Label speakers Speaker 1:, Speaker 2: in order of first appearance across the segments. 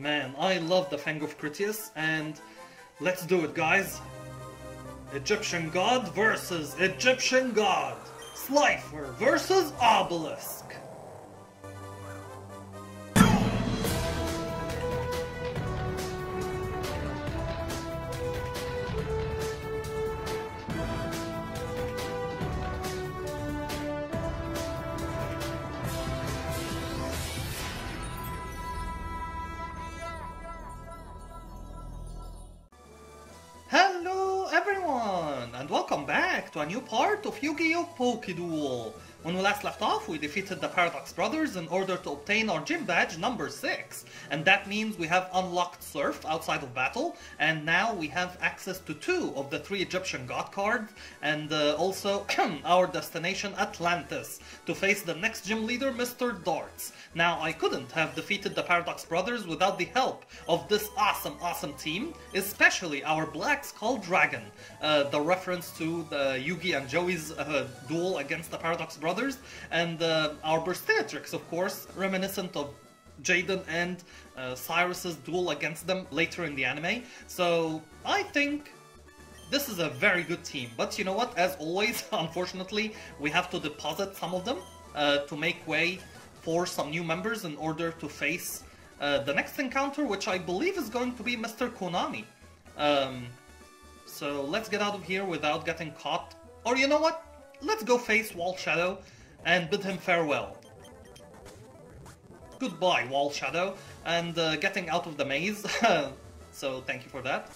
Speaker 1: Man, I love the Fang of Critias, and let's do it, guys. Egyptian God versus Egyptian God. Slifer versus Obelisk. New part of Yu-Gi-Oh! When we last left off, we defeated the Paradox Brothers in order to obtain our gym badge number 6. And that means we have unlocked Surf outside of battle, and now we have access to two of the three Egyptian god cards, and uh, also our destination Atlantis, to face the next gym leader, Mr. Dartz. Now, I couldn't have defeated the Paradox Brothers without the help of this awesome, awesome team, especially our Black Skull Dragon, uh, the reference to the Yugi and Joey's uh, duel against the Paradox Brothers, and uh, our Burstinatrix, of course, reminiscent of Jaden and uh, Cyrus's duel against them later in the anime. So, I think this is a very good team, but you know what? As always, unfortunately, we have to deposit some of them uh, to make way for some new members in order to face uh, the next encounter, which I believe is going to be Mr. Konami. Um, so let's get out of here without getting caught. Or you know what? Let's go face Wall Shadow and bid him farewell. Goodbye, Wall Shadow, and uh, getting out of the maze. so thank you for that.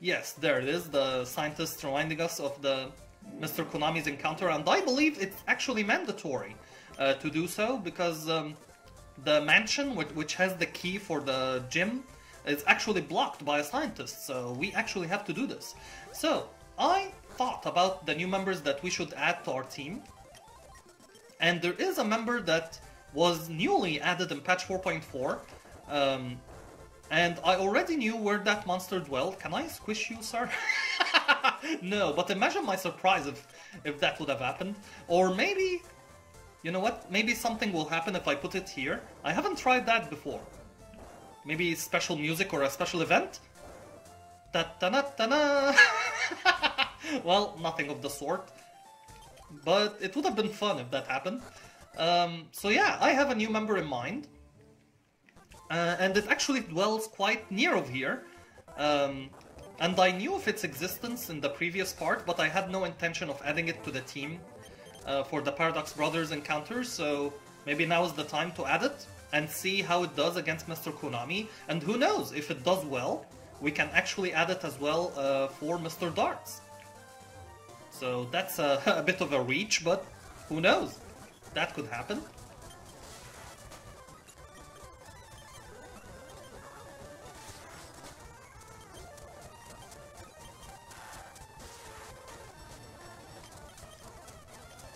Speaker 1: Yes, there it is, the scientist reminding us of the Mr. Konami's encounter, and I believe it's actually mandatory uh, to do so because um, the mansion, which, which has the key for the gym, is actually blocked by a scientist, so we actually have to do this. So, I thought about the new members that we should add to our team, and there is a member that was newly added in patch 4.4, um, and I already knew where that monster dwelled. Can I squish you, sir? no, but imagine my surprise if, if that would have happened. Or maybe, you know what? Maybe something will happen if I put it here. I haven't tried that before. Maybe special music or a special event? ta ta na ta na Well, nothing of the sort. But it would have been fun if that happened. Um, so yeah, I have a new member in mind. Uh, and it actually dwells quite near of here. Um, and I knew of its existence in the previous part, but I had no intention of adding it to the team uh, for the Paradox Brothers encounter, so maybe now is the time to add it and see how it does against Mr. Konami. And who knows, if it does well, we can actually add it as well uh, for Mr. Dartz. So that's a, a bit of a reach, but who knows? That could happen.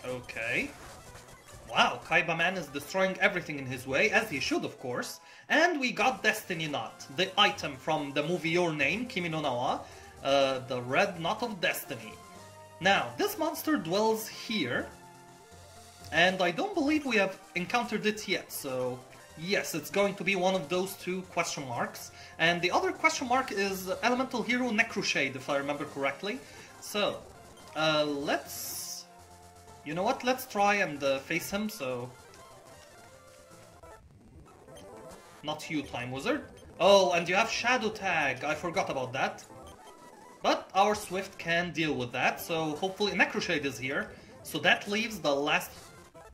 Speaker 1: Okay. Wow, Kaiba Man is destroying everything in his way, as he should, of course. And we got Destiny Knot, the item from the movie Your Name, Kimi no Na wa, uh, the Red Knot of Destiny. Now, this monster dwells here, and I don't believe we have encountered it yet, so yes, it's going to be one of those two question marks. And the other question mark is Elemental Hero Necroshade, if I remember correctly. So, uh, let's... You know what, let's try and uh, face him, so... Not you, Time Wizard. Oh, and you have Shadow Tag, I forgot about that. But our Swift can deal with that, so hopefully Necroshade is here. So that leaves the last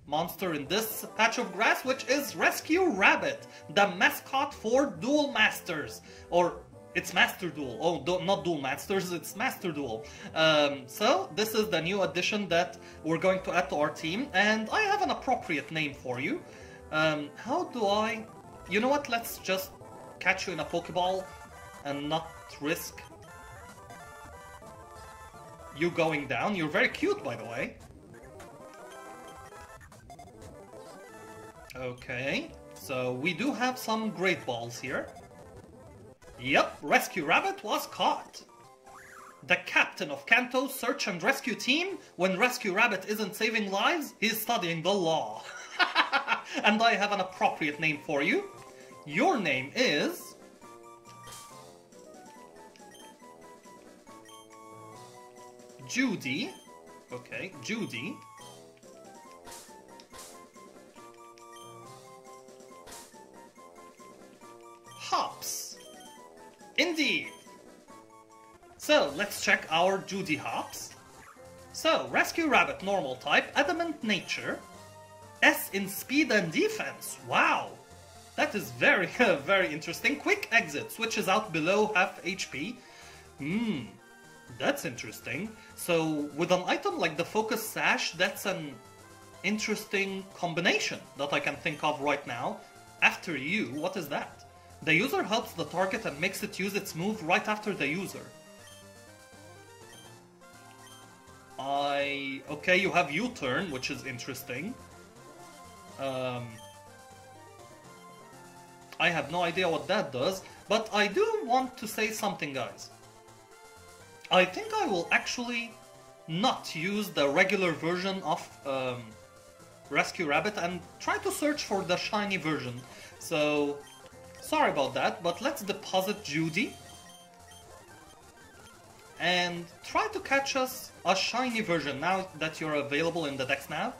Speaker 1: monster in this patch of grass, which is Rescue Rabbit, the mascot for Duel Masters. Or it's Master Duel. Oh, do not Duel Masters, it's Master Duel. Um, so this is the new addition that we're going to add to our team, and I have an appropriate name for you. Um, how do I... You know what, let's just catch you in a Pokeball and not risk you going down. You're very cute, by the way. Okay, so we do have some great balls here. Yep, Rescue Rabbit was caught. The captain of Kanto's search and rescue team, when Rescue Rabbit isn't saving lives, he's studying the law. and I have an appropriate name for you. your name is... Judy. Okay, Judy. Hopps. Indeed. So, let's check our Judy Hopps. So, Rescue Rabbit normal type, Adamant Nature, S in speed and defense. Wow! That is very, very interesting. Quick exit, switches out below half HP. Hmm, that's interesting. So, with an item like the Focus Sash, that's an interesting combination that I can think of right now. After you, what is that? The user helps the target and makes it use its move right after the user. I... Okay, you have U-turn, which is interesting. Um, I have no idea what that does, but I do want to say something, guys. I think I will actually not use the regular version of um, Rescue Rabbit and try to search for the shiny version. So, sorry about that, but let's deposit Judy and try to catch us a shiny version now that you're available in the Dex Nav.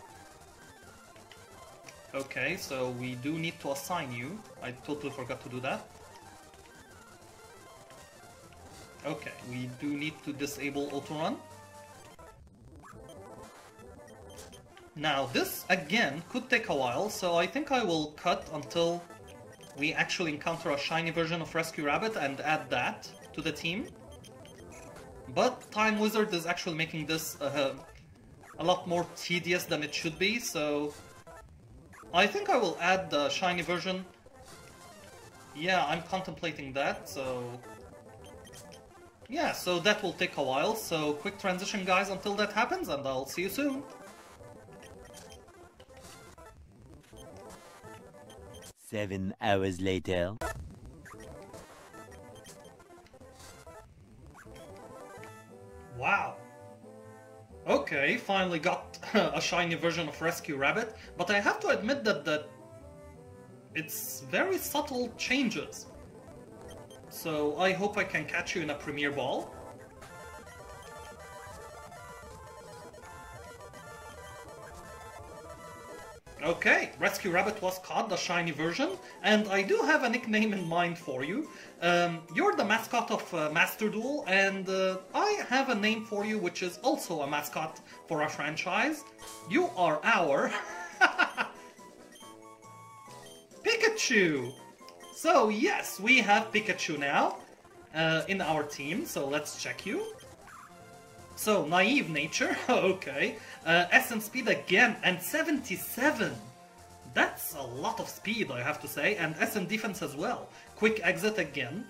Speaker 1: Okay, so we do need to assign you. I totally forgot to do that. Okay, we do need to disable auto run. Now this again could take a while, so I think I will cut until we actually encounter a shiny version of Rescue Rabbit and add that to the team. But Time Wizard is actually making this uh, a lot more tedious than it should be, so I think I will add the shiny version. Yeah, I'm contemplating that, so... Yeah, so that will take a while, so quick transition guys until that happens, and I'll see you soon.
Speaker 2: Seven hours later.
Speaker 1: Wow. Okay, finally got a shiny version of Rescue Rabbit, but I have to admit that the it's very subtle changes. So I hope I can catch you in a Premier Ball. Okay, Rescue Rabbit was caught, the shiny version, and I do have a nickname in mind for you. Um, you're the mascot of uh, Master Duel, and uh, I have a name for you which is also a mascot for our franchise. You are our... Pikachu! So yes, we have Pikachu now uh, in our team, so let's check you. So, naive nature, okay. Uh, Essence speed again, and 77! That's a lot of speed, I have to say, and Essence defense as well. Quick exit again.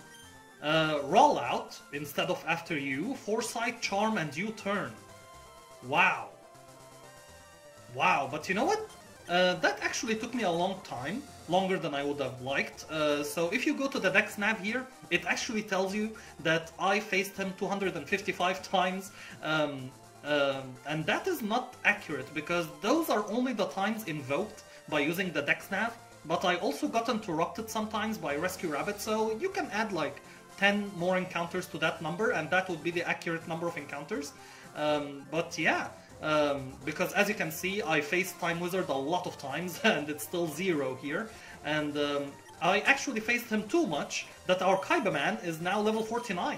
Speaker 1: Uh, rollout instead of after you. Foresight, charm, and U-turn. Wow. Wow, but you know what? Uh, that actually took me a long time, longer than I would have liked. Uh, so if you go to the Dex nav here, it actually tells you that I faced him 255 times, um, um, and that is not accurate because those are only the times invoked by using the Dex nav. But I also got interrupted sometimes by Rescue Rabbit, so you can add like 10 more encounters to that number, and that would be the accurate number of encounters. Um, but yeah, um, because as you can see, I faced Time Wizard a lot of times, and it's still zero here. And um, I actually faced him too much that our Kaiba man is now level 49.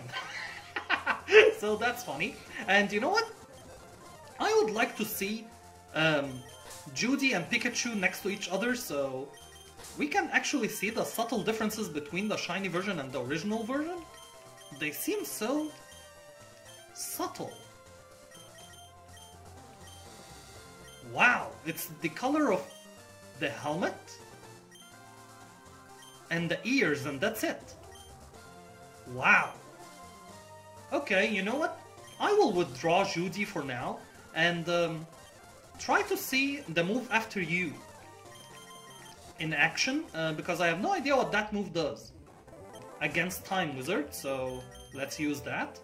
Speaker 1: so that's funny. And you know what? I would like to see um, Judy and Pikachu next to each other, so we can actually see the subtle differences between the shiny version and the original version. They seem so subtle. Wow, it's the color of the helmet and the ears and that's it. Wow. Okay, you know what? I will withdraw Judy for now and um, try to see the move after you in action uh, because I have no idea what that move does against Time Wizard, so let's use that.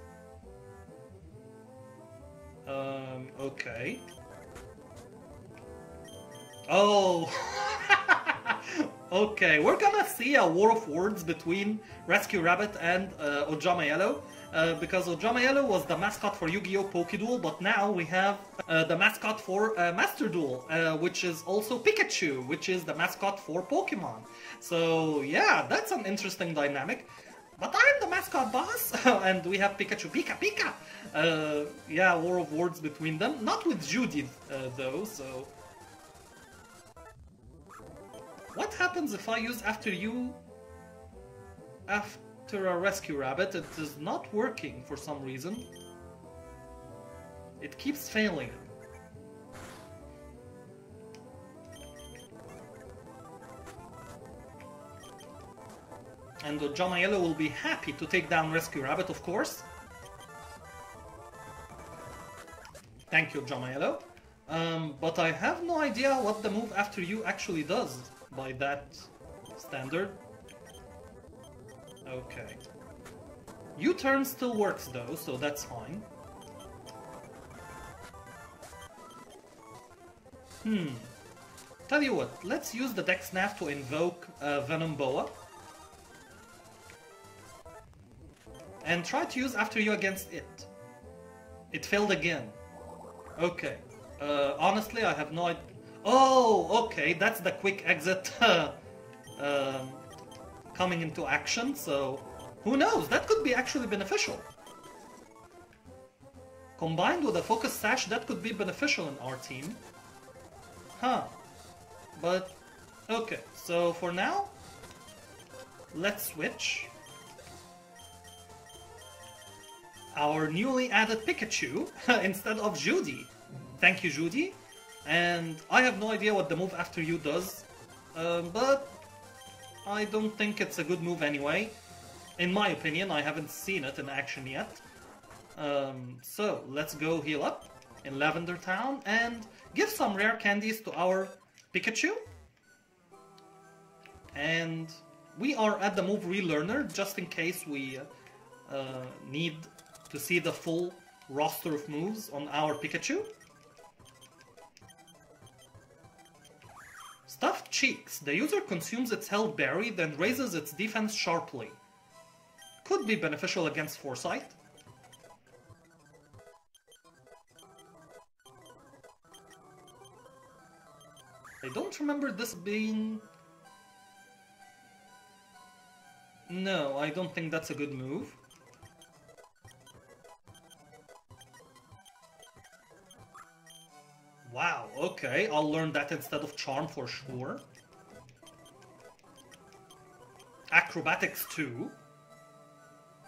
Speaker 1: Um, okay. Oh! Okay, we're gonna see a war of words between Rescue Rabbit and uh, Ojama Yellow. Uh, because Ojama Yellow was the mascot for Yu-Gi-Oh! Pokéduel, but now we have uh, the mascot for uh, Master Duel, uh, which is also Pikachu, which is the mascot for Pokemon. So yeah, that's an interesting dynamic. But I'm the mascot boss, and we have Pikachu, Pika, Pika. Uh, yeah, war of words between them. Not with Judith, uh, though. So what happens if I use after you after a rescue rabbit? It is not working for some reason. It keeps failing. And Jamaello will be happy to take down Rescue Rabbit, of course. Thank you, Jamaello. Um, but I have no idea what the move after you actually does by that standard. Okay. U-turn still works though, so that's fine. Hmm. Tell you what, let's use the Dex Nav to invoke uh, Venom Boa. And try to use after you against it. It failed again. Okay. Uh, honestly, I have no idea. Oh, okay, that's the quick exit um, coming into action, so who knows, that could be actually beneficial. Combined with a focus sash, that could be beneficial in our team. Huh. But, okay, so for now, let's switch. Our newly added Pikachu instead of Judy. Thank you, Judy. And I have no idea what the move after you does, um, but I don't think it's a good move anyway. In my opinion, I haven't seen it in action yet. Um, so let's go heal up in Lavender Town and give some rare candies to our Pikachu. And we are at the move relearner just in case we uh, need to see the full roster of moves on our Pikachu. Stuffed Cheeks. The user consumes its health berry, then raises its defense sharply. Could be beneficial against Foresight. I don't remember this being... No, I don't think that's a good move. Wow, okay, I'll learn that instead of Charm for sure. Acrobatics 2.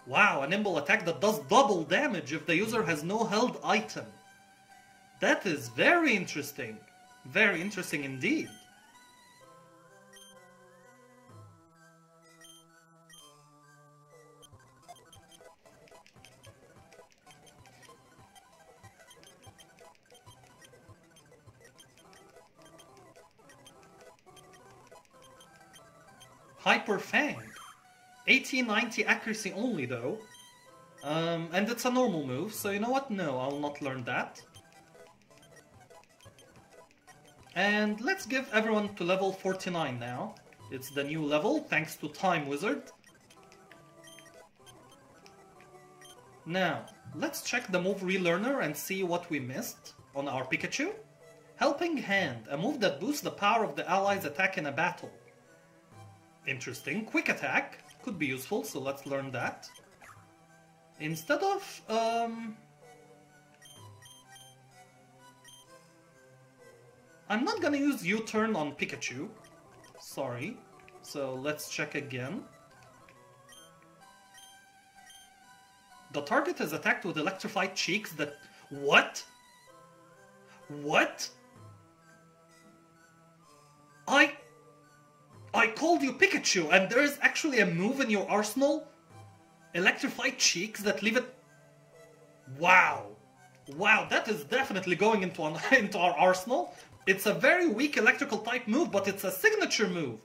Speaker 1: Wow, a nimble attack that does double damage if the user has no held item. That is very interesting. Very interesting indeed. Hyper Fang. 1890 accuracy only though. Um, and it's a normal move, so you know what? No, I'll not learn that. And let's give everyone to level 49 now. It's the new level, thanks to Time Wizard. Now, let's check the move relearner and see what we missed on our Pikachu. Helping Hand, a move that boosts the power of the allies' attack in a battle. Interesting. Quick attack could be useful, so let's learn that. Instead of... Um, I'm not gonna use U-turn on Pikachu. Sorry. So let's check again. The target is attacked with electrified cheeks that... What? What? I... I called you Pikachu, and there is actually a move in your arsenal? Electrified cheeks that leave it... Wow. Wow, that is definitely going into, an, into our arsenal. It's a very weak electrical type move, but it's a signature move.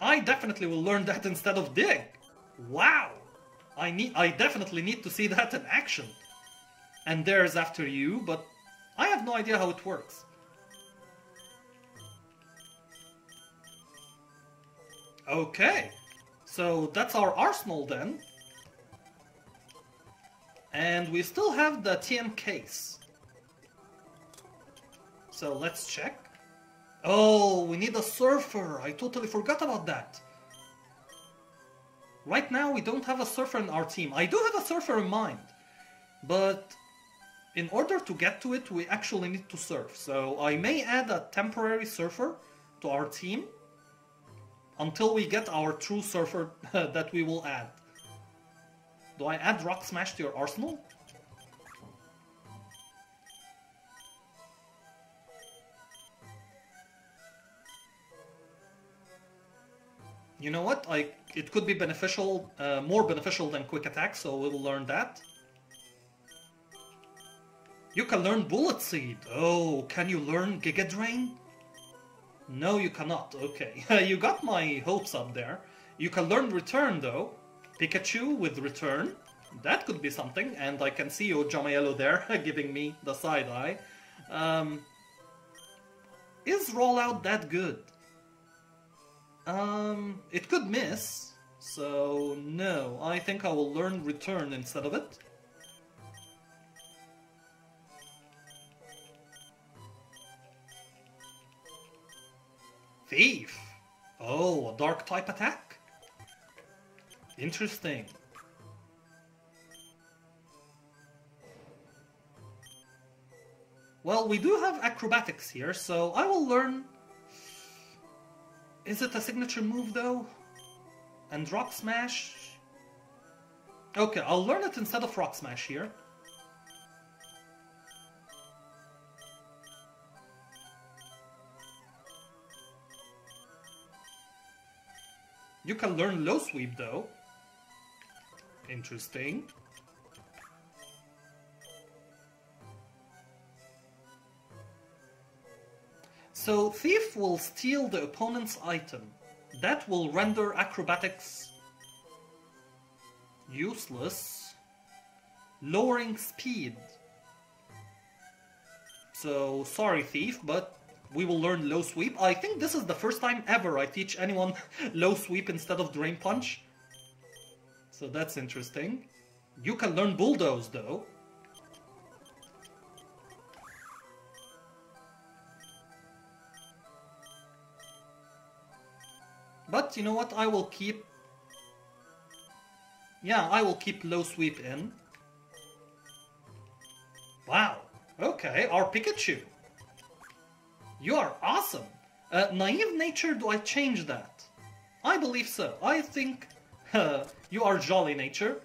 Speaker 1: I definitely will learn that instead of Dig. Wow. I need. I definitely need to see that in action. And there's after you, but I have no idea how it works. Okay, so that's our arsenal then. And we still have the TM case. So let's check. Oh, we need a surfer. I totally forgot about that. Right now, we don't have a surfer in our team. I do have a surfer in mind. But in order to get to it, we actually need to surf. So I may add a temporary surfer to our team until we get our true surfer that we will add. Do I add Rock Smash to your arsenal? You know what? I it could be beneficial, uh, more beneficial than quick attack, so we will learn that. You can learn Bullet Seed. Oh, can you learn Giga Drain? No, you cannot. Okay, you got my hopes up there. You can learn Return though. Pikachu with Return. That could be something, and I can see you, Jamaello, there, giving me the side eye. Um, is Rollout that good? Um, it could miss, so no, I think I will learn Return instead of it. Thief! Oh, a dark type attack? Interesting. Well, we do have acrobatics here, so I will learn... Is it a signature move though? And Rock Smash? Okay, I'll learn it instead of Rock Smash here. You can learn low sweep though. Interesting. So Thief will steal the opponent's item. That will render acrobatics useless, lowering speed. So sorry Thief, but we will learn low sweep. I think this is the first time ever I teach anyone low sweep instead of drain punch. So that's interesting. You can learn bulldoze though. But you know what? I will keep... Yeah, I will keep low sweep in. Wow. Okay, our Pikachu. You are awesome. Uh, naive nature, do I change that? I believe so. I think uh, you are jolly nature.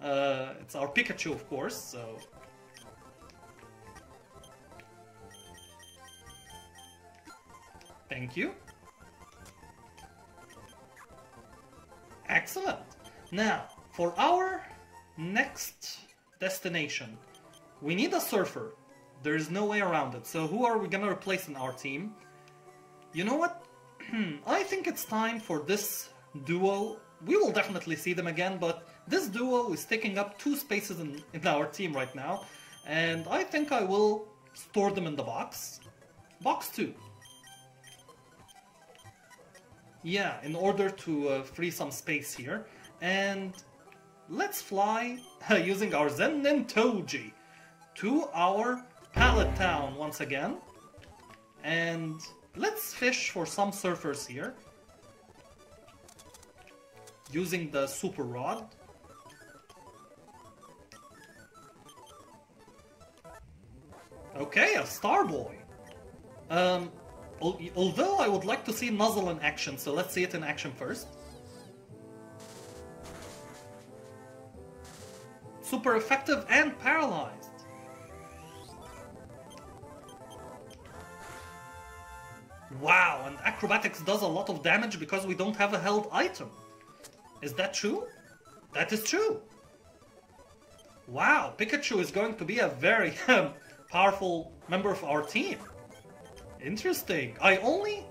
Speaker 1: Uh, it's our Pikachu, of course, so... Thank you. Excellent. Now, for our next destination, we need a surfer. There is no way around it. So who are we gonna replace in our team? You know what? I think it's time for this duo. We will definitely see them again, but this duo is taking up two spaces in, in our team right now. And I think I will store them in the box. Box 2. Yeah, in order to uh, free some space here. And let's fly using our Zen Toji to our Pallet Town once again. And let's fish for some surfers here. Using the super rod. Okay, a Starboy. Um, although I would like to see Nuzzle in action, so let's see it in action first. Super effective and paralyzed. Wow, and acrobatics does a lot of damage because we don't have a held item. Is that true? That is true. Wow, Pikachu is going to be a very powerful member of our team. Interesting. I only...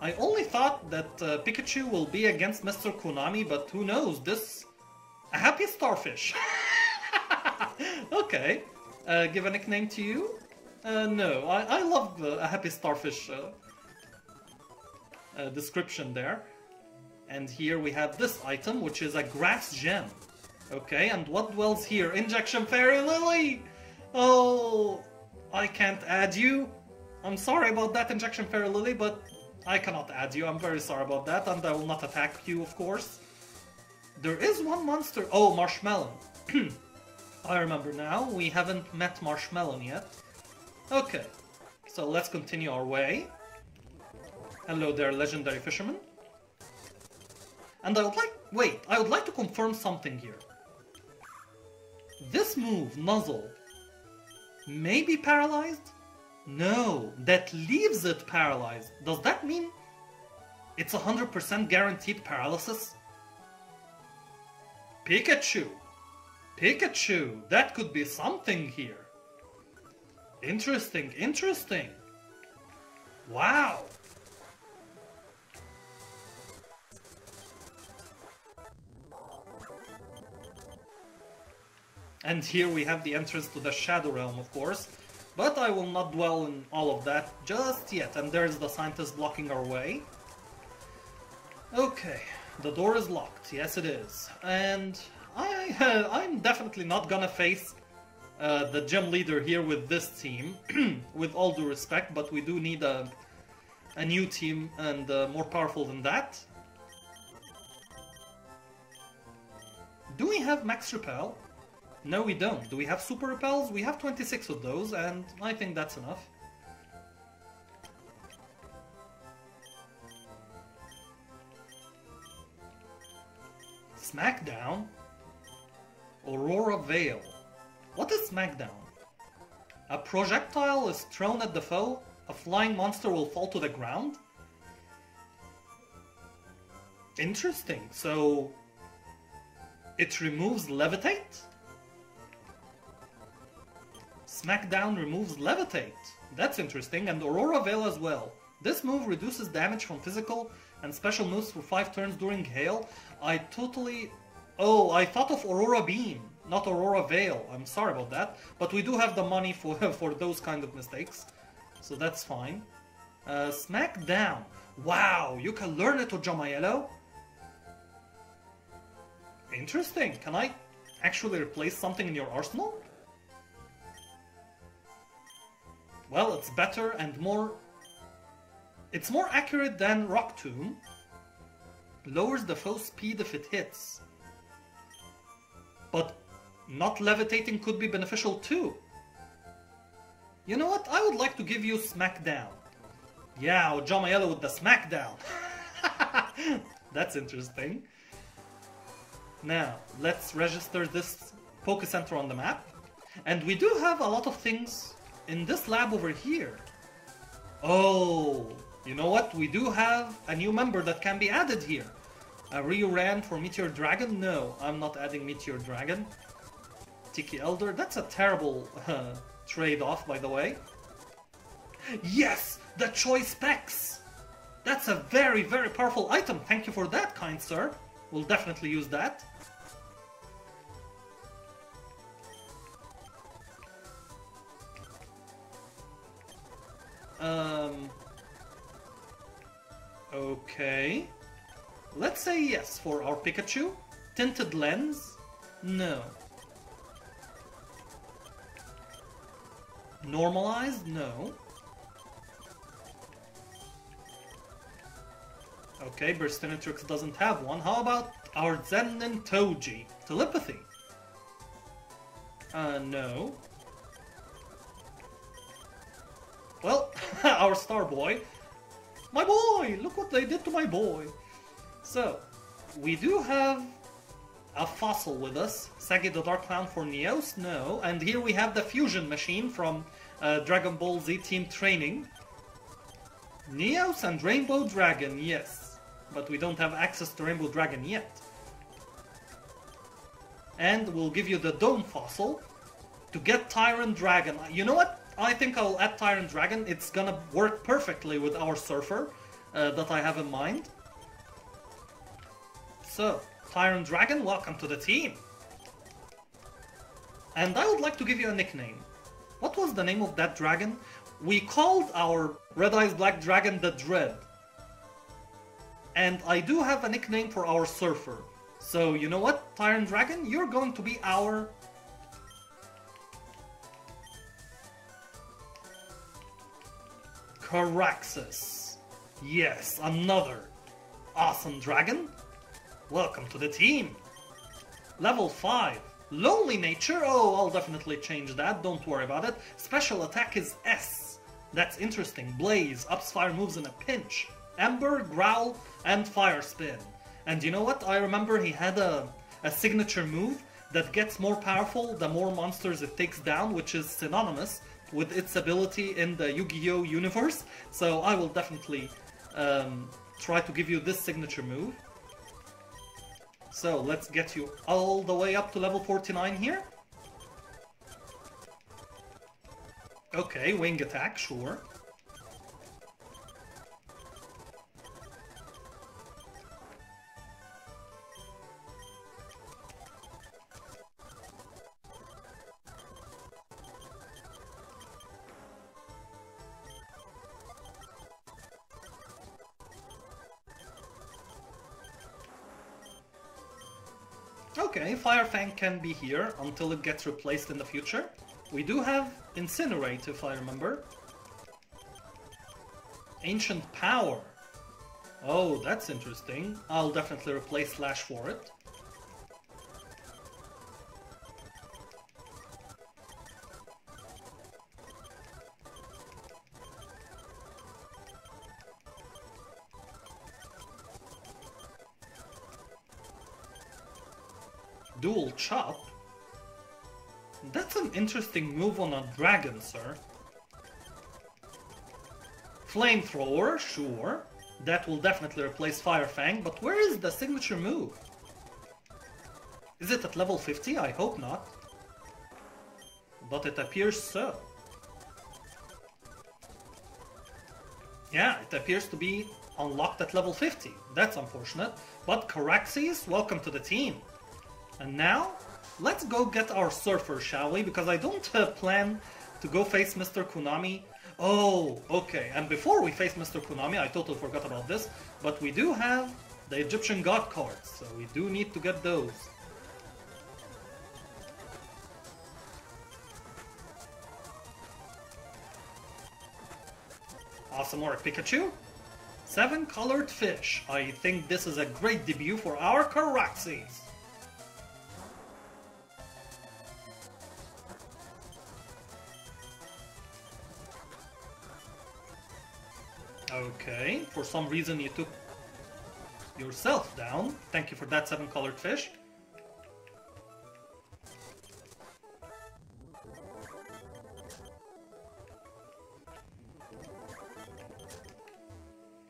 Speaker 1: I only thought that uh, Pikachu will be against Mr. Konami, but who knows, this... A happy starfish. okay. Uh, give a nickname to you? Uh, no, I, I love a happy starfish. Uh. uh, description there. And here we have this item, which is a grass gem. Okay, and what dwells here? Injection Fairy Lily! Oh, I can't add you. I'm sorry about that, Injection Fairy Lily, but I cannot add you. I'm very sorry about that, and I will not attack you, of course. There is one monster. Oh, Marshmallow. I remember now. We haven't met Marshmallow yet. Okay, so let's continue our way. Hello there, legendary fisherman. And I would like... Wait, I would like to confirm something here. This move, Nuzzle, may be paralyzed? No, that leaves it paralyzed. Does that mean it's 100% guaranteed paralysis? Pikachu! Pikachu! That could be something here. Interesting, interesting. Wow! And here we have the entrance to the Shadow Realm, of course. But I will not dwell in all of that just yet. And there's the scientist blocking our way. Okay, the door is locked. Yes, it is. And I, I'm definitely not gonna face uh, the gym leader here with this team, with all due respect, but we do need a, a new team and uh, more powerful than that. Do we have Max Repel? No, we don't. Do we have Super Repels? We have 26 of those, and I think that's enough. Smackdown? Aurora Veil. What is Smackdown? A projectile is thrown at the foe, a flying monster will fall to the ground? Interesting, so... It removes Levitate? Smackdown removes Levitate. That's interesting, and Aurora Veil as well. This move reduces damage from physical and special moves for 5 turns during Hail. I totally... Oh, I thought of Aurora Beam, not Aurora Veil. I'm sorry about that. But we do have the money for, for those kind of mistakes. So that's fine. Uh, Smackdown. Wow, you can learn it to Jamaello? Interesting. Can I actually replace something in your arsenal? Well, it's better and more... It's more accurate than Rock Tomb. Lowers the foe's speed if it hits. But not levitating could be beneficial too. You know what? I would like to give you Smackdown. Yeah, Jamaello with the Smackdown. That's interesting. Now, let's register this Poke Center on the map. And we do have a lot of things in this lab over here. Oh, you know what? We do have a new member that can be added here. A Ryu for Meteor Dragon? No, I'm not adding Meteor Dragon. Tiki Elder? That's a terrible uh, trade-off, by the way. Yes! The Choice Specs! That's a very, very powerful item. Thank you for that, kind sir. We'll definitely use that. Um, okay. Let's say yes for our Pikachu. Tinted lens? No. Normalized? No. Okay, Burstinatrix doesn't have one. How about our Zen and Toji? Telepathy? Uh, no. Well, our star boy. My boy! Look what they did to my boy! So, we do have a fossil with us. Sagi the Dark Clown for Neos? No. And here we have the fusion machine from uh, Dragon Ball Z Team Training. Neos and Rainbow Dragon, yes. But we don't have access to Rainbow Dragon yet. And we'll give you the Dome Fossil to get Tyrant Dragon. You know what? I think I'll add Tyrant Dragon. It's gonna work perfectly with our Surfer uh, that I have in mind. So, Tyrant Dragon, welcome to the team. And I would like to give you a nickname. What was the name of that dragon? We called our Red Eyes Black Dragon the Dread. And I do have a nickname for our surfer. So you know what, Tyrant Dragon? You're going to be our Caraxes. Yes, another awesome dragon. Welcome to the team. Level 5. Lonely nature? Oh, I'll definitely change that. Don't worry about it. Special attack is S. That's interesting. Blaze. Ups fire moves in a pinch. Ember, Growl, and Fire Spin. And you know what? I remember he had a, a signature move that gets more powerful the more monsters it takes down, which is synonymous with its ability in the Yu-Gi-Oh universe. So I will definitely um, try to give you this signature move. So let's get you all the way up to level 49 here. Okay, wing attack, sure. Okay, Fire Fang can be here until it gets replaced in the future. We do have Incinerate, if I remember. Ancient Power. Oh, that's interesting. I'll definitely replace Slash for it. Dual Chop? That's an interesting move on a dragon, sir. Flamethrower, sure. That will definitely replace Fire Fang, but where is the signature move? Is it at level 50? I hope not. But it appears so. Yeah, it appears to be unlocked at level 50. That's unfortunate. But Caraxes, welcome to the team. And now, let's go get our surfer, shall we? Because I don't uh, plan to go face Mr. Konami. Oh, okay. And before we face Mr. Konami, I totally forgot about this, but we do have the Egyptian God cards, so we do need to get those. Awesome work, Pikachu. Seven colored fish. I think this is a great debut for our Caraxes. Okay, for some reason you took yourself down. Thank you for that seven colored fish.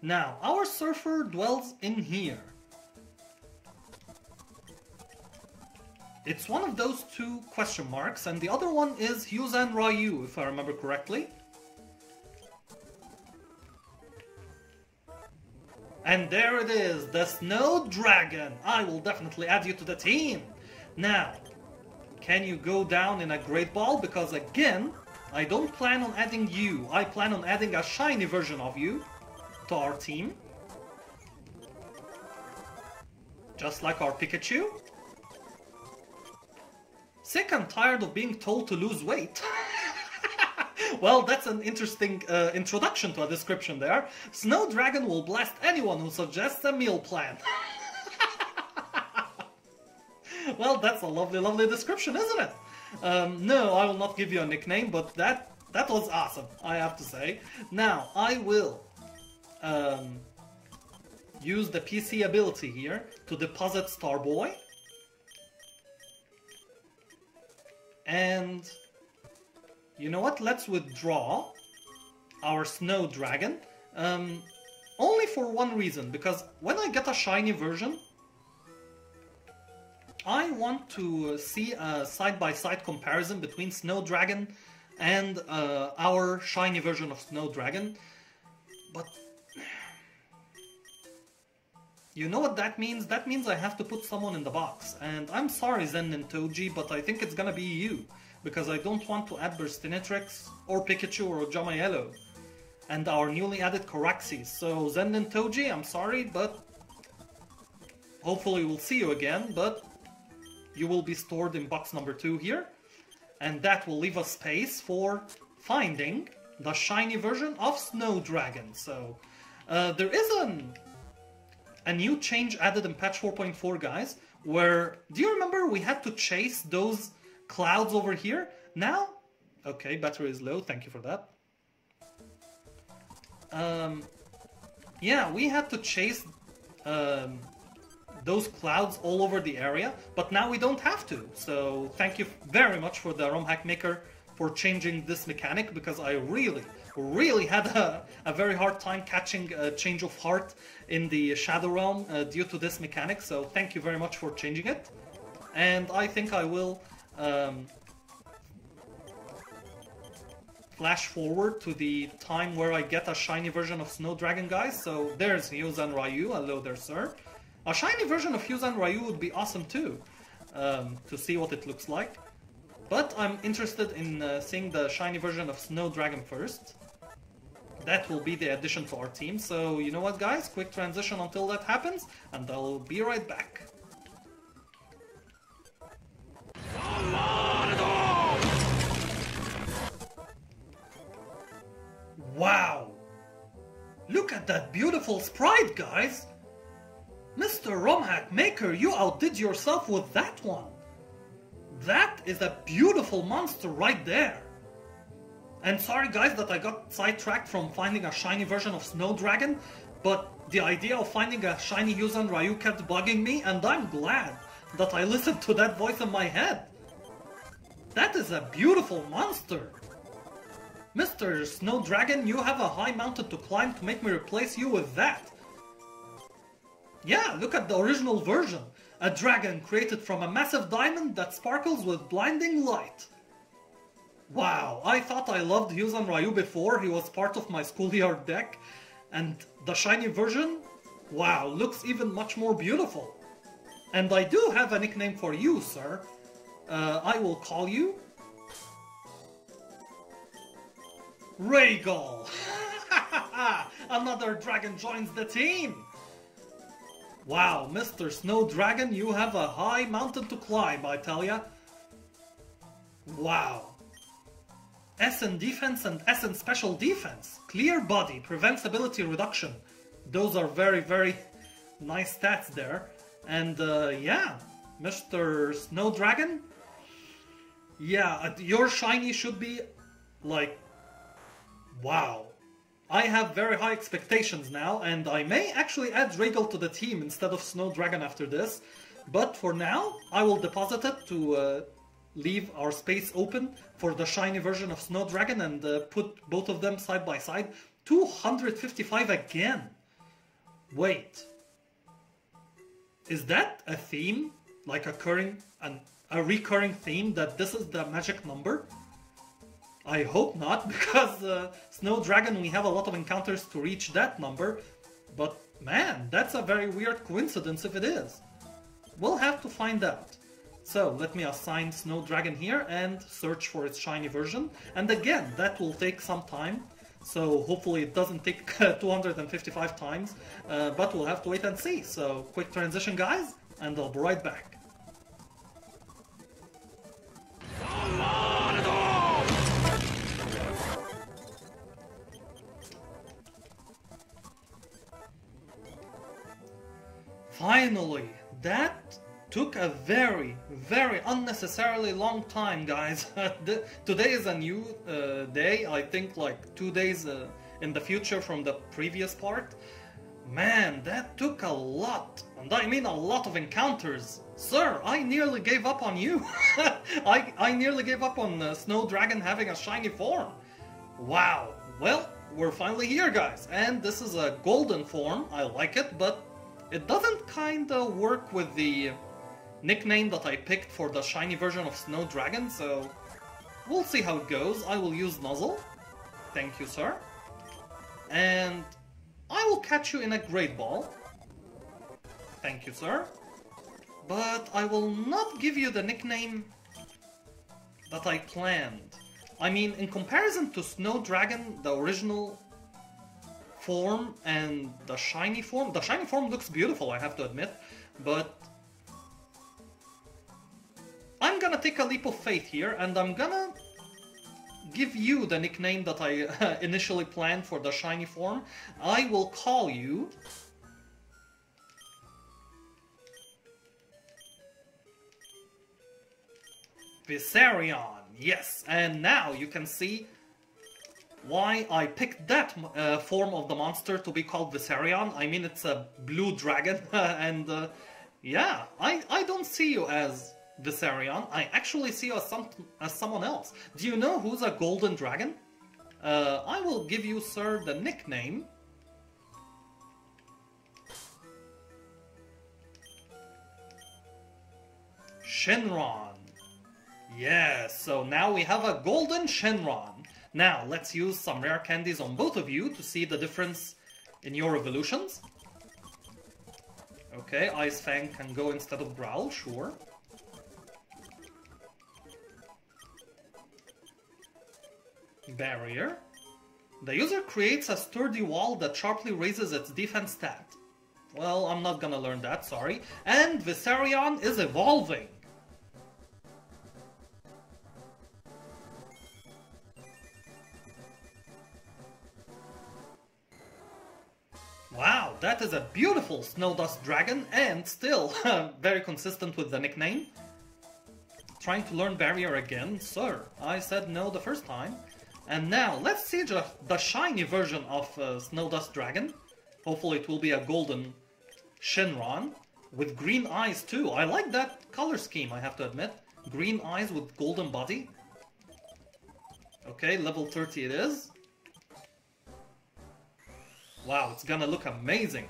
Speaker 1: Now, our surfer dwells in here. It's one of those two question marks, and the other one is Hyozanryu, if I remember correctly. And there it is, the Snow Dragon. I will definitely add you to the team. Now, can you go down in a Great Ball? Because again, I don't plan on adding you. I plan on adding a shiny version of you to our team. Just like our Pikachu. Sick and tired of being told to lose weight. well, that's an interesting uh, introduction to a description there. Snow Dragon will blast anyone who suggests a meal plan. well, that's a lovely, lovely description, isn't it? Um, no, I will not give you a nickname, but that that was awesome, I have to say. Now, I will um, use the PC ability here to deposit Starboy. And you know what? Let's withdraw our Snow Dragon. Um, only for one reason, because when I get a shiny version, I want to see a side-by-side -side comparison between Snow Dragon and uh, our shiny version of Snow Dragon. But you know what that means? That means I have to put someone in the box. And I'm sorry Zen and Toji, but I think it's gonna be you because I don't want to add Burstinatrix or Pikachu or Jamaello and our newly added Caraxes. So Zen and Toji, I'm sorry, but hopefully we'll see you again, but you will be stored in box number two here. And that will leave us space for finding the shiny version of Snow Dragon. So uh, there is an, a new change added in patch 4.4, guys, where, do you remember we had to chase those clouds over here? Now, okay, battery is low, thank you for that. Um, yeah, we had to chase um, those clouds all over the area, but now we don't have to. So thank you very much for the ROM hack maker for changing this mechanic because I really, really had a, a very hard time catching a change of heart in the Shadow Realm uh, due to this mechanic. So thank you very much for changing it. And I think I will um, flash forward to the time where I get a shiny version of Snow Dragon, guys. So there's Hyozanryu. Hello there, sir. A shiny version of Hyozanryu would be awesome too, um, to see what it looks like. But I'm interested in uh, seeing the shiny version of Snow Dragon first. That will be the addition to our team. So you know what, guys? Quick transition until that happens, and I'll be right back. Wow! Look at that beautiful sprite, guys! Mr. Romhack Maker, you outdid yourself with that one! That is a beautiful monster right there! And sorry guys that I got sidetracked from finding a shiny version of Snow Dragon, but the idea of finding a shiny Hyozanryu kept bugging me and I'm glad that I listened to that voice in my head. That is a beautiful monster! Mr. Snow Dragon, you have a high mountain to climb to make me replace you with that. Yeah, look at the original version. A dragon created from a massive diamond that sparkles with blinding light. Wow, I thought I loved Hyozanryu before he was part of my schoolyard deck, and the shiny version, wow, looks even much more beautiful. And I do have a nickname for you, sir. Uh, I will call you Regal! Another dragon joins the team! Wow, Mr. Snow Dragon, you have a high mountain to climb, I tell ya. Wow. SN defense and SN special defense. Clear body, prevents ability reduction. Those are very, very nice stats there. And uh, yeah, Mr. Snow Dragon, yeah, your shiny should be like Wow. I have very high expectations now, and I may actually add Regal to the team instead of Snow Dragon after this. But for now, I will deposit it to uh, leave our space open for the shiny version of Snow Dragon and uh, put both of them side by side. 255 again! Wait. Is that a theme? Like occurring, an, a recurring theme that this is the magic number? I hope not, because uh, Snow Dragon we have a lot of encounters to reach that number, but man, that's a very weird coincidence if it is. We'll have to find out. So let me assign Snow Dragon here and search for its shiny version. And again, that will take some time. So hopefully it doesn't take 255 times, uh, but we'll have to wait and see. So quick transition guys, and I'll be right back. Finally, that took a very, very unnecessarily long time, guys. Today is a new uh, day, I think like two days uh, in the future from the previous part. Man, that took a lot, and I mean a lot of encounters. Sir, I nearly gave up on you. I, I nearly gave up on uh, Snow Dragon having a shiny form. Wow, well, we're finally here, guys, and this is a golden form. I like it, but it doesn't kinda work with the nickname that I picked for the shiny version of Snow Dragon, so we'll see how it goes. I will use Nuzzle. Thank you, sir. And I will catch you in a Great Ball. Thank you, sir. But I will not give you the nickname that I planned. I mean, in comparison to Snow Dragon, the original form and the shiny form. The shiny form looks beautiful, I have to admit. but I'm gonna take a leap of faith here and I'm gonna give you the nickname that I initially planned for the shiny form. I will call you Viserion. Yes, and now you can see why I picked that uh, form of the monster to be called Viserion. I mean, it's a blue dragon, and uh, yeah, I, I don't see you as Viserion. I actually see you as, some, as someone else. Do you know who's a golden dragon? Uh, I will give you, sir, the nickname. Shenron. Yes, so now we have a golden Shenron. Now, let's use some rare candies on both of you to see the difference in your evolutions. Okay, Ice Fang can go instead of Growl, sure. Barrier. The user creates a sturdy wall that sharply raises its defense stat. Well, I'm not gonna learn that, sorry. And Viserion is evolving. Wow, that is a beautiful Snowdust Dragon and still very consistent with the nickname. Trying to learn Barrier again? Sir, I said no the first time. And now, let's see the, the shiny version of uh, Snowdust Dragon. Hopefully it will be a golden Shenron with green eyes too. I like that color scheme, I have to admit. Green eyes with golden body. Okay, level 30 it is. Wow, it's gonna look amazing.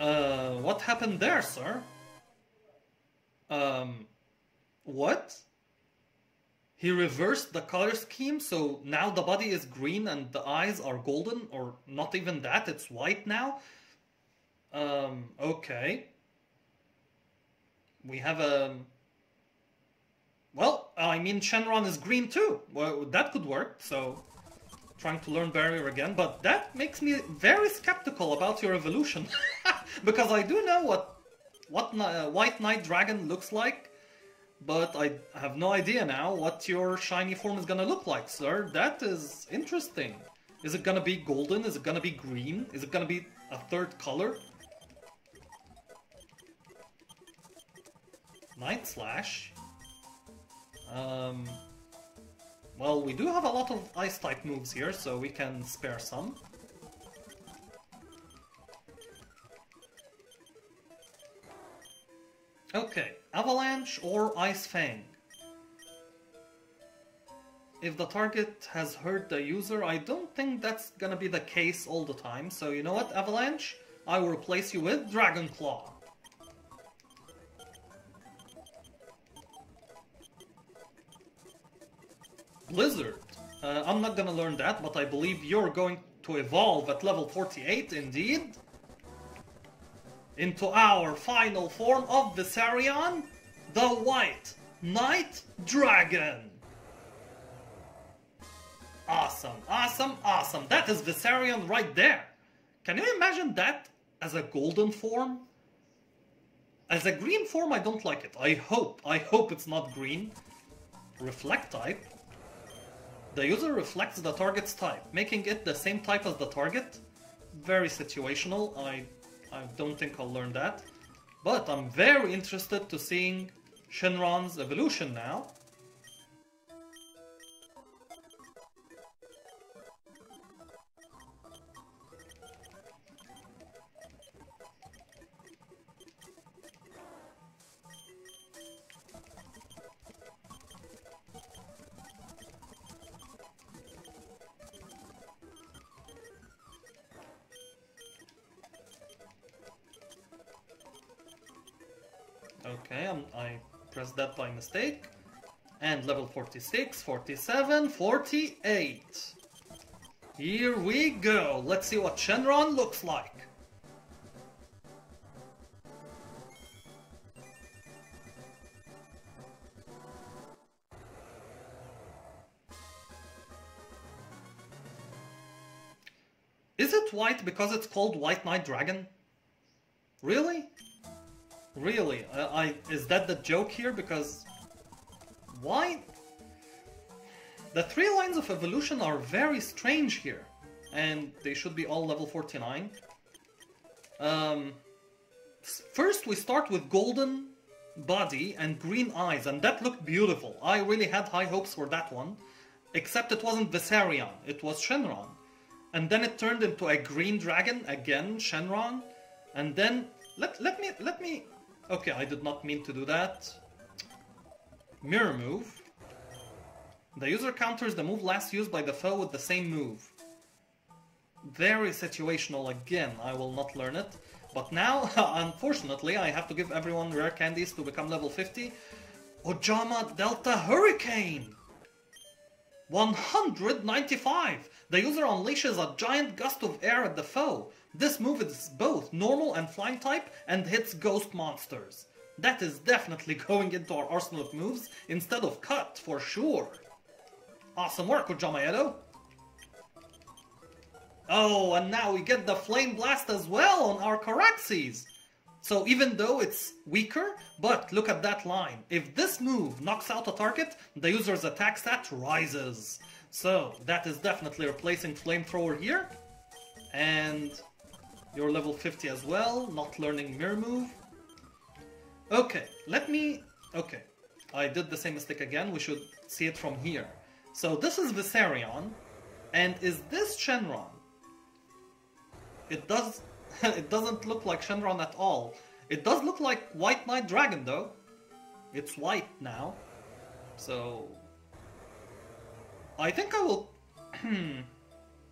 Speaker 1: Uh, what happened there, sir? Um, what? He reversed the color scheme, so now the body is green and the eyes are golden, or not even that, it's white now? Um, okay we have a... Well, I mean, Shenron is green too. Well, that could work, so... Trying to learn Barrier again, but that makes me very skeptical about your evolution. because I do know what what uh, White Night Dragon looks like, but I have no idea now what your shiny form is gonna look like, sir. That is interesting. Is it gonna be golden? Is it gonna be green? Is it gonna be a third color? Night Slash. Um, well, we do have a lot of Ice-type moves here, so we can spare some. Okay, Avalanche or Ice Fang. If the target has hurt the user, I don't think that's gonna be the case all the time, so you know what, Avalanche? I will replace you with Dragon Claw. Blizzard. Uh, I'm not gonna learn that, but I believe you're going to evolve at level 48, indeed. Into our final form of Viserion, the White Night Dragon. Awesome, awesome, awesome. That is Viserion right there. Can you imagine that as a golden form? As a green form, I don't like it. I hope, I hope it's not green. Reflect type. The user reflects the target's type, making it the same type as the target. Very situational, I, I don't think I'll learn that. But I'm very interested to seeing Shenron's evolution now. Press that by mistake. And level 46, 47, 48. Here we go. Let's see what Shenron looks like. Is it white because it's called White Night Dragon? Really? Really? Uh, I is that the joke here? Because why? The three lines of evolution are very strange here, and they should be all level 49. Um, first, we start with golden body and green eyes, and that looked beautiful. I really had high hopes for that one, except it wasn't Viserion, it was Shenron. And then it turned into a green dragon, again, Shenron. And then, let, let me, let me, okay, I did not mean to do that. Mirror move. The user counters the move last used by the foe with the same move. Very situational again, I will not learn it. But now, unfortunately, I have to give everyone rare candies to become level 50. Ojama Delta Hurricane! 195! The user unleashes a giant gust of air at the foe. This move is both normal and flying type and hits ghost monsters. That is definitely going into our arsenal of moves instead of cut, for sure. Awesome work, Ojama Edo. Oh, and now we get the Flame Blast as well on our Caraxes. So even though it's weaker, but look at that line. If this move knocks out a target, the user's attack stat rises. So that is definitely replacing Flamethrower here. And you're level 50 as well, not learning Mirror Move. Okay, let me... Okay, I did the same mistake again, we should see it from here. So this is Viserion, and is this Shenron? It does. it doesn't look like Shenron at all. It does look like White Night Dragon though. It's white now. So... I think I will...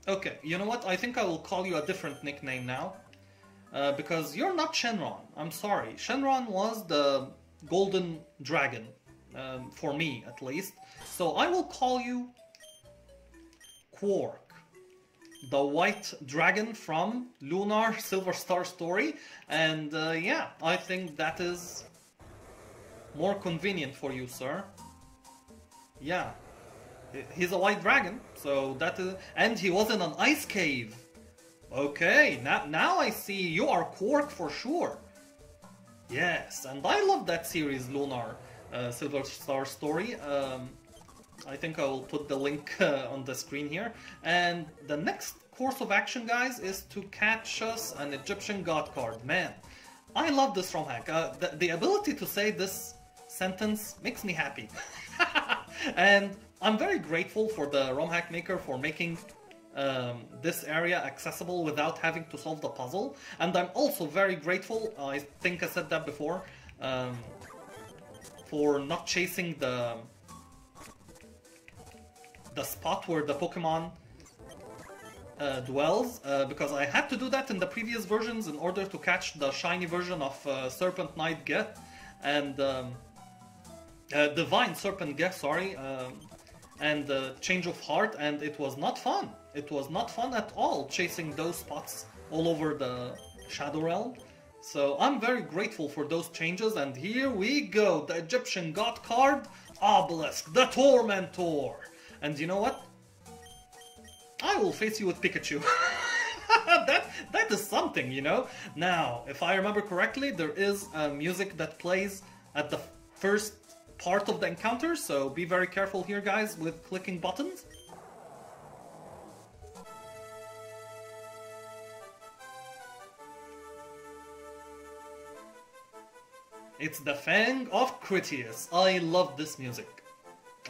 Speaker 1: okay, you know what? I think I will call you a different nickname now. Uh, because you're not Shenron. I'm sorry. Shenron was the golden dragon. Um, for me, at least. So I will call you Quark the white dragon from Lunar Silver Star Story. And uh, yeah, I think that is more convenient for you, sir. Yeah. He's a white dragon, so that is... And he was in an ice cave. Okay, now, now I see you are Quark for sure. Yes, and I love that series, Lunar uh, Silver Star Story. Um, I think I will put the link uh, on the screen here. And the next course of action, guys, is to catch us an Egyptian god card. Man, I love this ROM hack. Uh, the, the ability to say this sentence makes me happy. and I'm very grateful for the ROM hack maker for making um, this area accessible without having to solve the puzzle. And I'm also very grateful, I think I said that before, um, for not chasing the the spot where the Pokemon uh, dwells, uh, because I had to do that in the previous versions in order to catch the shiny version of uh, Serpent Knight Geth and um, uh, Divine Serpent Geth, sorry, and Change of Heart, and it was not fun. It was not fun at all chasing those spots all over the Shadow Realm. So I'm very grateful for those changes, and here we go, the Egyptian god card, Obelisk, the Tormentor. And you know what? I will face you with Pikachu. that that is something, you know. Now, if I remember correctly, there is music that plays at the first part of the encounter, so be very careful here, guys, with clicking buttons. It's the Fang of Critias. I love this music.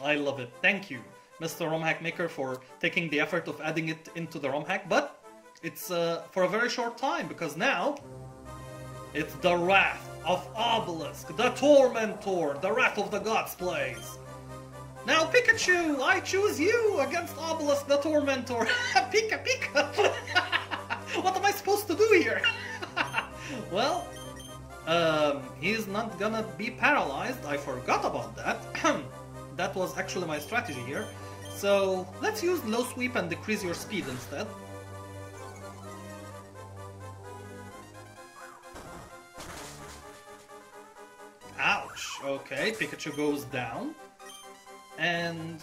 Speaker 1: I love it. Thank you. Mr. ROM hack maker for taking the effort of adding it into the ROM hack, but it's uh, for a very short time because now it's the Wrath of Obelisk, the Tormentor, the Wrath of the Gods plays. Now Pikachu, I choose you against Obelisk the Tormentor. Pika Pika! what am I supposed to do here? well, um, he's not gonna be paralyzed. I forgot about that. that was actually my strategy here. So let's use low sweep and decrease your speed instead. Okay, Pikachu goes down. And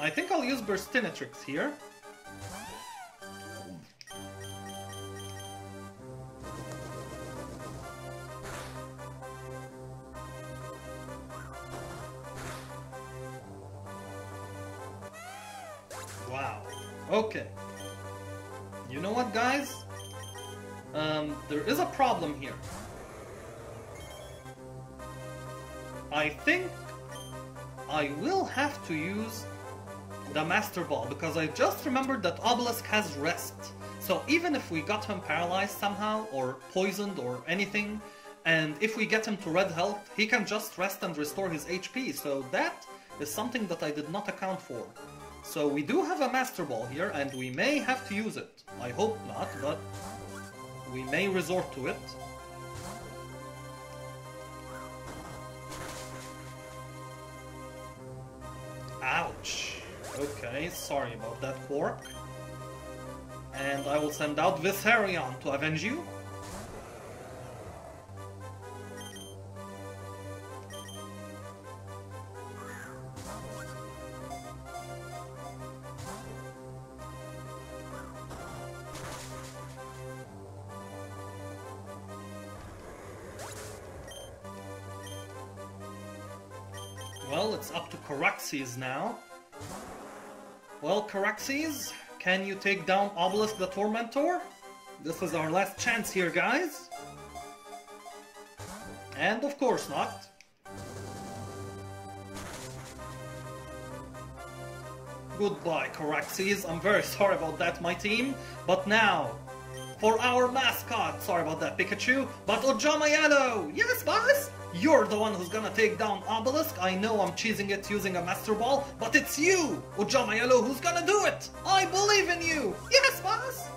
Speaker 1: I think I'll use Burstinatrix here. Wow. Okay. You know what, guys? Um, there is a problem here. I think I will have to use the Master Ball because I just remembered that Obelisk has rest. So even if we got him paralyzed somehow or poisoned or anything, and if we get him to red health, he can just rest and restore his HP. So that is something that I did not account for. So we do have a Master Ball here and we may have to use it. I hope not, but we may resort to it. Ouch. Okay, sorry about that, Quark. And I will send out Viserion to avenge you. Now. Well, Caraxes, can you take down Obelisk the Tormentor? This is our last chance here, guys. And of course not. Goodbye, Caraxes. I'm very sorry about that, my team. But now, for our mascot. Sorry about that, Pikachu. But Ojama Yellow! Yes, boss! You're the one who's gonna take down Obelisk. I know I'm cheesing it using a Master Ball, but it's you, Ojama Yellow, who's gonna do it! I believe in you! Yes, boss!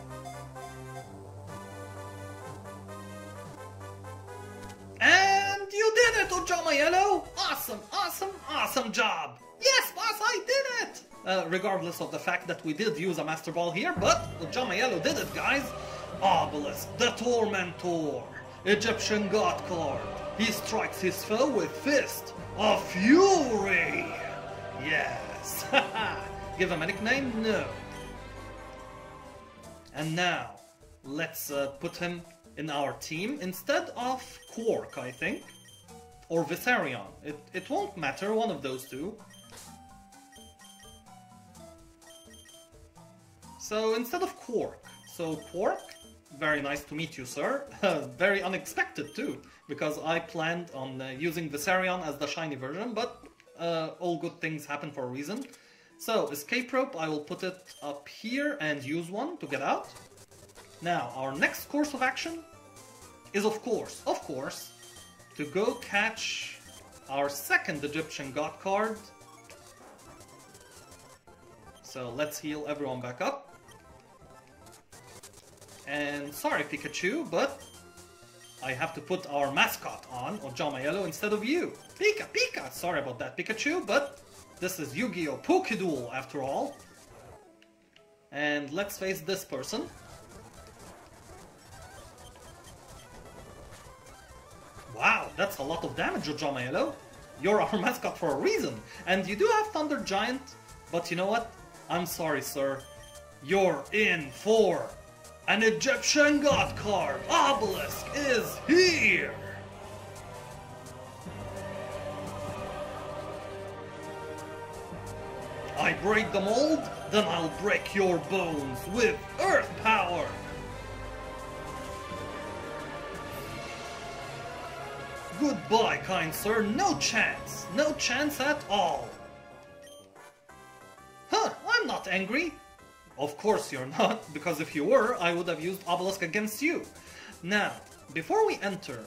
Speaker 1: And you did it, Ojama Yellow! Awesome, awesome, awesome job! Yes, boss, I did it! Uh, regardless of the fact that we did use a Master Ball here, but Ojama Yellow did it, guys! Obelisk, the Tormentor, Egyptian God card. He strikes his foe with fist of fury. Yes. Give him a nickname? No. And now, let's uh, put him in our team instead of Quark, I think. Or Viserion. It, it won't matter, one of those two. So instead of Quark, so Quark, very nice to meet you, sir. very unexpected too, because I planned on uh, using Viserion as the shiny version, but uh, all good things happen for a reason. So, escape rope, I will put it up here and use one to get out. Now, our next course of action is of course, of course, to go catch our second Egyptian god card. So let's heal everyone back up. And sorry Pikachu, but I have to put our mascot on, Ojama Yellow, instead of you. Pika, Pika! Sorry about that, Pikachu, but this is Yu-Gi-Oh! Pokeduel after all. And let's face this person. Wow, that's a lot of damage, Ojama Yellow. You're our mascot for a reason. And you do have Thunder Giant, but you know what? I'm sorry, sir. You're in for an Egyptian god card. Obelisk is here! I break the mold, then I'll break your bones with earth power! Goodbye, kind sir, no chance! No chance at all! Huh, I'm not angry. Of course you're not, because if you were, I would have used Obelisk against you. Now, before we enter,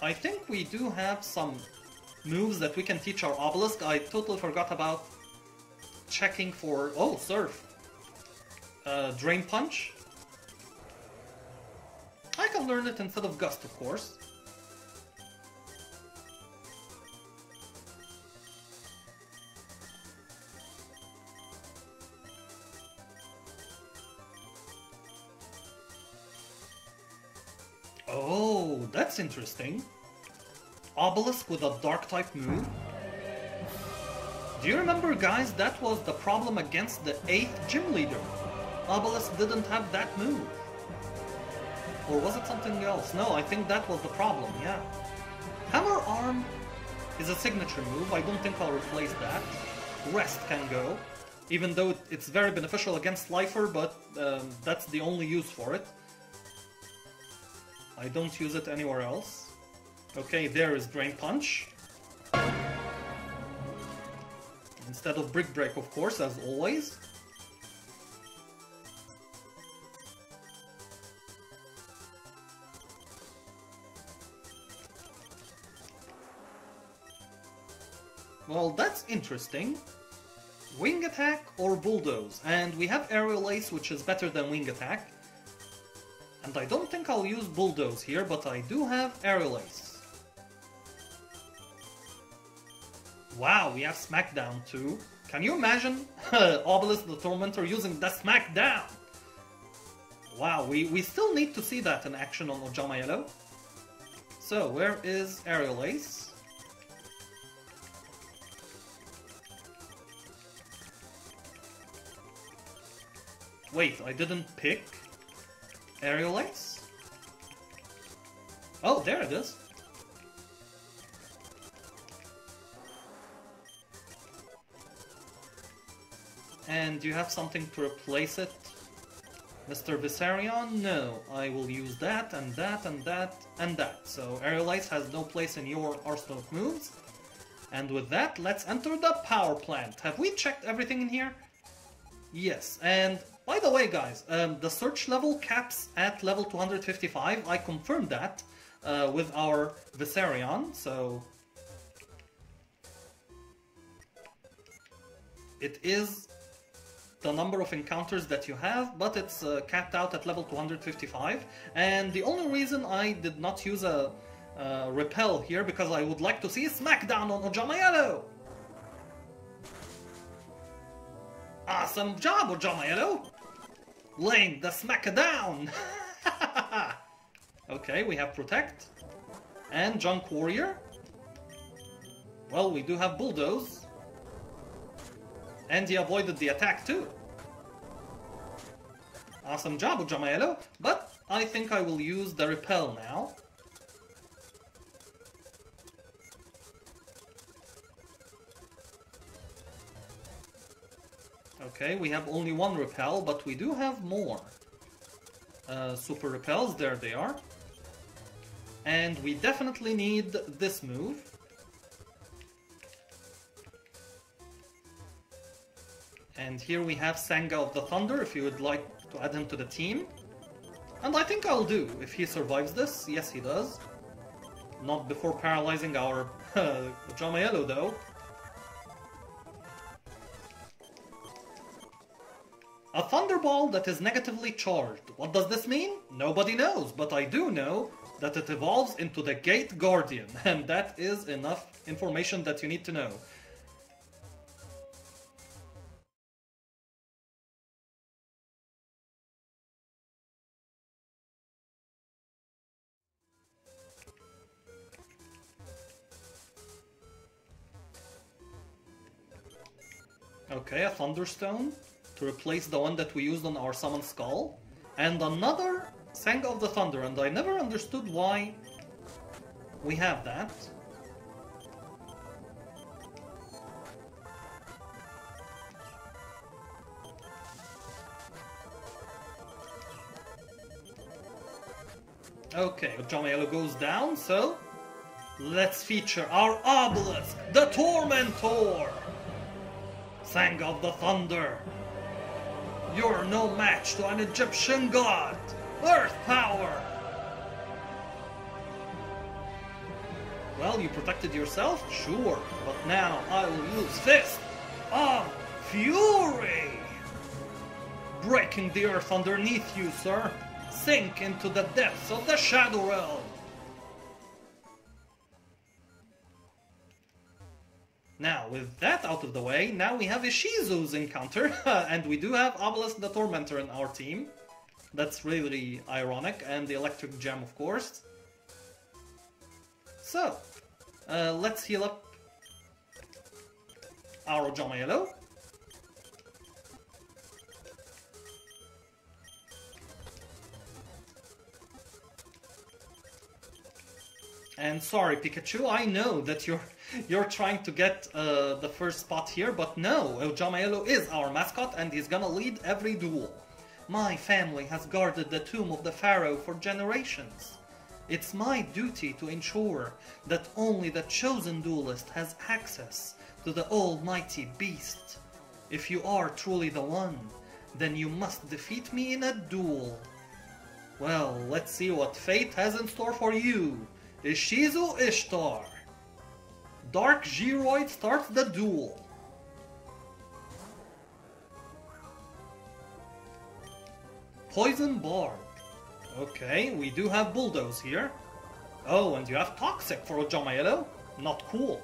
Speaker 1: I think we do have some moves that we can teach our Obelisk. I totally forgot about checking for... Oh, Surf. Uh, Drain Punch. I can learn it instead of Gust, of course. Oh, that's interesting. Obelisk with a dark type move. Do you remember guys, that was the problem against the 8th gym leader. Obelisk didn't have that move. Or was it something else? No, I think that was the problem, yeah. Hammer Arm is a signature move, I don't think I'll replace that. Rest can go. even though it's very beneficial against Lifer, but um, that's the only use for it. I don't use it anywhere else. Okay, there is Drain Punch. Instead of Brick Break, of course, as always. Well, that's interesting. Wing attack or bulldoze? And we have aerial ace, which is better than wing attack. And I don't think I'll use bulldoze here, but I do have aerial ace. Wow, we have smackdown too. Can you imagine Obelisk the Tormentor using the smackdown? Wow, we, we still need to see that in action on Ojama Yellow. So, where is Aerial Ace? Wait, I didn't pick aerial ace? Oh, there it is. And you have something to replace it? Mr. Viserion? No, I will use that and that and that and that. So Aerial Ace has no place in your arsenal of moves. And with that, let's enter the power plant. Have we checked everything in here? Yes, and by the way, guys, um, the search level caps at level 255. I confirmed that uh, with our Viserion, so... It is the number of encounters that you have, but it's uh, capped out at level 255. And the only reason I did not use a uh, repel here, because I would like to see a Smackdown on Ojama Yellow! Awesome job, Ojama Yellow! Laying the smack down! okay, we have Protect. And Junk Warrior. Well, we do have Bulldoze. And he avoided the attack too. Awesome job, Ojama But I think I will use the Repel now. Okay, we have only one repel, but we do have more. Uh, super repels, there they are. And we definitely need this move. And here we have Sanga of the Thunder, if you would like to add him to the team. And I think I'll do, if he survives this. Yes, he does. Not before paralyzing our Yellow, though. A Thunderball that is negatively charged. What does this mean? Nobody knows, but I do know that it evolves into the Gate Guardian, and that is enough information that you need to know. Okay, a Thunderstone to replace the one that we used on our Summon Skull, and another Sanga of the Thunder, and I never understood why we have that. Okay, Ojama goes down, so let's feature our Obelisk, the Tormentor! Sanga of the Thunder, you're no match to an Egyptian god! Earth power! Well, you protected yourself? Sure, but now I will use Fist of Fury! Breaking the earth underneath you, sir! Sink into the depths of the Shadow Realm! Now, with that out of the way, now we have Ishizu's encounter, and we do have Obelisk the Tormentor in our team. That's really ironic, and the Electric Gem, of course. So, uh, let's heal up our Yellow. And sorry, Pikachu, I know that you're You're trying to get uh, the first spot here, but no, Ojama is our mascot and he's gonna lead every duel. My family has guarded the tomb of the pharaoh for generations. It's my duty to ensure that only the chosen duelist has access to the almighty beast. If you are truly the one, then you must defeat me in a duel. Well, let's see what fate has in store for you, Ishizu Ishtar. Dark Jeroid starts the duel. Poison Barb. Okay, we do have Bulldoze here. Oh, and you have Toxic for Ojama Not cool.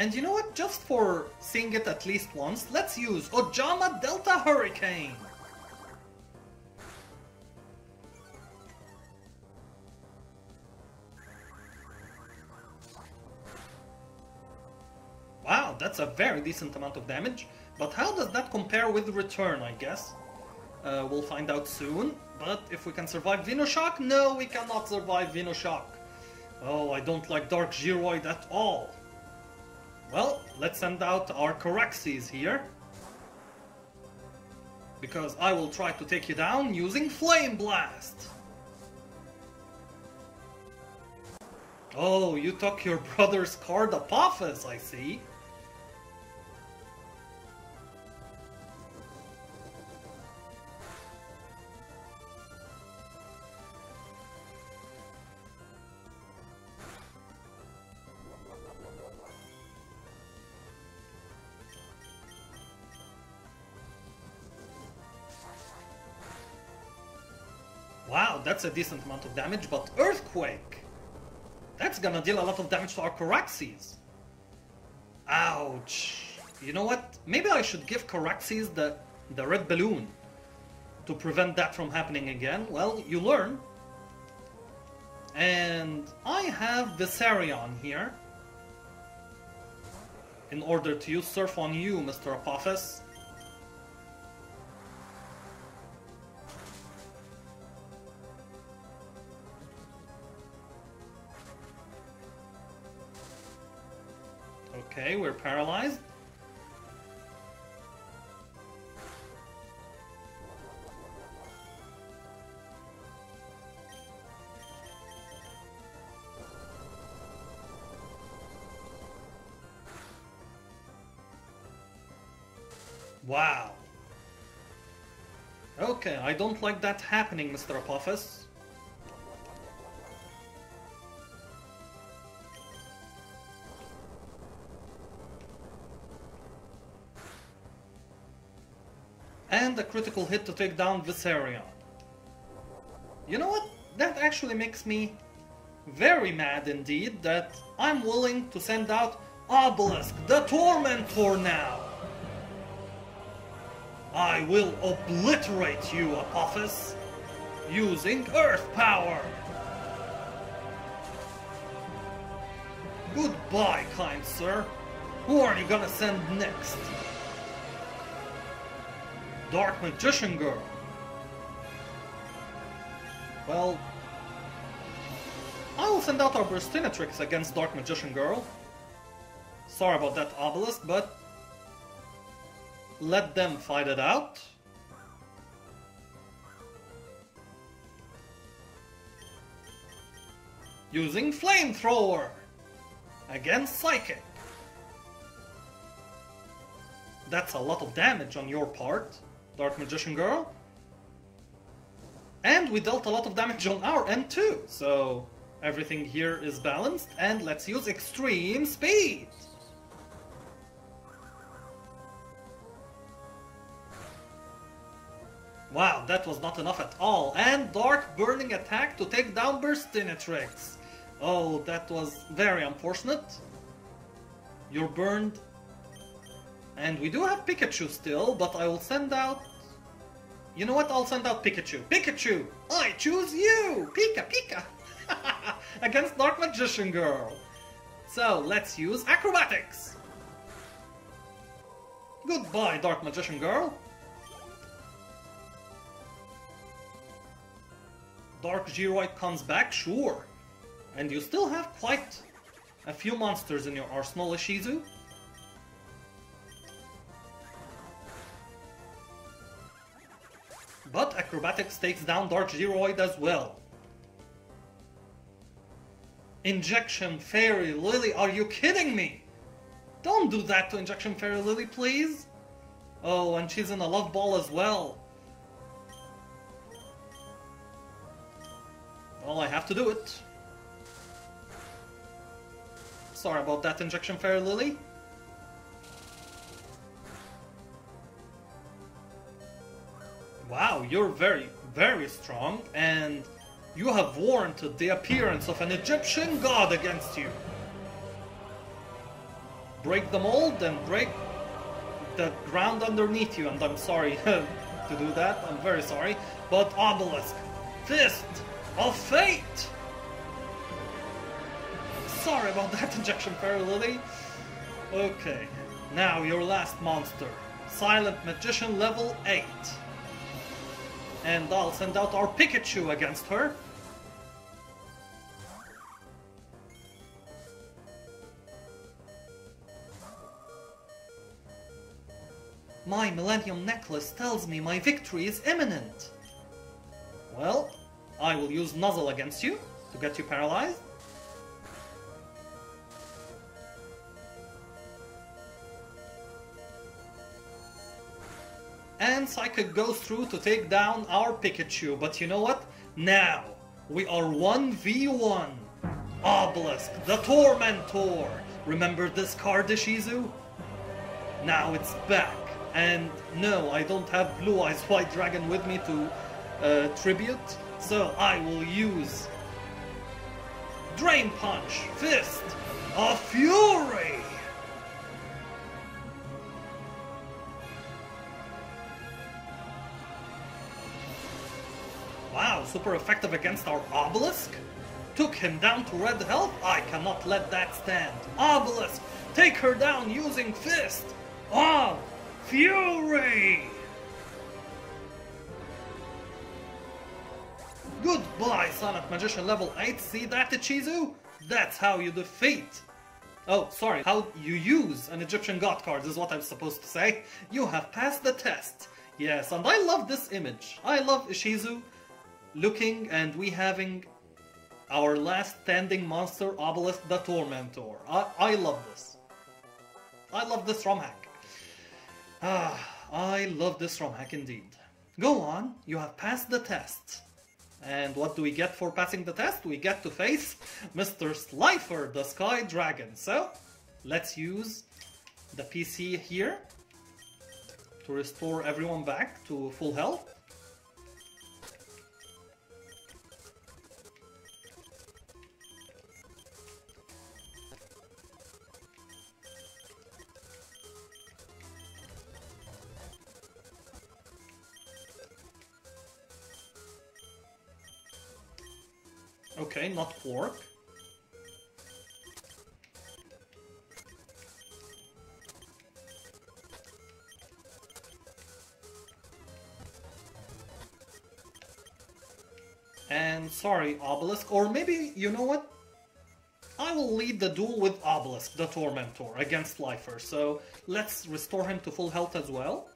Speaker 1: And you know what? Just for seeing it at least once, let's use Ojama Delta Hurricane. Wow, that's a very decent amount of damage. But how does that compare with Return, I guess? Uh, we'll find out soon. But if we can survive Venoshock? No, we cannot survive Venoshock. Oh, I don't like Dark Jeroid at all. Well, let's send out our Caraxes here. Because I will try to take you down using Flame Blast. Oh, you took your brother's card Apophis, I see. That's a decent amount of damage, but Earthquake! That's gonna deal a lot of damage to our Caraxes. Ouch. You know what? Maybe I should give Caraxes the, the red balloon to prevent that from happening again. Well, you learn. And I have Viserion here. In order to use Surf on you, Mr. Apophis. Okay, we're paralyzed. Wow. Okay, I don't like that happening, Mr. Apophis. Critical hit to take down Viserion. You know what? That actually makes me very mad indeed that I'm willing to send out Obelisk, the Tormentor now. I will obliterate you, Apophis, using Earth Power. Goodbye, kind sir. Who are you gonna send next? Dark Magician Girl. Well, I will send out our Burstinatrix against Dark Magician Girl. Sorry about that, Obelisk, but let them fight it out. Using Flamethrower against Psychic. That's a lot of damage on your part. Dark Magician Girl. And we dealt a lot of damage on our end too, so everything here is balanced, and let's use Extreme Speed! Wow, that was not enough at all. And Dark Burning Attack to take down Burstinatrix. Oh, that was very unfortunate. You're burned. And we do have Pikachu still, but I will send out you know what? I'll send out Pikachu. Pikachu! I choose you! Pika, Pika! Against Dark Magician Girl. So, let's use Acrobatics! Goodbye, Dark Magician Girl. Dark Jeroid comes back, sure. And you still have quite a few monsters in your arsenal, Ishizu. But Acrobatics takes down Dark Jeroid as well. Injection Fairy Lily, are you kidding me? Don't do that to Injection Fairy Lily, please. Oh, and she's in a love ball as well. Well, I have to do it. Sorry about that, Injection Fairy Lily. Wow, you're very, very strong, and you have warranted the appearance of an Egyptian god against you. Break the mold and break the ground underneath you, and I'm sorry to do that, I'm very sorry, but Obelisk, Fist of Fate! Sorry about that, Injection Fairy Lily. Okay, now your last monster, Silent Magician level 8 and I'll send out our Pikachu against her. My Millennium Necklace tells me my victory is imminent. Well, I will use Nuzzle against you to get you paralyzed. And Psychic goes through to take down our Pikachu. But you know what? Now, we are 1v1. Obelisk, the Tormentor. Remember this card, Ishizu? Now it's back. And no, I don't have Blue Eyes White Dragon with me to uh, tribute, so I will use Drain Punch, Fist of Fury! Wow, super effective against our Obelisk? Took him down to red health? I cannot let that stand. Obelisk, take her down using Fist of Fury! Goodbye, Sonic Magician level 8. See that, Ishizu? That's how you defeat. Oh, sorry, how you use an Egyptian god card is what I'm supposed to say. You have passed the test. Yes, and I love this image. I love Ishizu looking and we having our last standing monster, Obelisk the Tormentor. I, I love this. I love this ROM hack. Ah, I love this ROM hack indeed. Go on, you have passed the test. And what do we get for passing the test? We get to face Mr. Slifer, the Sky Dragon. So, let's use the PC here to restore everyone back to full health. Okay, not pork. And sorry, Obelisk, or maybe, you know what? I will lead the duel with Obelisk, the Tormentor, against Slifer, so let's restore him to full health as well.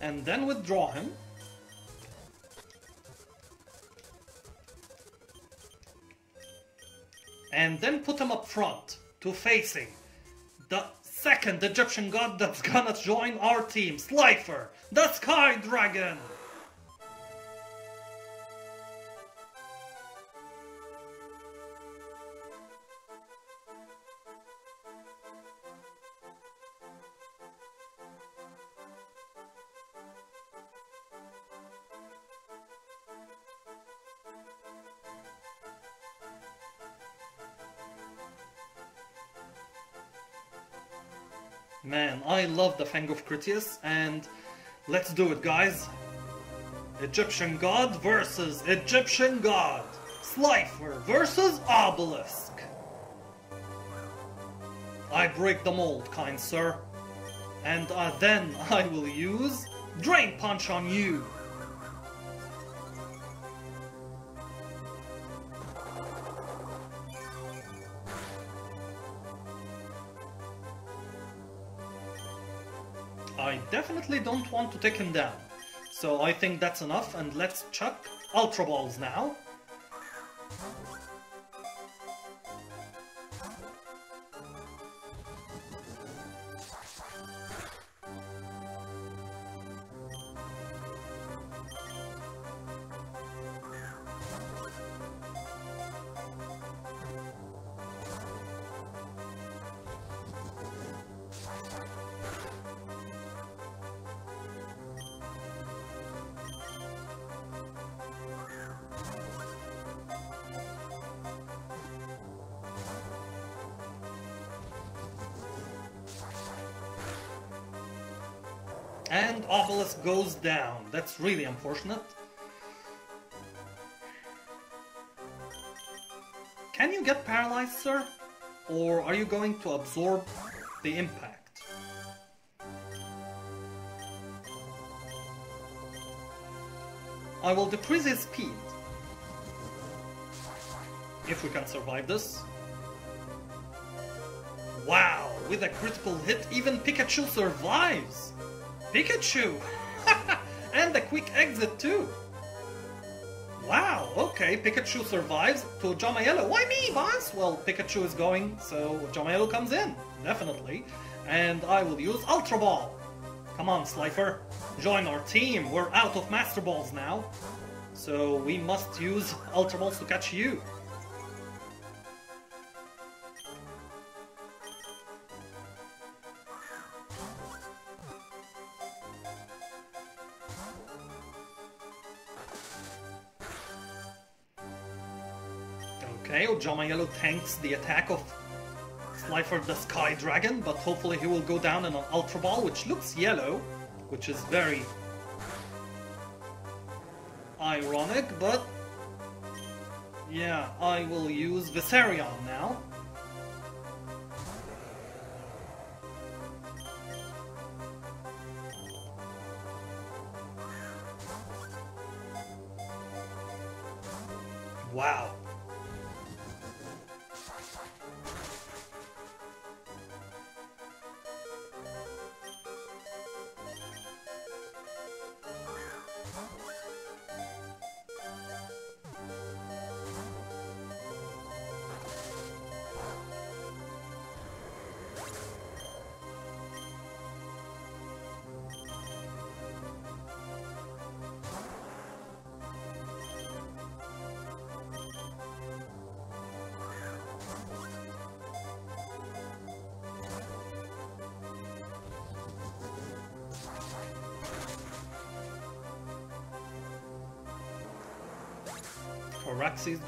Speaker 1: And then withdraw him. And then put him up front to facing the second Egyptian god that's gonna join our team, Slifer, the Sky Dragon. Critias, and let's do it, guys. Egyptian God versus Egyptian God. Slifer versus Obelisk. I break the mold, kind sir. And uh, then I will use Drain Punch on you. Definitely don't want to take him down. So I think that's enough and let's chuck Ultra Balls now. That's really unfortunate. Can you get paralyzed, sir? Or are you going to absorb the impact? I will decrease his speed. If we can survive this. Wow, with a critical hit, even Pikachu survives! Pikachu! A quick exit too! Wow, okay, Pikachu survives to Jamaello. Why me, boss? Well, Pikachu is going, so Jamaello comes in, definitely. And I will use Ultra Ball. Come on, Slifer. Join our team. We're out of Master Balls now. So we must use Ultra Balls to catch you. Okay, Jamaello tanks the attack of Slifer the Sky Dragon, but hopefully he will go down in an Ultra Ball, which looks yellow, which is very ironic, but yeah, I will use Viserion now.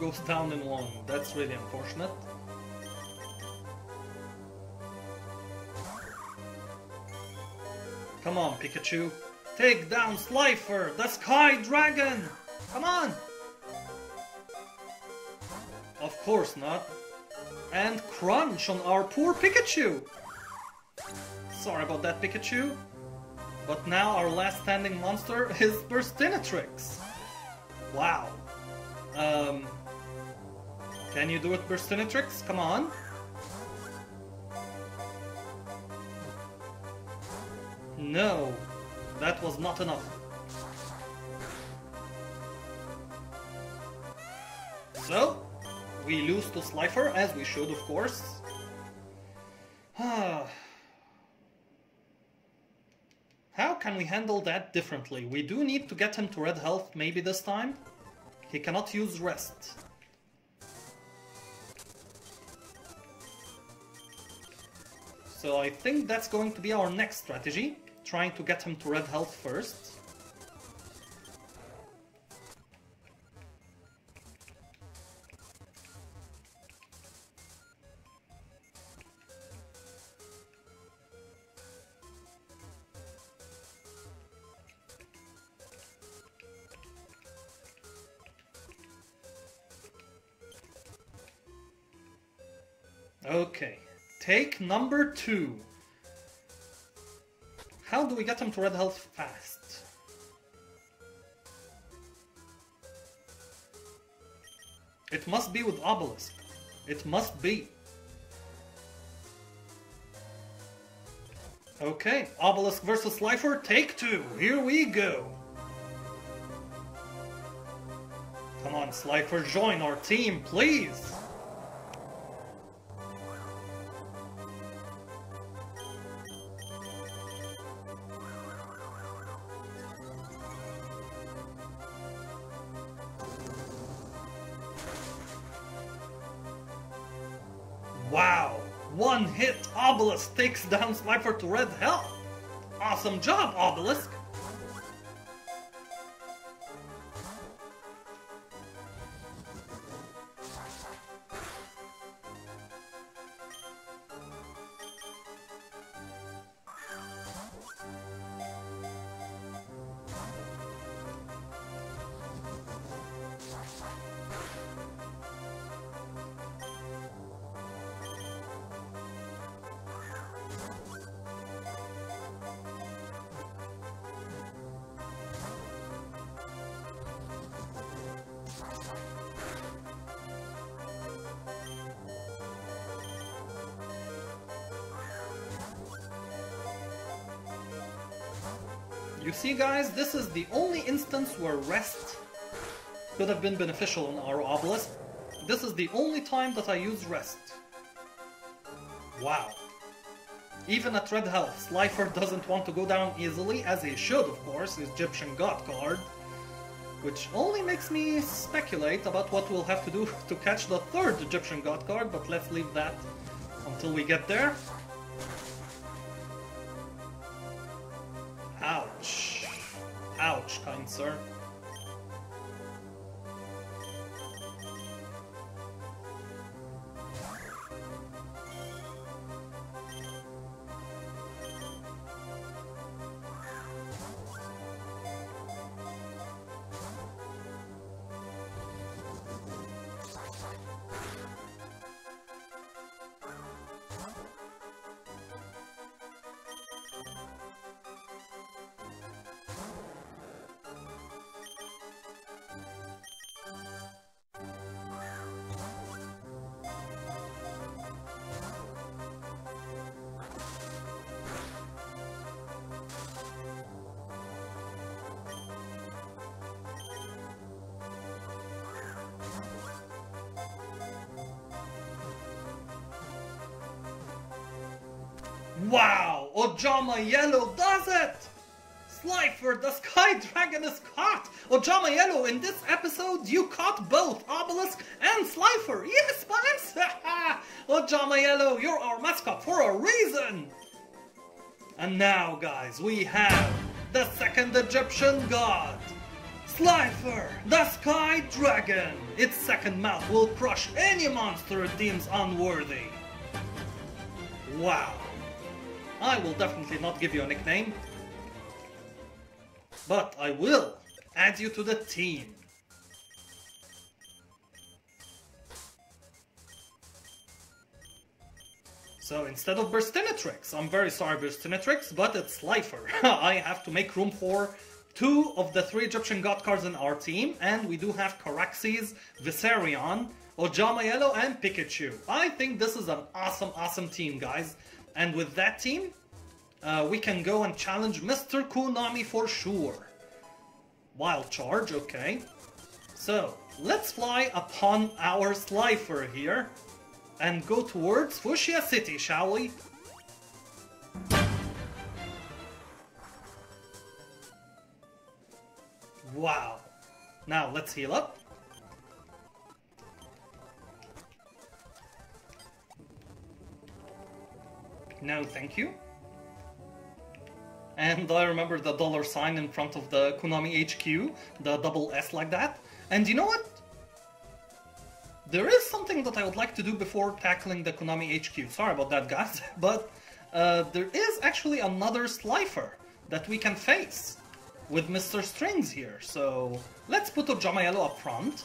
Speaker 1: Goes down in one. That's really unfortunate. Come on, Pikachu. Take down Slifer, the Sky Dragon! Come on! Of course not. And crunch on our poor Pikachu! Sorry about that, Pikachu. But now our last standing monster is Burstinatrix. Wow. Um, can you do it, Burstinatrix? Come on. No, that was not enough. So, we lose to Slifer, as we should, of course. How can we handle that differently? We do need to get him to red health maybe this time. He cannot use rest. So I think that's going to be our next strategy, trying to get him to red health first. Take number two. How do we get him to red health fast? It must be with Obelisk. It must be. Okay, Obelisk versus Slifer, take two. Here we go. Come on, Slifer, join our team, please. One hit Obelisk takes down Slifer to red health. Awesome job, Obelisk! Where rest could have been beneficial in our obelisk. This is the only time that I use rest. Wow. Even at red health, Slifer doesn't want to go down easily, as he should of course, Egyptian God card. Which only makes me speculate about what we'll have to do to catch the third Egyptian God card, but let's leave that until we get there. Ojama Yellow does it! Slifer, the Sky Dragon is caught! Ojama Yellow, in this episode, you caught both Obelisk and Slifer! Yes, Spence! Ojama Yellow, you're our mascot for a reason! And now, guys, we have the second Egyptian god! Slifer, the Sky Dragon! Its second mouth will crush any monster it deems unworthy. Wow. I will definitely not give you a nickname. But I will add you to the team. So instead of Burstinatrix, I'm very sorry Burstinatrix, but it's Slifer. I have to make room for two of the three Egyptian god cards in our team, and we do have Caraxes, Viserion, Ojama Yellow, and Pikachu. I think this is an awesome, awesome team, guys. And with that team, uh, we can go and challenge Mr. Konami for sure. Wild Charge, okay. So, let's fly upon our Slifer here and go towards Fuchsia City, shall we? Wow. Now, let's heal up. No, thank you. And I remember the dollar sign in front of the Konami HQ, the double S like that. And you know what? There is something that I would like to do before tackling the Konami HQ. Sorry about that, guys. But uh, there is actually another Slifer that we can face with Mr. Strings here. So let's put Ojama Yellow up front.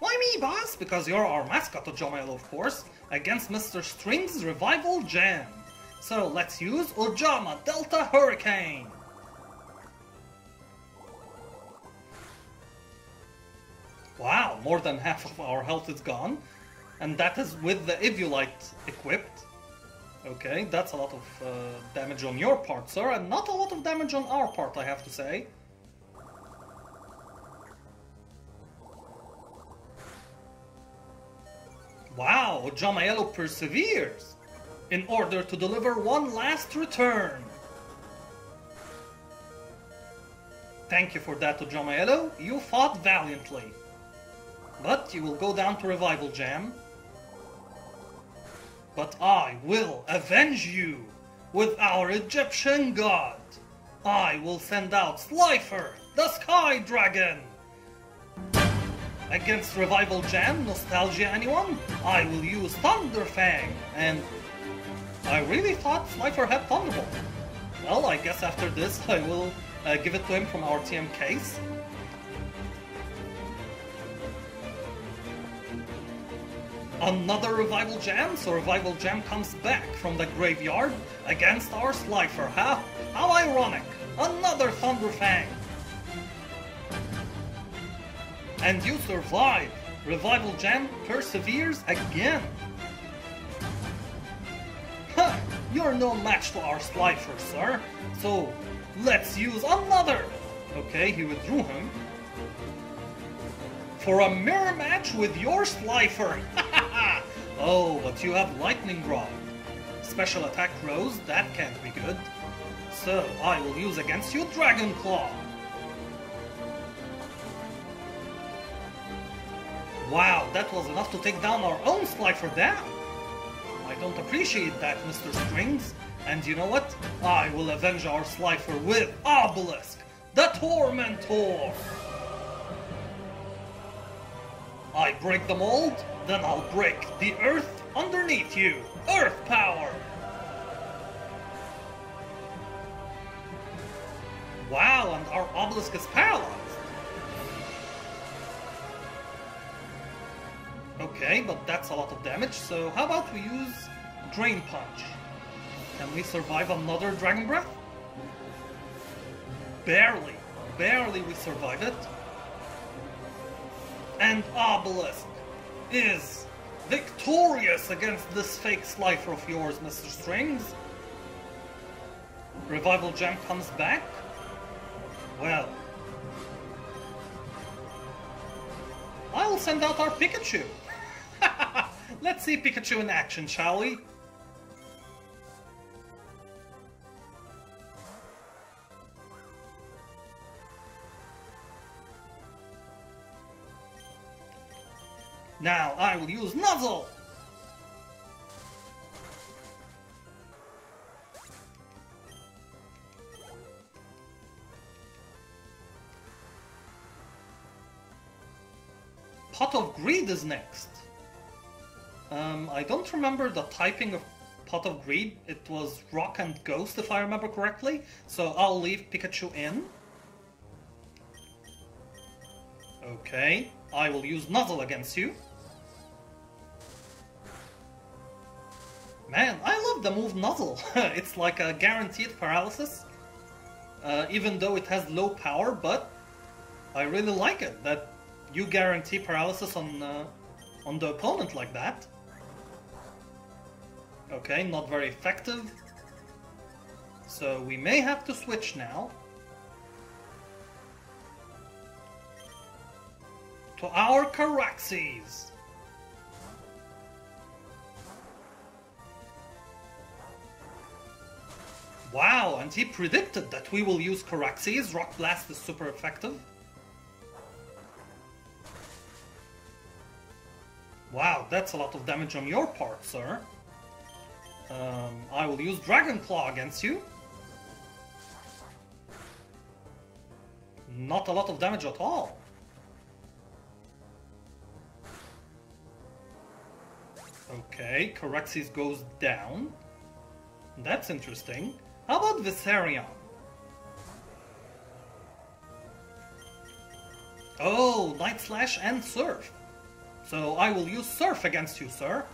Speaker 1: Why me, boss? Because you're our mascot, Ojama of course, against Mr. String's Revival Jam. So let's use Ojama Delta Hurricane. Wow, more than half of our health is gone. And that is with the Eviolite equipped. Okay, that's a lot of uh, damage on your part, sir, and not a lot of damage on our part, I have to say. Wow, Jamaello perseveres in order to deliver one last return. Thank you for that, Jamaello. You fought valiantly. But you will go down to Revival Jam. But I will avenge you with our Egyptian god. I will send out Slifer, the Sky Dragon. Against Revival Jam, Nostalgia anyone? I will use Thunderfang, and I really thought Slifer had Thunderbolt. Well, I guess after this I will uh, give it to him from our TM case. Another Revival Jam, so Revival Jam comes back from the graveyard against our Slifer. How, how ironic! Another Thunderfang! And you survive! Revival Jam perseveres again! Huh! You're no match to our Slifer, sir! So, let's use another! Okay, he withdrew him. For a mirror match with your Slifer! oh, but you have Lightning Rod. Special attack Rose, that can't be good. So, I will use against you Dragon Claw. Wow, that was enough to take down our own Slifer down. I don't appreciate that, Mr. Strings. And you know what? I will avenge our Slifer with Obelisk, the Tormentor. I break the mold, then I'll break the earth underneath you. Earth power! Wow, and our obelisk is paralyzed. Okay, but that's a lot of damage, so how about we use Drain Punch? Can we survive another Dragon Breath? Barely. Barely we survive it. And Obelisk is victorious against this fake Slifer of yours, Mr. Strings. Revival Jam comes back. Well, I'll send out our Pikachu. Let's see Pikachu in action, shall we? Now I will use Nuzzle! Pot of Greed is next. Um, I don't remember the typing of Pot of Greed. It was Rock and Ghost, if I remember correctly. So I'll leave Pikachu in. Okay, I will use Nuzzle against you. Man, I love the move Nuzzle. it's like a guaranteed paralysis. Uh, even though it has low power, but I really like it that you guarantee paralysis on uh, on the opponent like that. Okay, not very effective. So we may have to switch now. To our Caraxes. Wow, and he predicted that we will use Caraxes. Rock Blast is super effective. Wow, that's a lot of damage on your part, sir. Um, I will use Dragon Claw against you. Not a lot of damage at all. Okay, Caraxes goes down. That's interesting. How about Viserion? Oh, Night Slash and Surf. So I will use Surf against you, sir.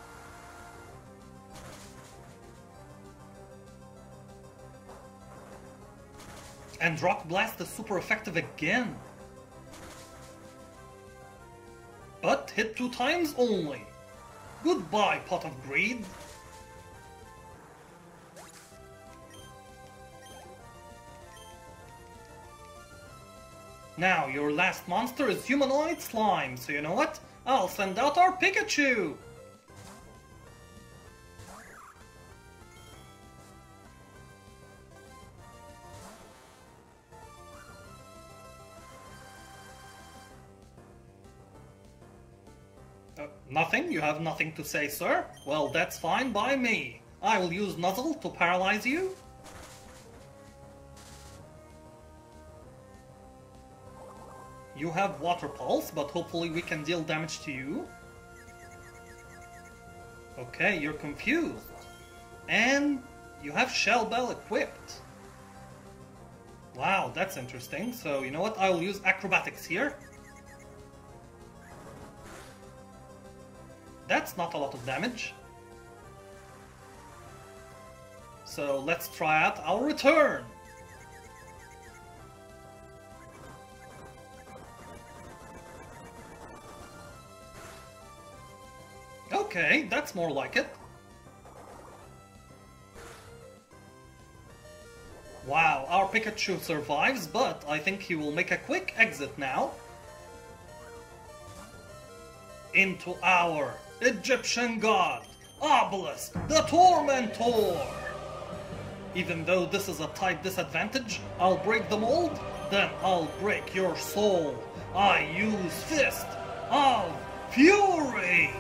Speaker 1: And Rock Blast is super effective again. But hit two times only. Goodbye, Pot of Greed. Now, your last monster is Humanoid Slime, so you know what? I'll send out our Pikachu! Nothing? You have nothing to say, sir? Well, that's fine by me. I will use Nuzzle to paralyze you. You have Water Pulse, but hopefully we can deal damage to you. Okay, you're confused. And you have Shell Bell equipped. Wow, that's interesting. So, you know what? I will use Acrobatics here. That's not a lot of damage. So let's try out our return. Okay, that's more like it. Wow, our Pikachu survives, but I think he will make a quick exit now. Into our Egyptian god, Obelisk, the Tormentor! Even though this is a type disadvantage, I'll break the mold, then I'll break your soul. I use Fist of Fury!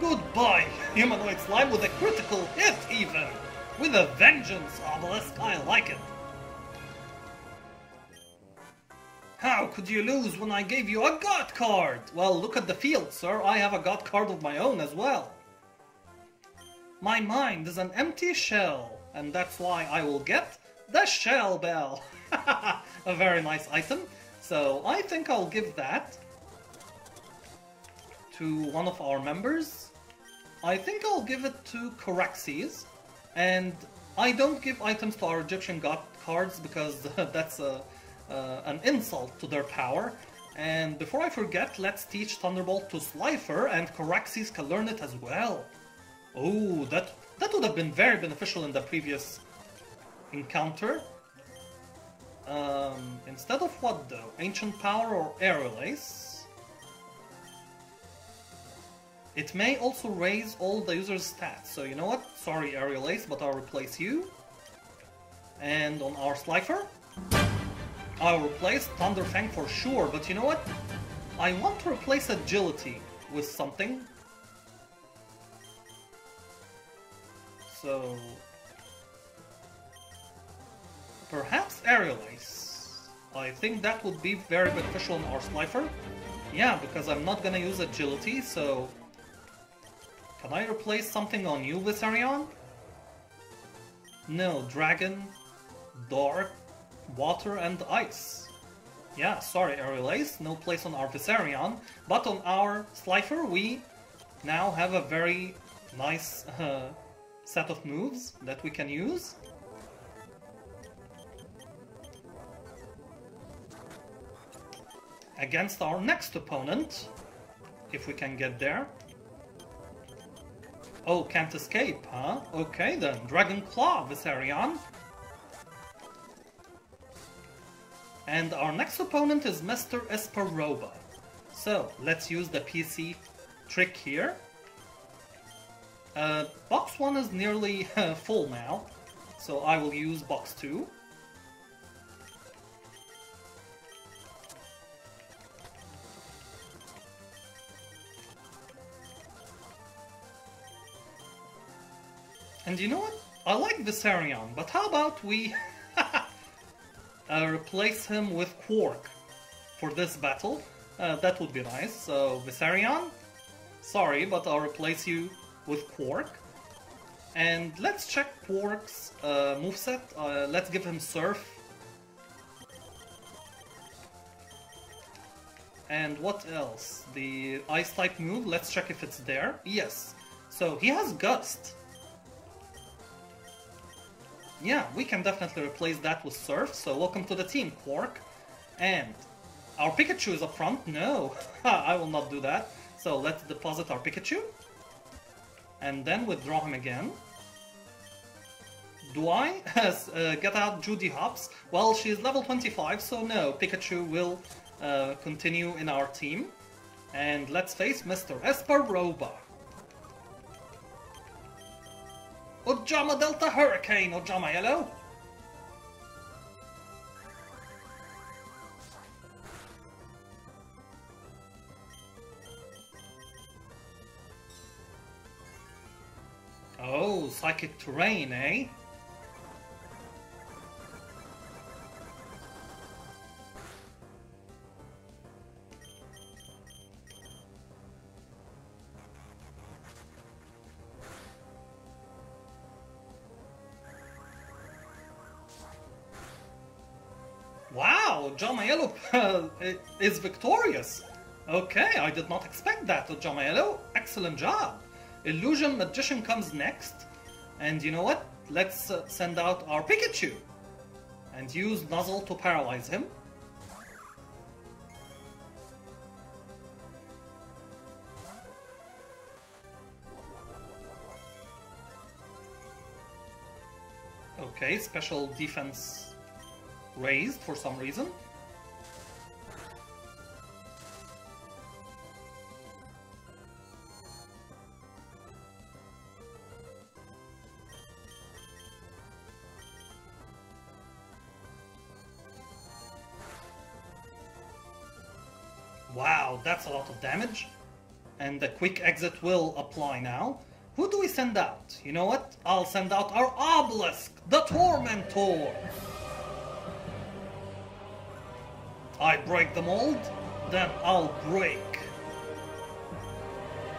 Speaker 1: Goodbye, humanoid slime with a critical hit even! With a vengeance, Obelisk, I like it. How could you lose when I gave you a God card? Well, look at the field, sir. I have a God card of my own as well. My mind is an empty shell, and that's why I will get the Shell Bell. a very nice item. So I think I'll give that to one of our members. I think I'll give it to Caraxes. And I don't give items to our Egyptian god cards because that's a, uh, an insult to their power. And before I forget, let's teach Thunderbolt to Slifer and Caraxes can learn it as well. Oh, that, that would have been very beneficial in the previous encounter. Um, instead of what though? Ancient Power or Aerial Ace? It may also raise all the user's stats, so you know what? Sorry Aerial Ace, but I'll replace you. And on our Slifer, I'll replace Thunderfang for sure, but you know what? I want to replace Agility with something. So... Perhaps Aerial Ace. I think that would be very beneficial on our Slifer. Yeah, because I'm not gonna use Agility, so... Can I replace something on you, Viserion? No, Dragon, Dark, Water and Ice. Yeah, sorry, Aerial Ace, no place on our Viserion, but on our Slifer we now have a very nice uh, set of moves that we can use. Against our next opponent, if we can get there. Oh, can't escape, huh? Okay then, Dragon Claw, Viserion. And our next opponent is Mr. Espa Roba. So, let's use the PC trick here. Uh, box 1 is nearly uh, full now, so I will use box 2. And you know what? I like Viserion, but how about we uh, replace him with Quark for this battle? Uh, that would be nice. So, Viserion, sorry, but I'll replace you with Quark. And let's check Quark's uh, moveset. Uh, let's give him Surf. And what else? The ice type move, let's check if it's there. Yes. So he has Gust. Yeah, we can definitely replace that with Surf, so welcome to the team, Quark. And our Pikachu is up front? No, I will not do that. So let's deposit our Pikachu. And then withdraw him again. Do I uh, get out Judy Hopps? Well, she's level 25, so no, Pikachu will uh, continue in our team. And let's face Mr. Espa Roba. Ojama Delta Hurricane, Ojama Yellow. Oh, Psychic Terrain, eh? Wow, Jamaello uh, is victorious. Okay, I did not expect that, Jamaello. Excellent job. Illusion Magician comes next. And you know what? Let's uh, send out our Pikachu. And use Nuzzle to paralyze him. Okay, special defense raised for some reason. Wow, that's a lot of damage. And the quick exit will apply now. Who do we send out? You know what? I'll send out our Obelisk, the Tormentor! I break the mold, then I'll break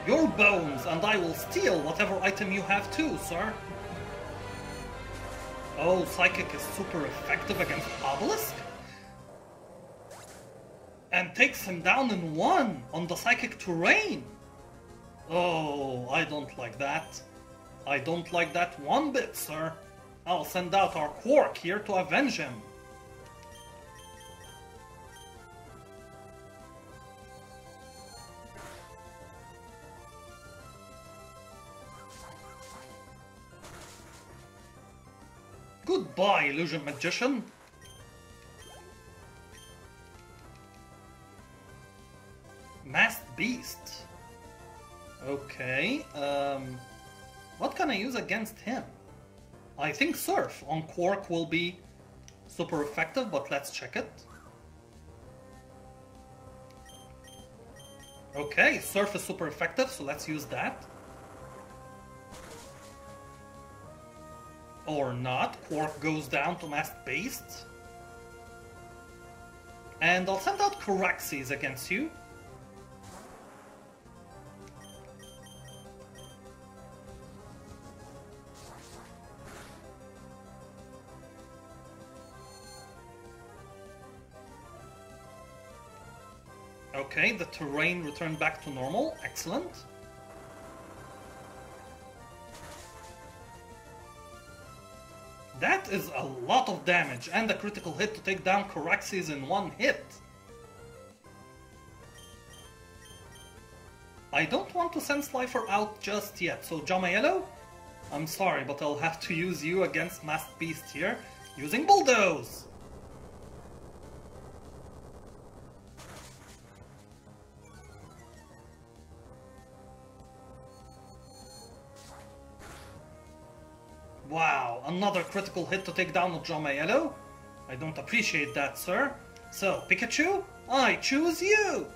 Speaker 1: your bones, and I will steal whatever item you have too, sir. Oh, Psychic is super effective against Obelisk? Takes him down in one on the Psychic terrain. Oh, I don't like that. I don't like that one bit, sir. I'll send out our Quark here to avenge him. Goodbye, Illusion Magician. Okay, um, what can I use against him? I think Surf on Quark will be super effective, but let's check it. Okay, Surf is super effective, so let's use that. Or not. Quark goes down to Masked Beast. And I'll send out Caraxes against you. Okay, the terrain returned back to normal. Excellent. That is a lot of damage and a critical hit to take down Caraxes in one hit. I don't want to send Slifer out just yet, so Jamaello, I'm sorry, but I'll have to use you against Masked Beast here, using Bulldoze! Wow, another critical hit to take down Jamaello? I don't appreciate that, sir. So, Pikachu, I choose you!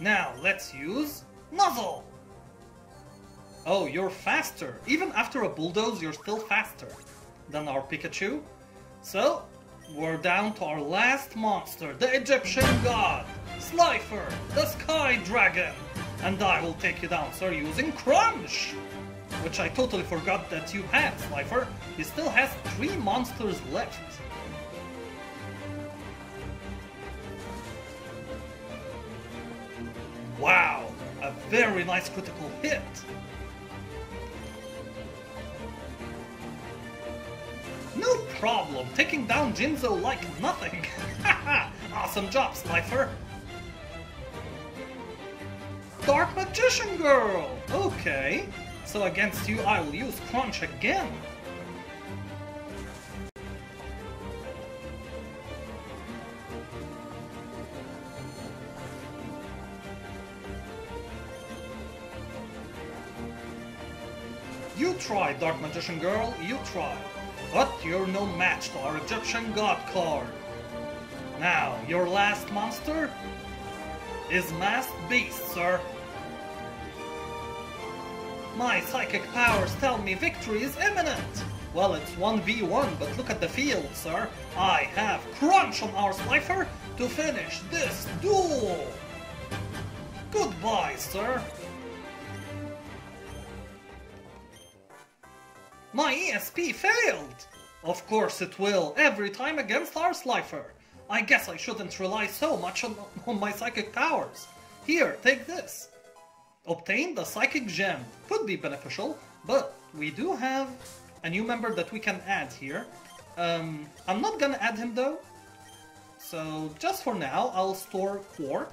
Speaker 1: Now, let's use Nuzzle! Oh, you're faster. Even after a Bulldoze, you're still faster than our Pikachu. So, we're down to our last monster, the Egyptian god, Slifer, the Sky Dragon and I will take you down, sir, using Crunch! Which I totally forgot that you had, Slifer. He still has three monsters left. Wow, a very nice critical hit! No problem, taking down Jinzo like nothing! awesome job, Slifer! Dark Magician Girl! Okay, so against you I will use Crunch again. You try, Dark Magician Girl, you try. But you're no match to our Egyptian God card. Now, your last monster is Masked Beast, sir. My psychic powers tell me victory is imminent. Well, it's 1v1, but look at the field, sir. I have Crunch on our Slifer to finish this duel. Goodbye, sir. My ESP failed! Of course it will, every time against our Slifer. I guess I shouldn't rely so much on, on my psychic powers. Here, take this. Obtain the psychic gem. Could be beneficial, but we do have a new member that we can add here. Um, I'm not gonna add him though. So just for now, I'll store Quark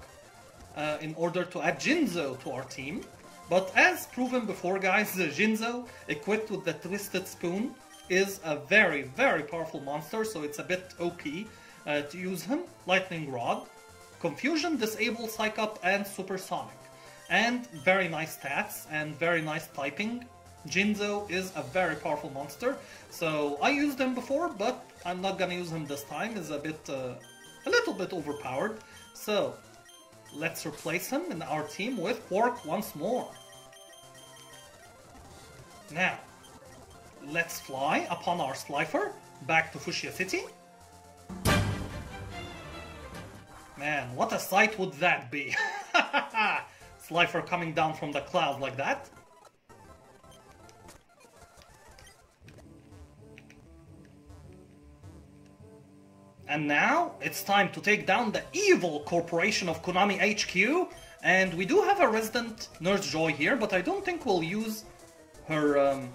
Speaker 1: uh, in order to add Jinzo to our team. But as proven before guys, Jinzo, equipped with the Twisted Spoon, is a very, very powerful monster, so it's a bit OP uh, to use him. Lightning Rod, Confusion, Disable, Psych Up, and Supersonic. And very nice stats and very nice typing. Jinzo is a very powerful monster, so I used him before, but I'm not gonna use him this time. Is a bit, uh, a little bit overpowered. So let's replace him in our team with Quark once more. Now, let's fly upon our Slifer back to Fuchsia City. Man, what a sight would that be! Slifer coming down from the cloud like that. And now, it's time to take down the evil corporation of Konami HQ. And we do have a resident Nurse Joy here, but I don't think we'll use her um,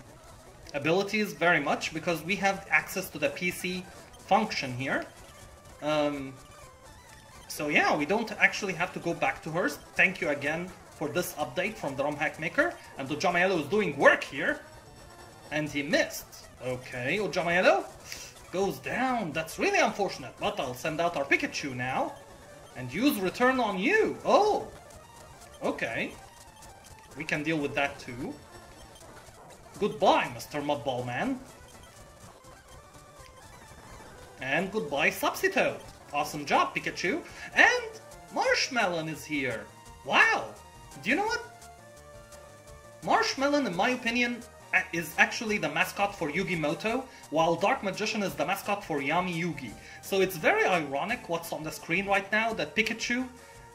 Speaker 1: abilities very much because we have access to the PC function here. Um, so yeah, we don't actually have to go back to hers. Thank you again for this update from the ROM hack maker. And Ojama Yellow is doing work here. And he missed. Okay, Ojama Yellow goes down. That's really unfortunate. But I'll send out our Pikachu now. And use return on you. Oh, okay. We can deal with that too. Goodbye, Mr. Mudball Man. And goodbye, Subsitoad. Awesome job, Pikachu. And Marshmallow is here. Wow. Do you know what? Marshmallow, in my opinion, is actually the mascot for Yugi Muto, while Dark Magician is the mascot for Yami Yugi. So it's very ironic what's on the screen right now that Pikachu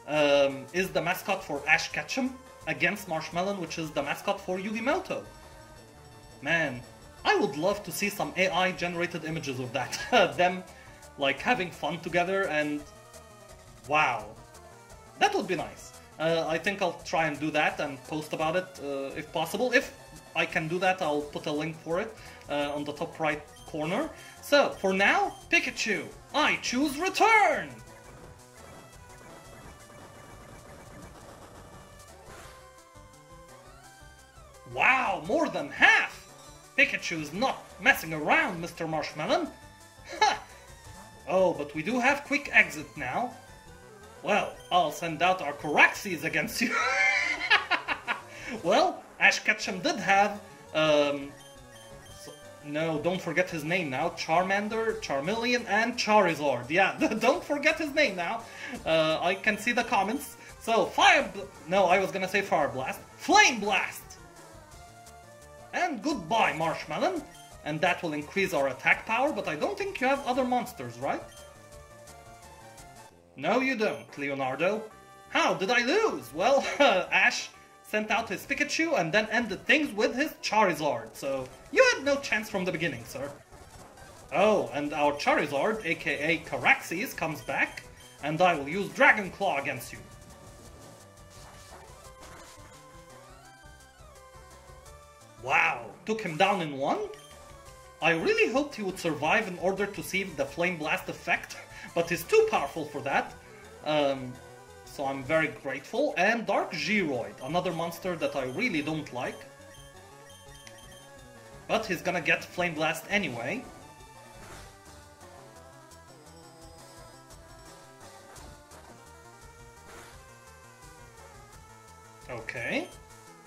Speaker 1: um, is the mascot for Ash Ketchum against Marshmallow, which is the mascot for Yugi Muto. Man, I would love to see some AI generated images of that. Them like having fun together and wow. That would be nice. Uh, I think I'll try and do that and post about it uh, if possible. If I can do that, I'll put a link for it uh, on the top right corner. So, for now, Pikachu, I choose return! Wow, more than half! Pikachu's not messing around, Mr. Marshmallow. Ha! Oh, but we do have quick exit now. Well, I'll send out our Caraxes against you. well, Ash Ketchum did have... Um, so, no, don't forget his name now. Charmander, Charmeleon, and Charizard. Yeah, don't forget his name now. Uh, I can see the comments. So, Fire... No, I was gonna say Fire Blast. Flame Blast! And goodbye, Marshmallow. And that will increase our attack power, but I don't think you have other monsters, right? No, you don't, Leonardo. How did I lose? Well, uh, Ash sent out his Pikachu and then ended things with his Charizard, so you had no chance from the beginning, sir. Oh, and our Charizard, aka Caraxes, comes back, and I will use Dragon Claw against you. Wow, took him down in one? I really hoped he would survive in order to see the Flame Blast effect, but he's too powerful for that. Um, so I'm very grateful. And Dark Jeroid, another monster that I really don't like. But he's gonna get Flame Blast anyway. Okay.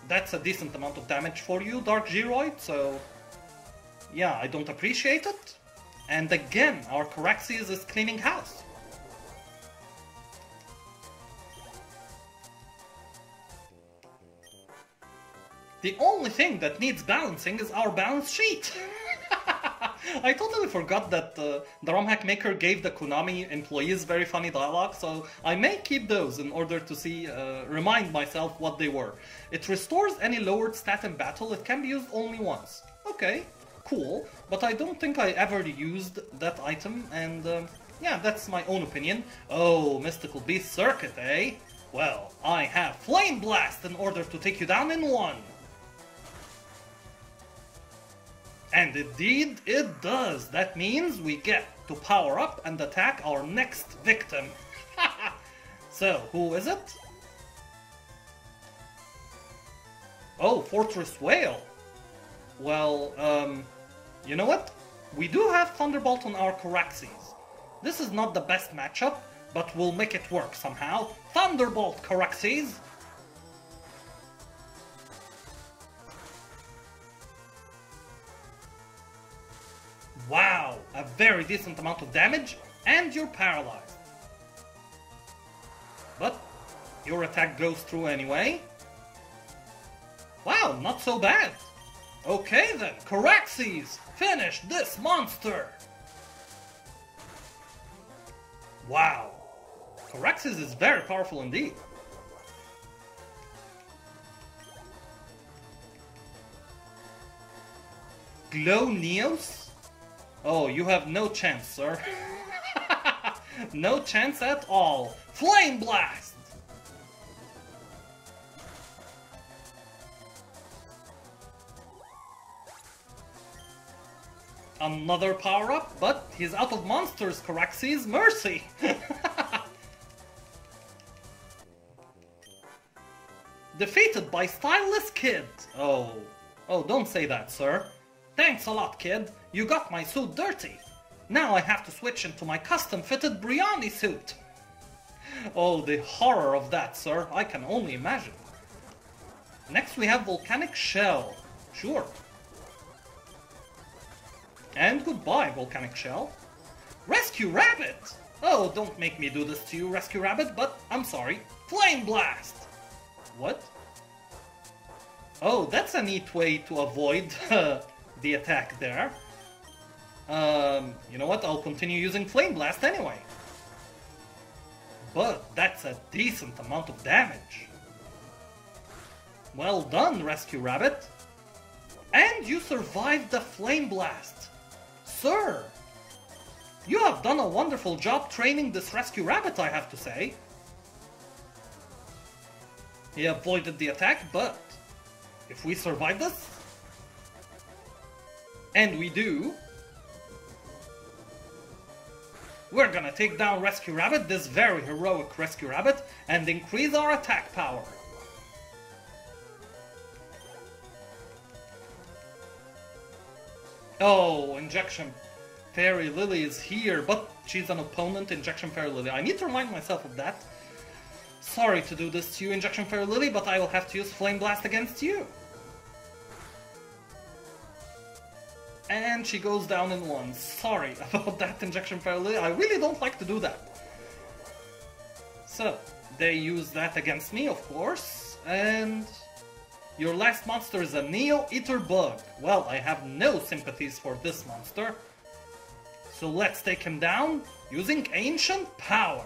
Speaker 1: That's a decent amount of damage for you, Dark Jeroid, so... Yeah, I don't appreciate it. And again, our Caraxes is cleaning house. The only thing that needs balancing is our balance sheet. I totally forgot that uh, the ROM hack maker gave the Konami employees very funny dialogue, so I may keep those in order to see, uh, remind myself what they were. It restores any lowered stat in battle, it can be used only once. Okay, cool, but I don't think I ever used that item, and uh, yeah, that's my own opinion. Oh, Mystical Beast Circuit, eh? Well, I have Flame Blast in order to take you down in one. And indeed, it does. That means we get to power up and attack our next victim. so, who is it? Oh, Fortress Whale. Well, um, you know what? We do have Thunderbolt on our Caraxes. This is not the best matchup, but we'll make it work somehow. Thunderbolt Caraxes! Wow, a very decent amount of damage, and you're paralyzed. But your attack goes through anyway. Wow, not so bad. Okay then, Caraxes, finish this monster! Wow, Caraxes is very powerful indeed. Glow Neos? Oh, you have no chance, sir. no chance at all. Flame Blast! Another power up, but he's out of monsters, Caraxes. Mercy! Defeated by Styleless Kid. Oh. Oh, don't say that, sir. Thanks a lot, kid. You got my suit dirty. Now I have to switch into my custom-fitted Brioni suit. Oh, the horror of that, sir. I can only imagine. Next we have Volcanic Shell. Sure. And goodbye, Volcanic Shell. Rescue Rabbit! Oh, don't make me do this to you, Rescue Rabbit, but I'm sorry. Flame Blast! What? Oh, that's a neat way to avoid the attack there. Um, you know what? I'll continue using Flame Blast anyway. But that's a decent amount of damage. Well done, Rescue Rabbit. And you survived the Flame Blast. Sir, you have done a wonderful job training this Rescue Rabbit, I have to say. He avoided the attack, but if we survive this, and we do, we're gonna take down Rescue Rabbit, this very heroic Rescue Rabbit, and increase our attack power. Oh, Injection Fairy Lily is here, but she's an opponent, Injection Fairy Lily. I need to remind myself of that. Sorry to do this to you, Injection Fairy Lily, but I will have to use Flame Blast against you. And she goes down in one. Sorry about that, Injection Fairy Lily. I really don't like to do that. So, they use that against me, of course, and... Your last monster is a Neo Eater Bug. Well, I have no sympathies for this monster. So let's take him down using Ancient Power.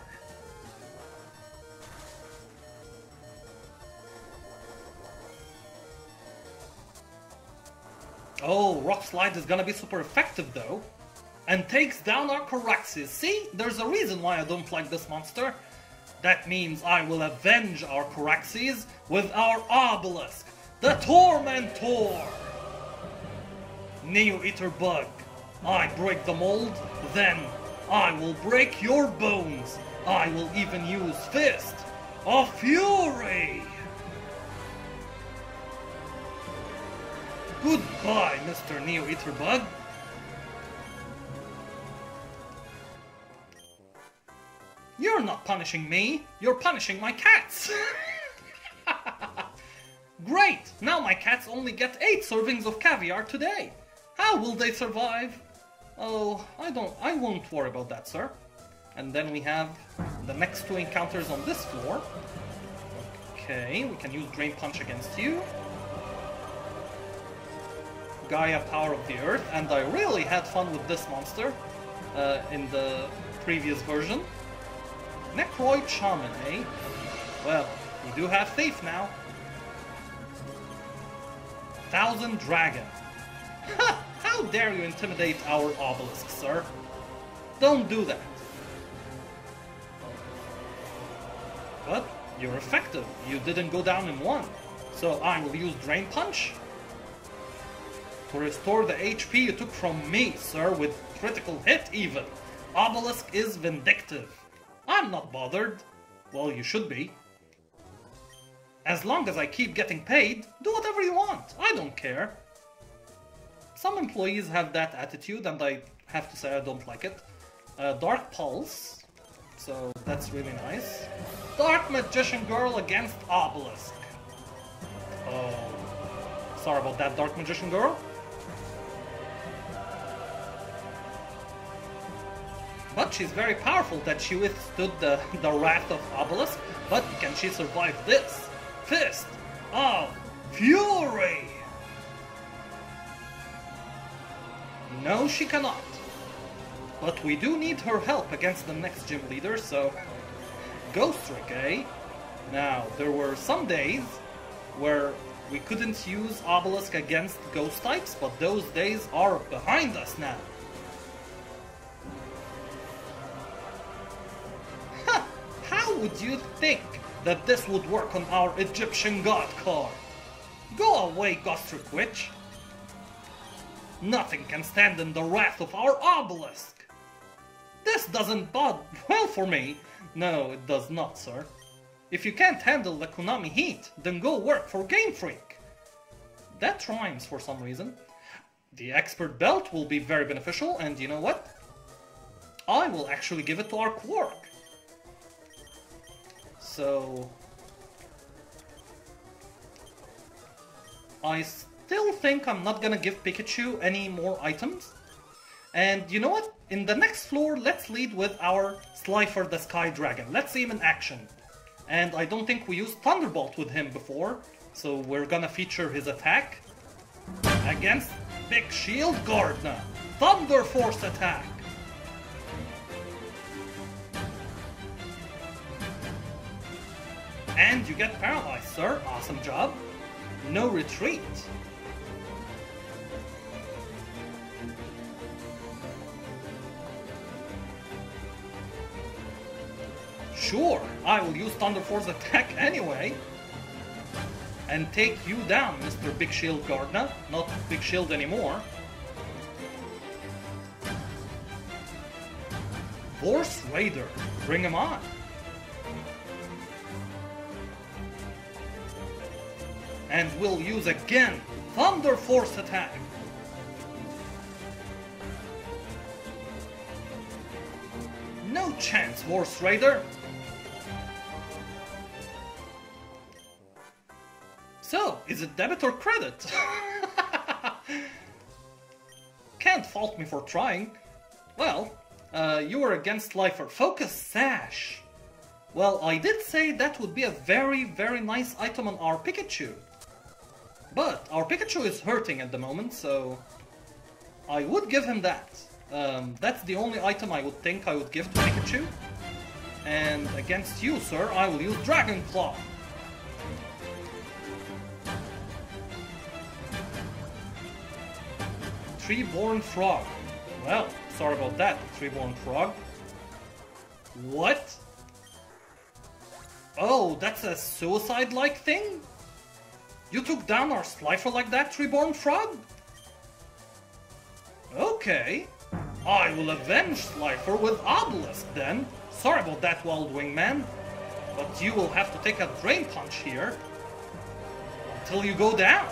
Speaker 1: Oh, Rock Slide is gonna be super effective though. And takes down our Caraxes. See, there's a reason why I don't like this monster. That means I will avenge our Caraxes with our Obelisk, the Tormentor! Neo Eater Bug. I break the mold, then I will break your bones. I will even use Fist of Fury. Goodbye, Mr. Neo Eater Bug. You're not punishing me, you're punishing my cats. Great! Now my cats only get 8 servings of caviar today. How will they survive? Oh, I don't I won't worry about that, sir. And then we have the next two encounters on this floor. Okay, we can use Drain Punch against you. Gaia Power of the Earth, and I really had fun with this monster uh, in the previous version. Necroid Shaman, eh? Well, we do have Thief now. Thousand Dragon. Ha! How dare you intimidate our obelisk, sir? Don't do that. But you're effective. You didn't go down in one. So I will use Drain Punch to restore the HP you took from me, sir, with critical hit even. Obelisk is vindictive. I'm not bothered. Well, you should be. As long as I keep getting paid, do whatever you want. I don't care. Some employees have that attitude, and I have to say I don't like it. Uh, Dark Pulse, so that's really nice. Dark Magician Girl against Obelisk. Oh, sorry about that, Dark Magician Girl. But she's very powerful that she withstood the, the wrath of Obelisk. But can she survive this? Fist of Fury! No, she cannot. But we do need her help against the next gym leader, so... Ghost Trick, eh? Now, there were some days where we couldn't use Obelisk against ghost types, but those days are behind us now. How would you think that this would work on our Egyptian god car. Go away, Ghostrick Witch! Nothing can stand in the wrath of our obelisk! This doesn't bode well for me. No, it does not, sir. If you can't handle the Konami heat, then go work for Game Freak. That rhymes for some reason. The expert belt will be very beneficial, and you know what? I will actually give it to our Quark. So... I still think I'm not gonna give Pikachu any more items. And you know what? In the next floor, let's lead with our Slifer the Sky Dragon. Let's see him in action. And I don't think we used Thunderbolt with him before, so we're gonna feature his attack against Big Shield Gardna. Thunder Force attack! And you get paralyzed, sir. Awesome job. No retreat. Sure, I will use Thunder Force attack anyway. And take you down, Mr. Big Shield Gardna. Not Big Shield anymore. Force Raider, bring him on. And we'll use again Thunder Force attack. No chance, Horse Raider. So, is it debit or credit? Can't fault me for trying. Well, uh, you were against Slifer. Focus Sash. Well, I did say that would be a very, very nice item on our Pikachu. But our Pikachu is hurting at the moment, so I would give him that. Um, that's the only item I would think I would give to Pikachu. And against you, sir, I will use Dragon Claw. Treeborn Frog. Well, sorry about that, Treeborn Frog. What? Oh, that's a suicide-like thing? You took down our Slifer like that, Treeborn Frog? Okay. I will avenge Slifer with Obelisk then. Sorry about that, Wild Wing Man. But you will have to take a Drain Punch here. Until you go down.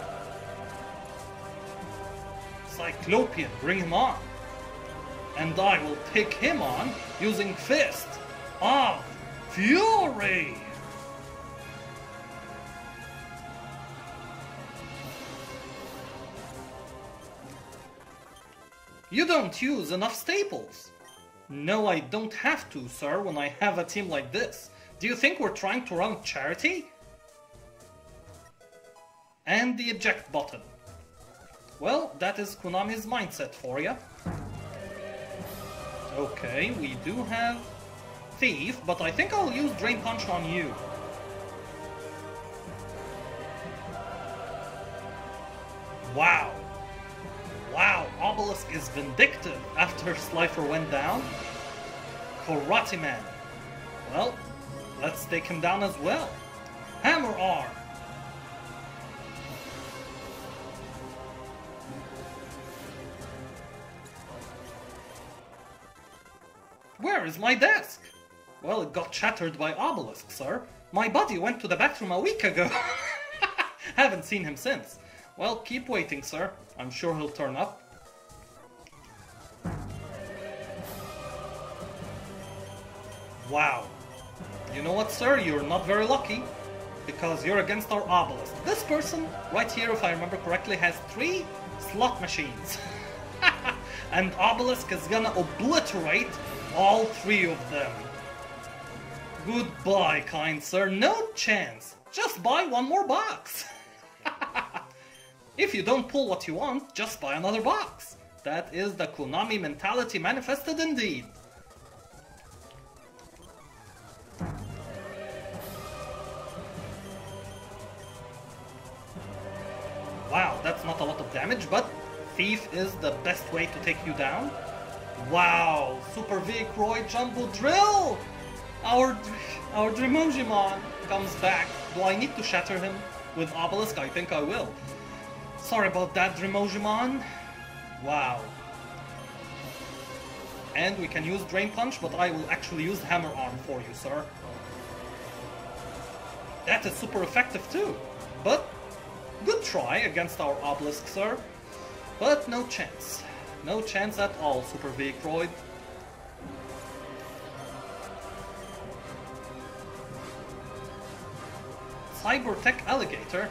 Speaker 1: Cyclopean, bring him on. And I will take him on using Fist of Fury. You don't use enough staples. No, I don't have to, sir, when I have a team like this. Do you think we're trying to run charity? And the eject button. Well, that is Konami's mindset for you. Okay, we do have Thief, but I think I'll use Drain Punch on you. Wow. Wow, Obelisk is vindictive after Slifer went down. Karate Man. Well, let's take him down as well. Hammer Arm. Where is my desk? Well, it got shattered by Obelisk, sir. My buddy went to the bathroom a week ago. Haven't seen him since. Well, keep waiting, sir. I'm sure he'll turn up. Wow. You know what, sir? You're not very lucky. Because you're against our obelisk. This person, right here, if I remember correctly, has three slot machines. and obelisk is gonna obliterate all three of them. Goodbye, kind sir. No chance. Just buy one more box. if you don't pull what you want, just buy another box. That is the Konami mentality manifested indeed. Wow, that's not a lot of damage, but Thief is the best way to take you down. Wow, Super V Croy Jumbo Drill! Our, our Dremonjimon comes back. Do I need to shatter him with Obelisk? I think I will. Sorry about that, Dremonjimon. Wow. And we can use Drain Punch, but I will actually use Hammer Arm for you, sir. That is super effective too. But Good try against our obelisk, sir. But no chance. No chance at all, Super Croyd. Cybertech Alligator?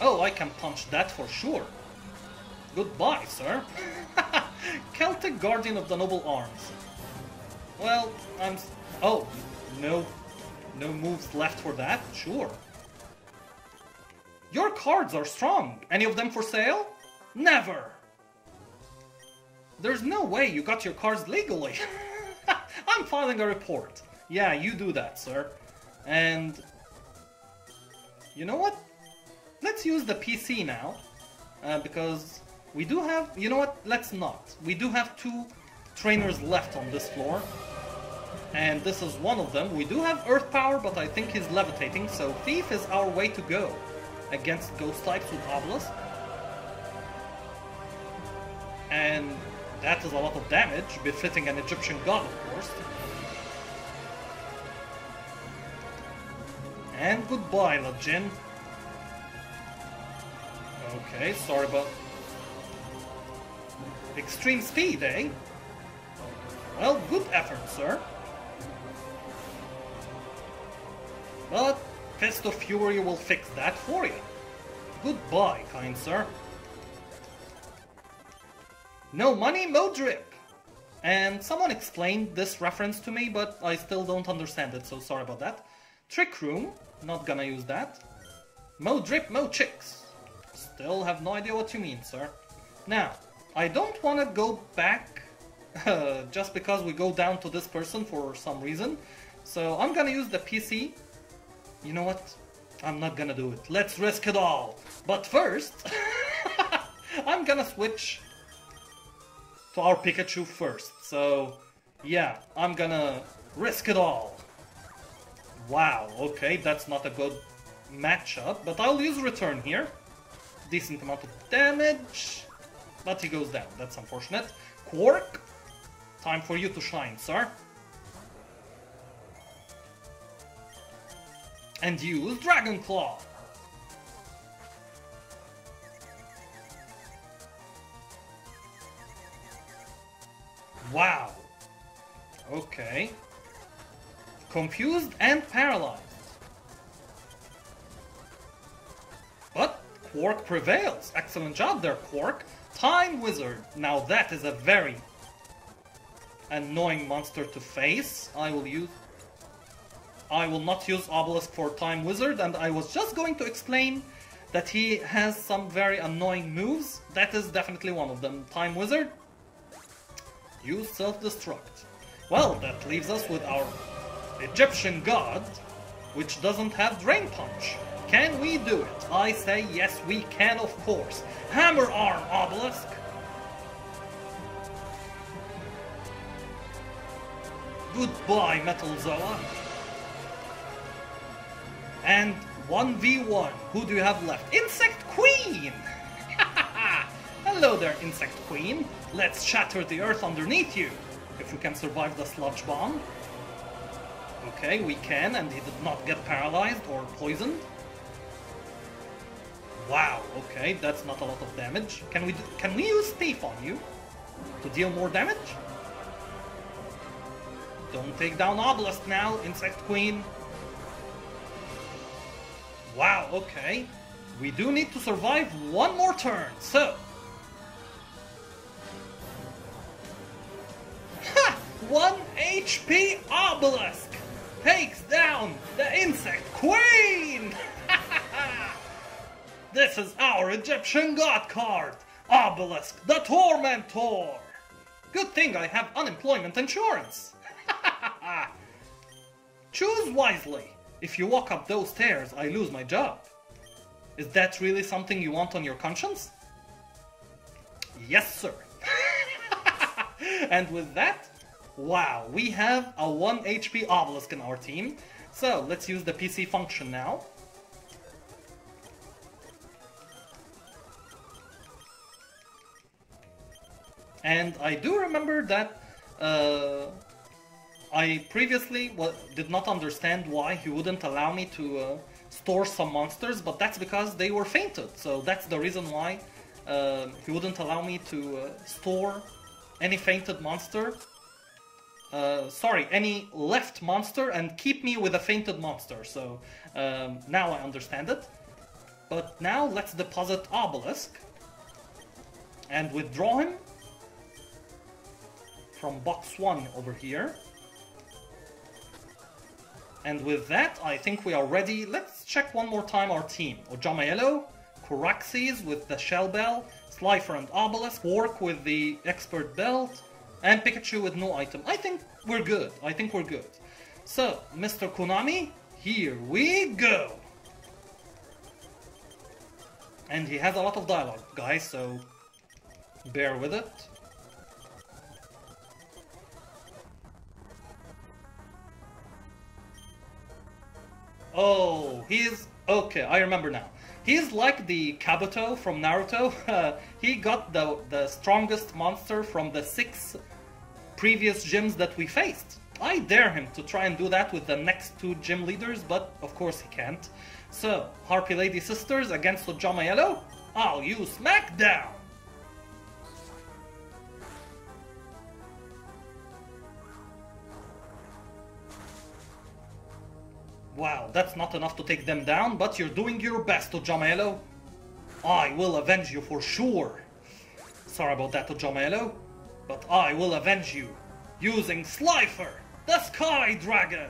Speaker 1: Oh, I can punch that for sure. Goodbye, sir. Celtic Guardian of the Noble Arms. Well, I'm... Oh, no... No moves left for that? Sure. Your cards are strong. Any of them for sale? Never. There's no way you got your cards legally. I'm filing a report. Yeah, you do that, sir. And... You know what? Let's use the PC now. Uh, because we do have... You know what? Let's not. We do have two trainers left on this floor. And this is one of them. We do have Earth Power, but I think he's levitating, so Thief is our way to go against ghost types with Obelisk. And that is a lot of damage, befitting an Egyptian god, of course. And goodbye, La Jinn. Okay, sorry about... Extreme speed, eh? Well, good effort, sir. But Fist of Fury will fix that for you. Goodbye, kind sir. No money, no drip. And someone explained this reference to me, but I still don't understand it, so sorry about that. Trick Room, not gonna use that. Mo drip, mo chicks. Still have no idea what you mean, sir. Now, I don't want to go back uh, just because we go down to this person for some reason. So I'm gonna use the PC you know what? I'm not gonna do it. Let's risk it all. But first, I'm gonna switch to our Pikachu first. So, yeah, I'm gonna risk it all. Wow, okay, that's not a good matchup, but I'll use Return here. Decent amount of damage. but he goes down. That's unfortunate. Quark, time for you to shine, sir. And use Dragon Claw. Wow. Okay. Confused and paralyzed. But Quark prevails. Excellent job there, Quark. Time Wizard. Now that is a very annoying monster to face. I will use... I will not use Obelisk for Time Wizard, and I was just going to explain that he has some very annoying moves. That is definitely one of them. Time Wizard, use Self-Destruct. Well, that leaves us with our Egyptian god, which doesn't have Drain Punch. Can we do it? I say yes, we can, of course. Hammer Arm Obelisk. Goodbye, Metal Zoa. And 1v1. Who do you have left? Insect Queen! Hello there, Insect Queen. Let's shatter the earth underneath you. If we can survive the sludge bomb. Okay, we can, and he did not get paralyzed or poisoned. Wow, okay, that's not a lot of damage. Can we do, can we use Thief on you to deal more damage? Don't take down Obelisk now, Insect Queen. Wow, okay. We do need to survive one more turn, so... Ha! 1 HP Obelisk takes down the Insect Queen! this is our Egyptian God card! Obelisk, the Tormentor! Good thing I have unemployment insurance! Choose wisely. If you walk up those stairs, I lose my job. Is that really something you want on your conscience? Yes, sir. and with that, wow, we have a 1 HP obelisk in our team. So let's use the PC function now. And I do remember that uh, I previously did not understand why he wouldn't allow me to uh, store some monsters, but that's because they were fainted. So that's the reason why uh, he wouldn't allow me to uh, store any fainted monster. Uh, sorry, any left monster and keep me with a fainted monster. So um, now I understand it. But now let's deposit Obelisk and withdraw him from box 1 over here. And with that, I think we are ready. Let's check one more time our team. Ojama Yellow, Caraxes with the Shell Bell, Slifer and Obelisk, Quark with the Expert Belt, and Pikachu with no item. I think we're good. I think we're good. So, Mr. Konami, here we go! And he has a lot of dialogue, guys, so bear with it. Oh, he's okay. I remember now. He's like the Kabuto from Naruto. Uh, he got the the strongest monster from the six previous gyms that we faced. I dare him to try and do that with the next two gym leaders, but of course he can't. So, Harpy Lady Sisters against Ojama Yellow? I'll use Smackdown! Wow, that's not enough to take them down, but you're doing your best, Ojama Yellow. I will avenge you for sure. Sorry about that, Ojama but I will avenge you using Slifer, the Sky Dragon.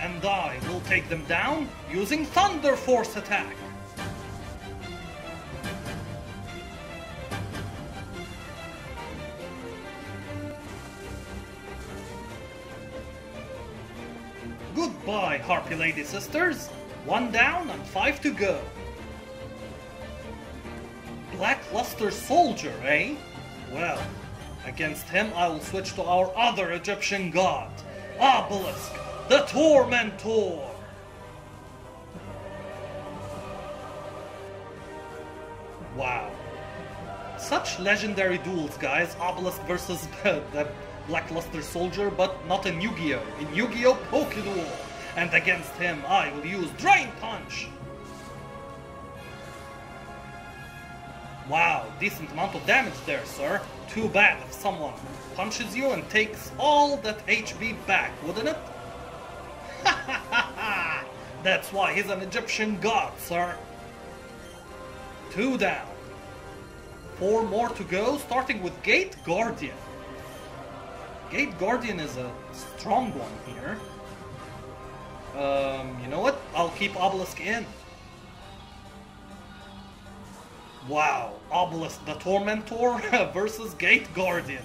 Speaker 1: And I will take them down using Thunder Force attack. Harpy Lady Sisters. One down and five to go. Blackluster Soldier, eh? Well, against him I will switch to our other Egyptian god, Obelisk, the Tormentor. Wow. Such legendary duels, guys. Obelisk versus the Blackluster Soldier, but not in Yu-Gi-Oh! In Yu-Gi-Oh! Pokeduel! And against him, I will use Drain Punch! Wow, decent amount of damage there, sir. Too bad if someone punches you and takes all that HP back, wouldn't it? That's why he's an Egyptian god, sir. Two down. Four more to go, starting with Gate Guardian. Gate Guardian is a strong one here. Um, you know what? I'll keep Obelisk in. Wow, Obelisk the Tormentor versus Gate Guardian.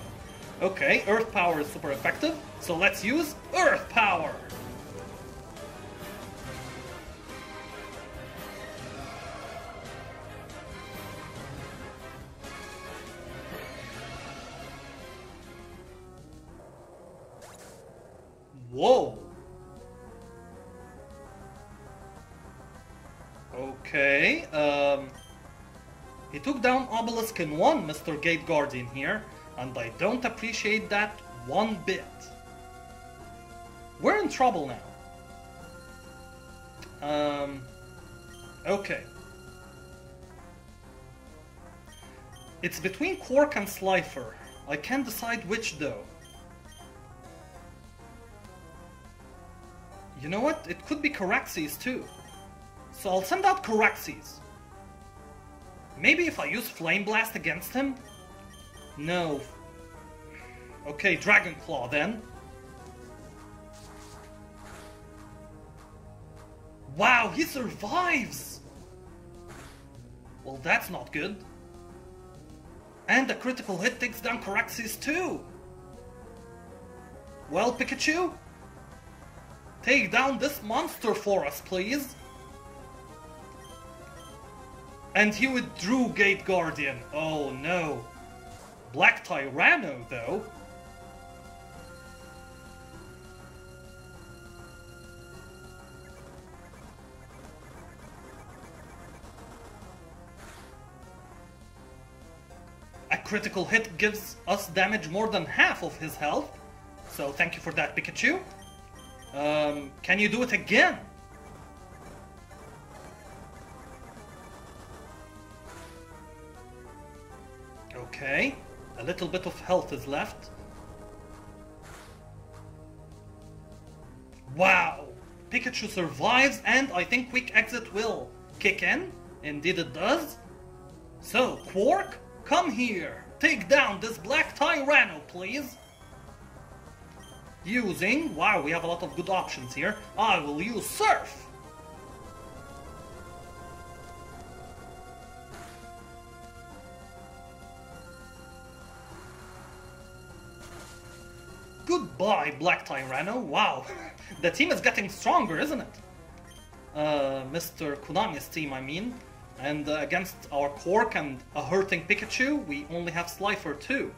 Speaker 1: Okay, Earth Power is super effective, so let's use Earth Power! Whoa! Okay, um... He took down Obelisk in one, Mr. Gate Guardian here, and I don't appreciate that one bit. We're in trouble now. Um... Okay. It's between Quark and Slifer. I can't decide which though. You know what? It could be Caraxes too. So I'll send out Caraxes. Maybe if I use Flame Blast against him? No. Okay, Dragon Claw then. Wow, he survives! Well, that's not good. And a critical hit takes down Caraxes too. Well, Pikachu? Take down this monster for us, please. And he withdrew Gate Guardian. Oh no. Black Tyranno, though. A critical hit gives us damage more than half of his health. So thank you for that, Pikachu. Um, can you do it again? Okay, a little bit of health is left. Wow! Pikachu survives and I think Quick Exit will kick in. Indeed it does. So, Quark, come here. Take down this Black Tyranno, please. Using, wow, we have a lot of good options here. I will use Surf. Goodbye, Black Tyranno. Wow, the team is getting stronger, isn't it? Uh, Mr. Konami's team, I mean. And uh, against our Quark and a hurting Pikachu, we only have Slifer too.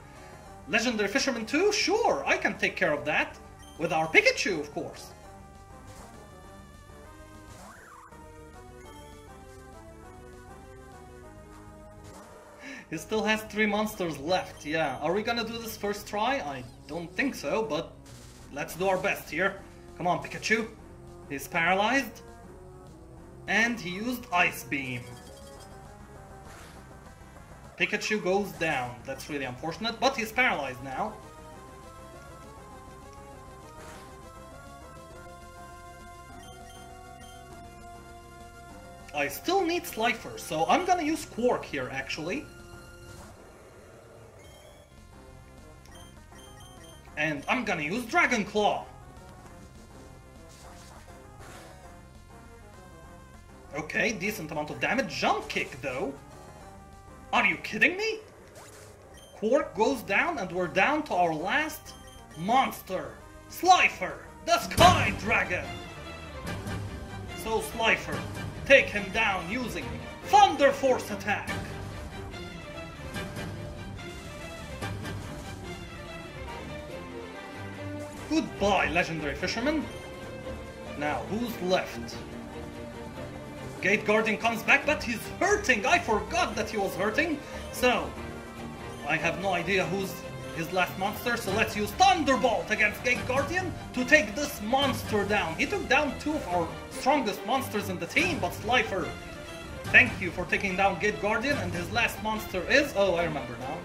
Speaker 1: Legendary Fisherman 2? Sure, I can take care of that. With our Pikachu, of course. He still has three monsters left, yeah. Are we gonna do this first try? I don't think so, but let's do our best here. Come on, Pikachu. He's paralyzed. And he used Ice Beam. Pikachu goes down. That's really unfortunate, but he's paralyzed now. I still need Slifer, so I'm gonna use Quark here, actually. And I'm gonna use Dragon Claw. Okay, decent amount of damage. Jump Kick, though. Are you kidding me? Quark goes down and we're down to our last monster. Slifer, the Sky Dragon. So Slifer, take him down using Thunder Force attack. Goodbye, legendary fisherman. Now, who's left? Gate Guardian comes back, but he's hurting. I forgot that he was hurting. So, I have no idea who's his last monster, so let's use Thunderbolt against Gate Guardian to take this monster down. He took down two of our strongest monsters in the team, but Slifer, thank you for taking down Gate Guardian, and his last monster is... Oh, I remember now.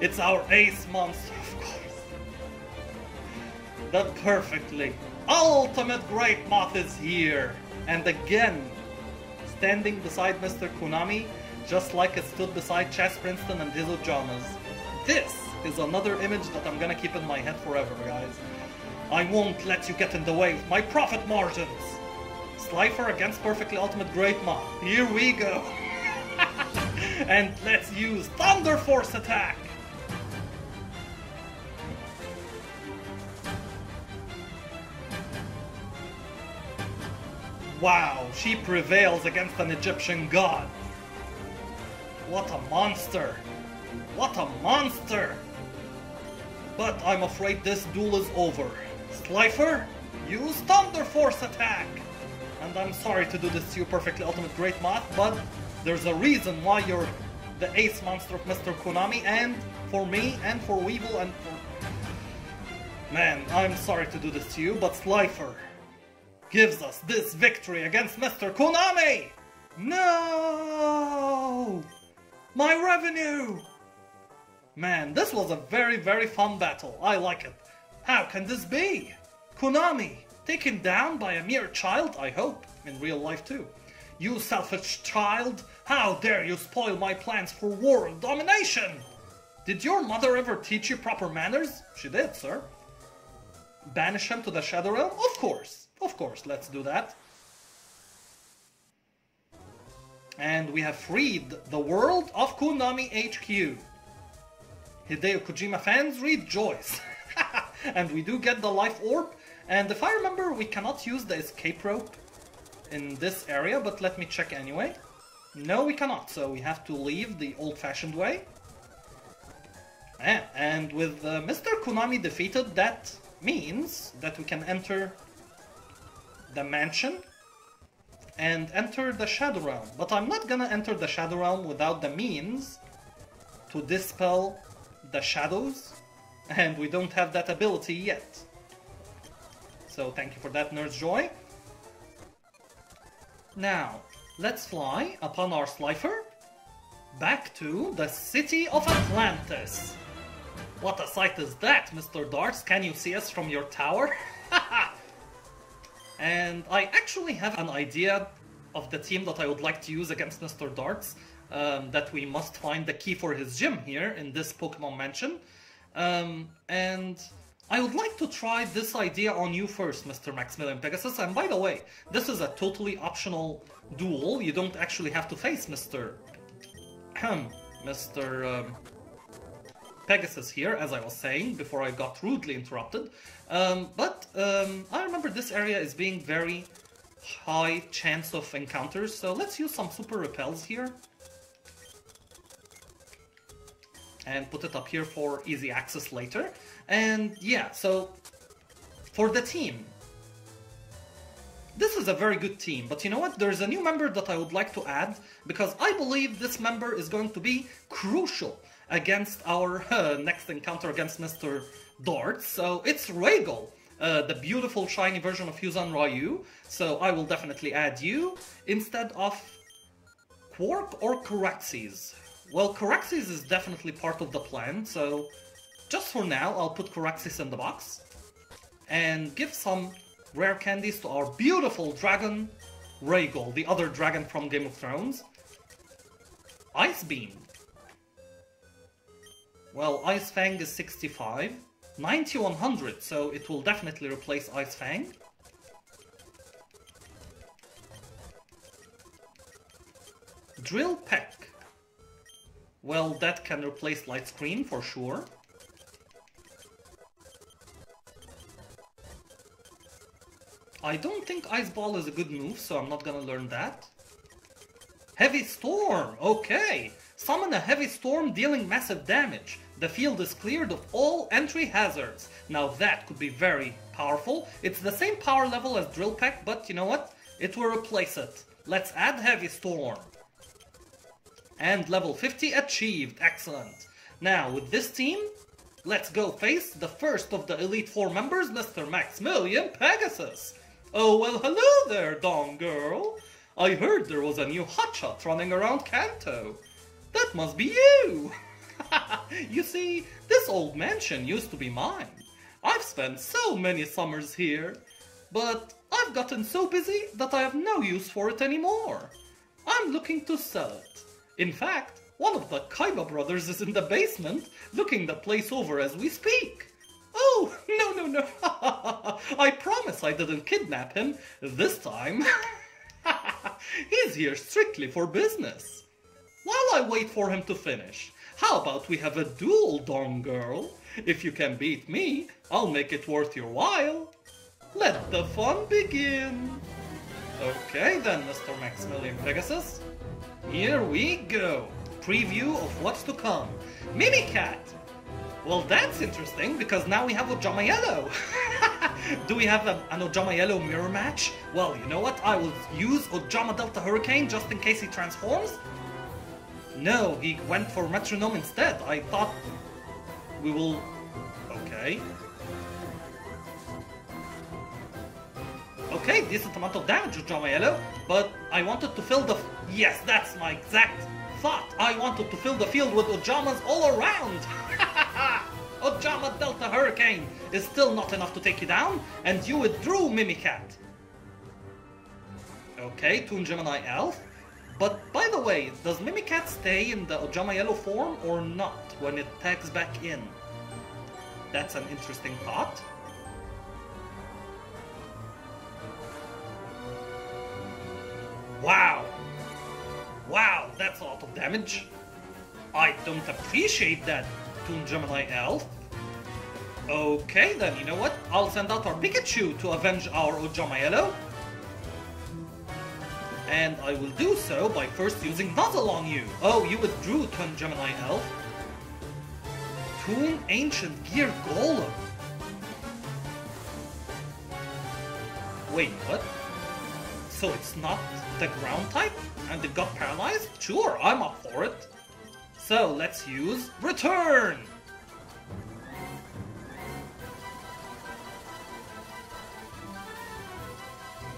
Speaker 1: It's our ace monster. That perfectly. Ultimate Great Moth is here! And again, standing beside Mr. Konami, just like it stood beside Chess Princeton and Dizo Jonas. This is another image that I'm gonna keep in my head forever, guys. I won't let you get in the way of my profit margins! Slifer against Perfectly Ultimate Great Moth. Here we go! and let's use Thunder Force attack! Wow, she prevails against an Egyptian god. What a monster! What a monster! But I'm afraid this duel is over. Slifer, use Thunder Force attack! And I'm sorry to do this to you, Perfectly Ultimate Great Moth, but there's a reason why you're the ace monster of Mr. Konami, and for me, and for Weevil, and for... Man, I'm sorry to do this to you, but Slifer, gives us this victory against Mr. Konami! No! My revenue! Man, this was a very, very fun battle. I like it. How can this be? Konami, taken down by a mere child, I hope, in real life too. You selfish child, how dare you spoil my plans for world domination? Did your mother ever teach you proper manners? She did, sir. Banish him to the Shadow Realm? Of course. Of course, let's do that. And we have freed the world of Konami HQ. Hideo Kojima fans rejoice. and we do get the life orb. And if I remember, we cannot use the escape rope in this area, but let me check anyway. No, we cannot, so we have to leave the old-fashioned way. And with uh, Mr. Konami defeated, that means that we can enter the mansion and enter the Shadow Realm. But I'm not gonna enter the Shadow Realm without the means to dispel the shadows, and we don't have that ability yet. So thank you for that, Nurse Joy. Now, let's fly upon our Slifer back to the city of Atlantis. What a sight is that, Mr. Dartz? Can you see us from your tower? And I actually have an idea of the team that I would like to use against Mr. Dartz. Um, that we must find the key for his gym here in this Pokemon Mansion. Um, and I would like to try this idea on you first, Mr. Maximilian Pegasus. And by the way, this is a totally optional duel. You don't actually have to face Mr. Mr. Um, Pegasus here, as I was saying, before I got rudely interrupted. Um, but um, I remember this area is being very high chance of encounters, so let's use some super repels here. And put it up here for easy access later. And yeah, so for the team, this is a very good team, but you know what? There's a new member that I would like to add, because I believe this member is going to be crucial against our uh, next encounter against Mr. Dart. So it's Rhaegal, uh, the beautiful shiny version of Hyozanryu. So I will definitely add you instead of Quark or Caraxes. Well, Caraxes is definitely part of the plan, so just for now I'll put Caraxes in the box and give some rare candies to our beautiful dragon Rhaegal, the other dragon from Game of Thrones. Ice Beam, well, Ice Fang is 65. 9100, so it will definitely replace Ice Fang. Drill Peck. Well, that can replace Light Screen for sure. I don't think Ice Ball is a good move, so I'm not gonna learn that. Heavy Storm, okay! Summon a heavy storm dealing massive damage. The field is cleared of all entry hazards. Now that could be very powerful. It's the same power level as Drill Peck, but you know what? It will replace it. Let's add Heavy Storm. And level 50 achieved. Excellent. Now, with this team, let's go face the first of the Elite Four members, Mr. Maximilian Pegasus. Oh, well, hello there, Dawn Girl. I heard there was a new hotshot running around Kanto. That must be you. you see, this old mansion used to be mine. I've spent so many summers here, but I've gotten so busy that I have no use for it anymore. I'm looking to sell it. In fact, one of the Kaiba brothers is in the basement, looking the place over as we speak. Oh, no, no, no. I promise I didn't kidnap him this time. He's here strictly for business. While I wait for him to finish, how about we have a duel, Dawn Girl? If you can beat me, I'll make it worth your while. Let the fun begin. Okay then, Mr. Maximilian Pegasus. Here we go. Preview of what's to come. Mimicat! Well, that's interesting because now we have Ojama Yellow. Do we have a, an Ojama Yellow mirror match? Well, you know what? I will use Ojama Delta Hurricane just in case he transforms. No, he went for Metronome instead. I thought we will... Okay. Okay, decent amount of damage with Jama Yellow, but I wanted to fill the... Yes, that's my exact thought. I wanted to fill the field with Ojamas all around. Ojama Delta Hurricane is still not enough to take you down, and you withdrew Mimicat. Okay, Toon Gemini Elf. But by the way, does Mimicat stay in the Ojama Yellow form or not when it tags back in? That's an interesting thought. Wow! Wow, that's a lot of damage. I don't appreciate that, Toon Gemini Elf. Okay, then, you know what? I'll send out our Pikachu to avenge our Ojama Yellow. And I will do so by first using Nuzzle on you. Oh, you withdrew Toon Gemini Elf. Toon Ancient Gear Golem. Wait, what? So it's not the ground type? And it got paralyzed? Sure, I'm up for it. So let's use Return!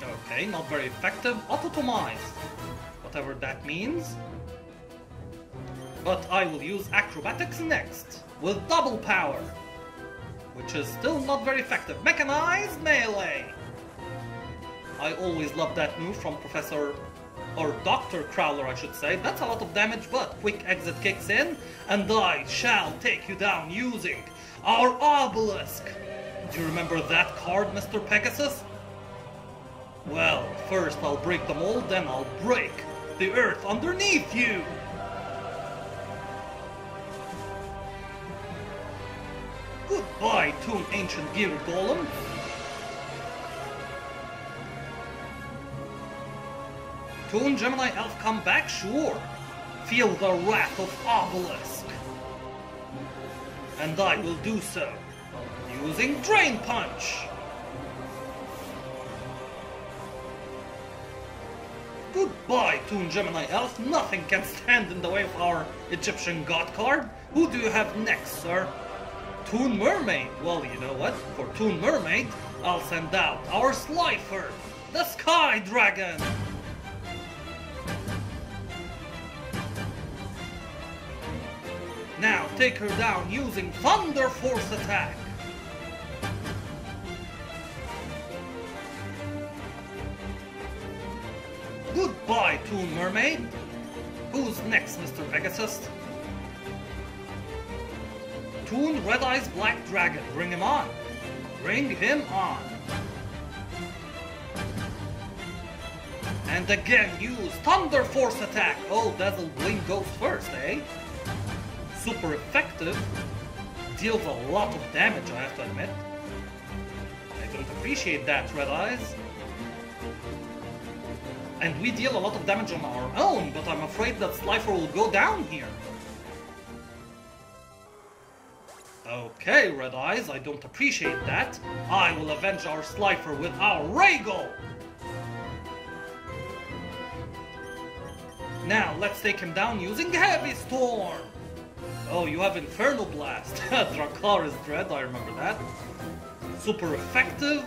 Speaker 1: Okay, not very effective. Autotomize. Whatever that means. But I will use Acrobatics next, with double power. Which is still not very effective. Mechanized Melee! I always love that move from Professor or Dr. Crowler, I should say. That's a lot of damage, but quick exit kicks in, and I shall take you down using our obelisk. Do you remember that card, Mr. Pegasus? Well, first I'll break the mold, then I'll break the earth underneath you. Goodbye, Toon Ancient Gear Golem. Toon Gemini Elf come back? Sure. Feel the wrath of Obelisk. And I will do so, using Drain Punch. Goodbye, Toon Gemini Elf. Nothing can stand in the way of our Egyptian God card. Who do you have next, sir? Toon Mermaid. Well, you know what? For Toon Mermaid, I'll send out our Slifer, the Sky Dragon. Now take her down using Thunder Force attack. Goodbye, Toon Mermaid. Who's next, Mr. Pegasus? Toon Red Eyes Black Dragon. Bring him on. Bring him on. And again, use Thunder Force attack. Oh, Dazzle Gleam goes first, eh? super effective, deals a lot of damage, I have to admit. I don't appreciate that, Red Eyes. And we deal a lot of damage on our own, but I'm afraid that Slifer will go down here. Okay, Red Eyes, I don't appreciate that. I will avenge our Slifer with our Rhaegal! Now, let's take him down using Heavy Storm! Oh, you have Inferno Blast. Drakkar is Dread, I remember that. Super effective.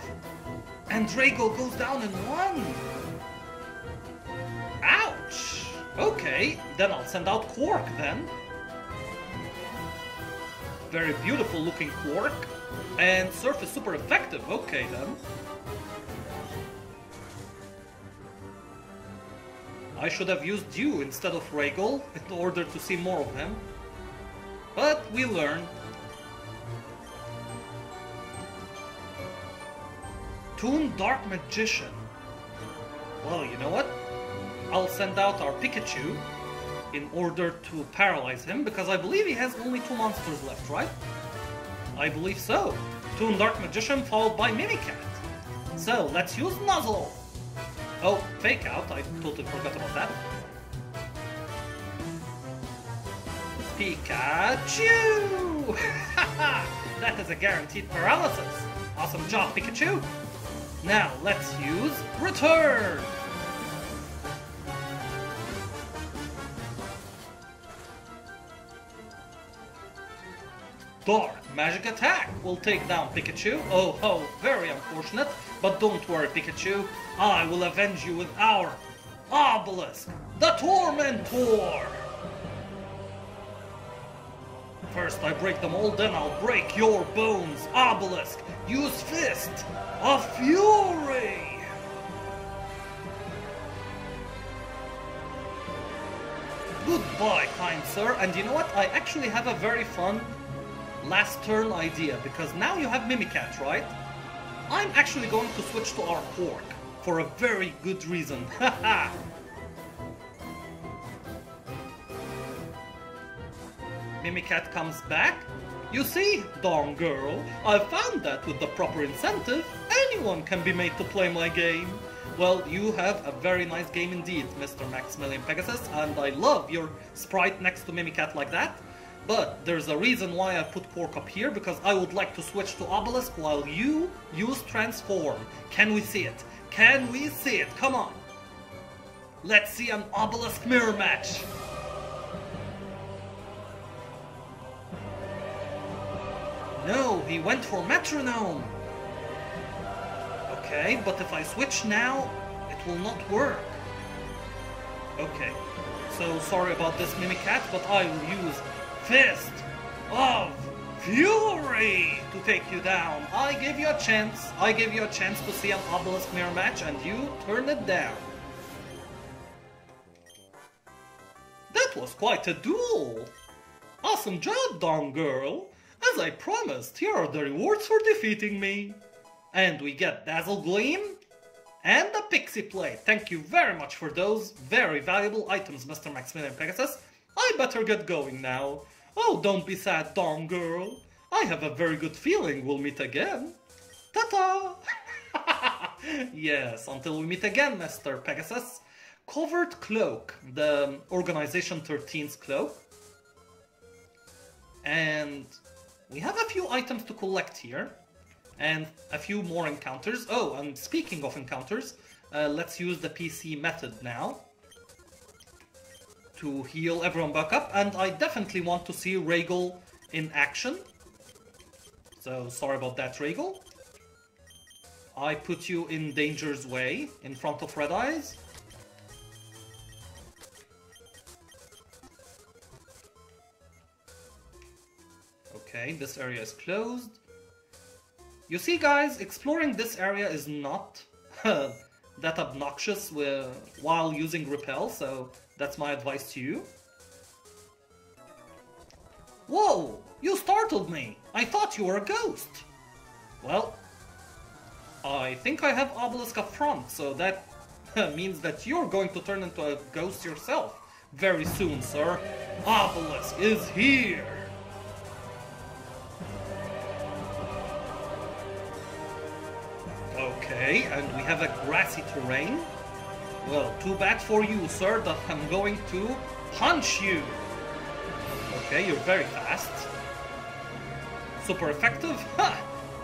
Speaker 1: And Drago goes down in one. Ouch! Okay, then I'll send out Quark then. Very beautiful looking Quark. And Surf is super effective. Okay then. I should have used you instead of Rhaegal in order to see more of him. But we learn. Toon Dark Magician. Well, you know what? I'll send out our Pikachu in order to paralyze him because I believe he has only two monsters left, right? I believe so. Toon Dark Magician followed by Mimicat. So let's use Nuzzle. Oh, Fake Out, I totally forgot about that. Pikachu! that is a guaranteed paralysis. Awesome job, Pikachu. Now let's use Return. Dark Magic Attack will take down Pikachu. Oh, oh, very unfortunate. But don't worry, Pikachu. I will avenge you with our Obelisk, the Tormentor. First I break them all, then I'll break your bones. Obelisk, use Fist of Fury. Goodbye, kind sir. And you know what? I actually have a very fun last turn idea, because now you have Mimicat, right? I'm actually going to switch to our Quark, for a very good reason. Haha! Mimicat comes back. You see, Dawn Girl, I found that with the proper incentive, anyone can be made to play my game. Well, you have a very nice game indeed, Mr. Maximilian Pegasus, and I love your sprite next to Mimicat like that. But there's a reason why I put Quark up here, because I would like to switch to Obelisk while you use Transform. Can we see it? Can we see it? Come on! Let's see an Obelisk mirror match! No, he went for Metronome! Okay, but if I switch now, it will not work. Okay, so sorry about this Mimicat, but I will use Fist of Fury to take you down. I give you a chance. I give you a chance to see an Obelisk Mirror match, and you turn it down. That was quite a duel. Awesome job, Dawn Girl. As I promised, here are the rewards for defeating me. And we get Dazzle Gleam and a Pixie Plate. Thank you very much for those very valuable items, Mr. Maximilian Pegasus. I better get going now. Oh, don't be sad, Dawn Girl. I have a very good feeling we'll meet again. Ta-ta! yes, until we meet again, Mr. Pegasus. Covered Cloak, the Organization 13's cloak. And we have a few items to collect here. And a few more encounters. Oh, and speaking of encounters, uh, let's use the PC method now to heal everyone back up, and I definitely want to see Rhaegal in action. So, sorry about that, Rhaegal. I put you in danger's way, in front of Red Eyes. Okay, this area is closed. You see, guys, exploring this area is not that obnoxious while using Repel, so that's my advice to you. Whoa! You startled me! I thought you were a ghost! Well, I think I have Obelisk up front, so that means that you're going to turn into a ghost yourself very soon, sir. Obelisk is here! Okay, and we have a grassy terrain. Well, too bad for you, sir, that I'm going to punch you. Okay, you're very fast. Super effective? Ha!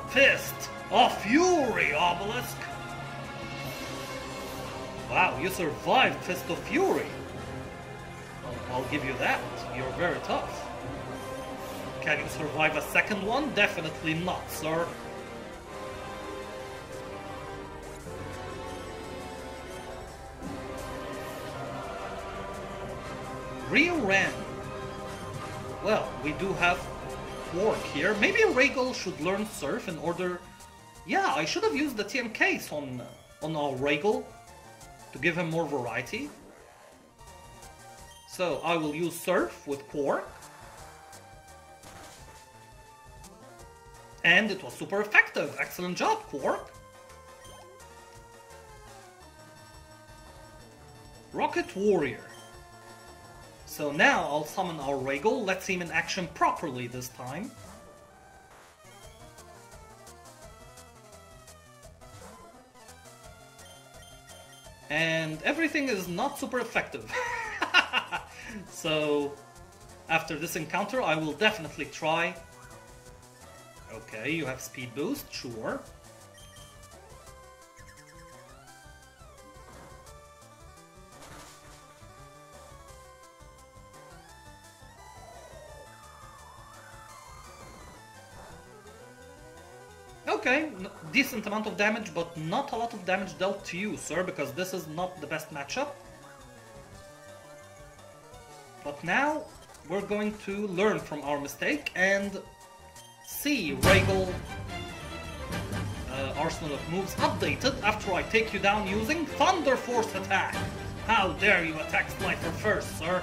Speaker 1: Fist of Fury, Obelisk! Wow, you survived Fist of Fury. I'll, I'll give you that. You're very tough. Can you survive a second one? Definitely not, sir. Rio Ren. Well, we do have Quark here. Maybe Rhaegal should learn Surf in order... Yeah, I should have used the TM case on, on our Regal to give him more variety. So I will use Surf with Quark. And it was super effective. Excellent job, Quark. Rocket Warrior. So now I'll summon our Rhaegal. Let's see him in action properly this time. And everything is not super effective. so after this encounter I will definitely try Okay, you have speed boost, sure. Decent amount of damage, but not a lot of damage dealt to you, sir, because this is not the best matchup. But now, we're going to learn from our mistake and see Rhaegal uh, arsenal of moves updated after I take you down using Thunder Force attack. How dare you attack Slifer first, sir?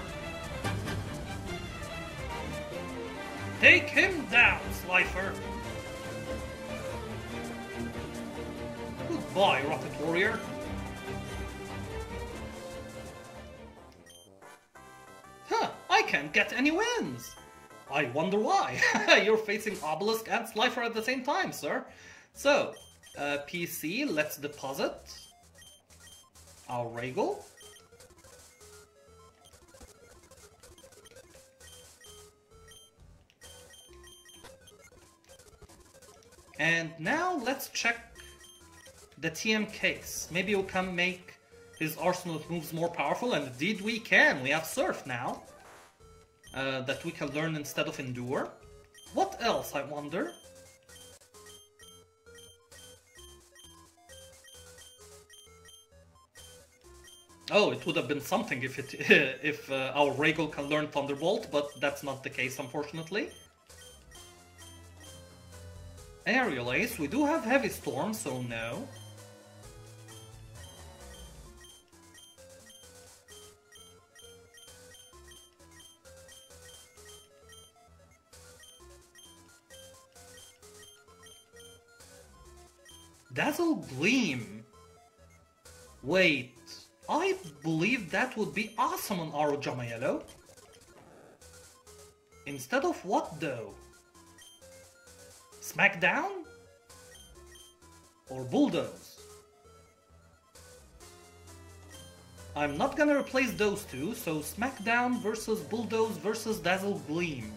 Speaker 1: Take him down, Slifer! Goodbye, Rocket Warrior. Huh, I can't get any wins! I wonder why. You're facing Obelisk and Slifer at the same time, sir. So, uh, PC, let's deposit our Rhaegal. And now let's check the TM case. Maybe we can make his arsenal of moves more powerful, and indeed we can. We have Surf now uh, that we can learn instead of endure. What else, I wonder? Oh, it would have been something if it if uh, our Rhaegal can learn Thunderbolt, but that's not the case, unfortunately. Aerial Ace, we do have Heavy Storm, so no. Dazzle Gleam. Wait, I believe that would be awesome on Aro Yellow. Instead of what though? Smackdown? Or Bulldoze? I'm not gonna replace those two, so Smackdown versus Bulldoze versus Dazzle Gleam.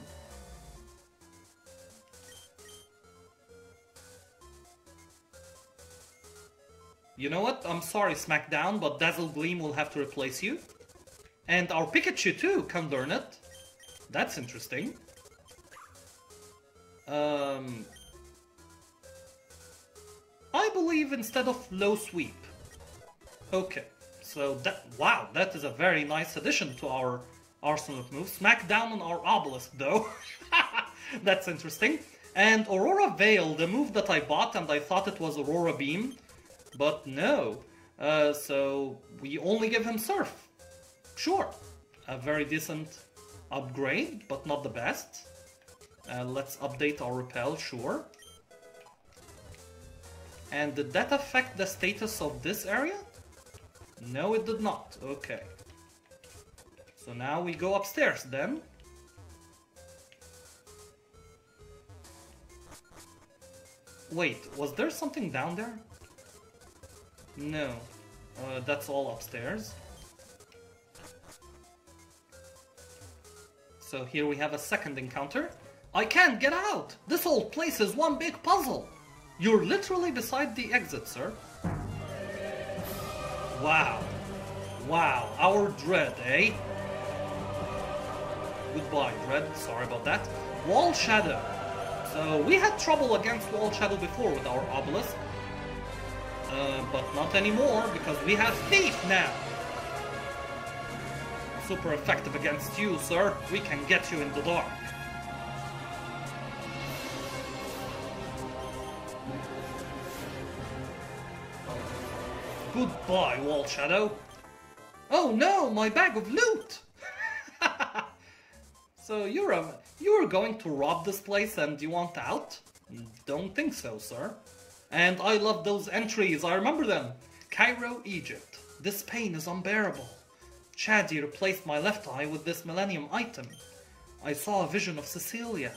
Speaker 1: You know what? I'm sorry, SmackDown, but Dazzle Gleam will have to replace you. And our Pikachu too can learn it. That's interesting. Um, I believe instead of low sweep. Okay, so that wow, that is a very nice addition to our arsenal of moves. Smackdown on our obelisk though. That's interesting. And Aurora Veil, the move that I bought and I thought it was Aurora Beam, but no. Uh, so we only give him Surf. Sure, a very decent upgrade, but not the best. Uh, let's update our repel, sure. And did that affect the status of this area? No, it did not. Okay. So now we go upstairs then. Wait, was there something down there? No. Uh, that's all upstairs. So here we have a second encounter. I can't get out! This whole place is one big puzzle! You're literally beside the exit, sir. Wow. Wow, our dread, eh? Goodbye, Dread. Sorry about that. Wall Shadow. So we had trouble against Wall Shadow before with our Obelisk. Uh, but not anymore, because we have Thief now! Super effective against you, sir. We can get you in the dark. Goodbye, Wall Shadow. Oh no, my bag of loot! so you're a, you're going to rob this place and you want out? Don't think so, sir. And I love those entries, I remember them. Cairo, Egypt. This pain is unbearable. Shadi replaced my left eye with this millennium item. I saw a vision of Cecilia.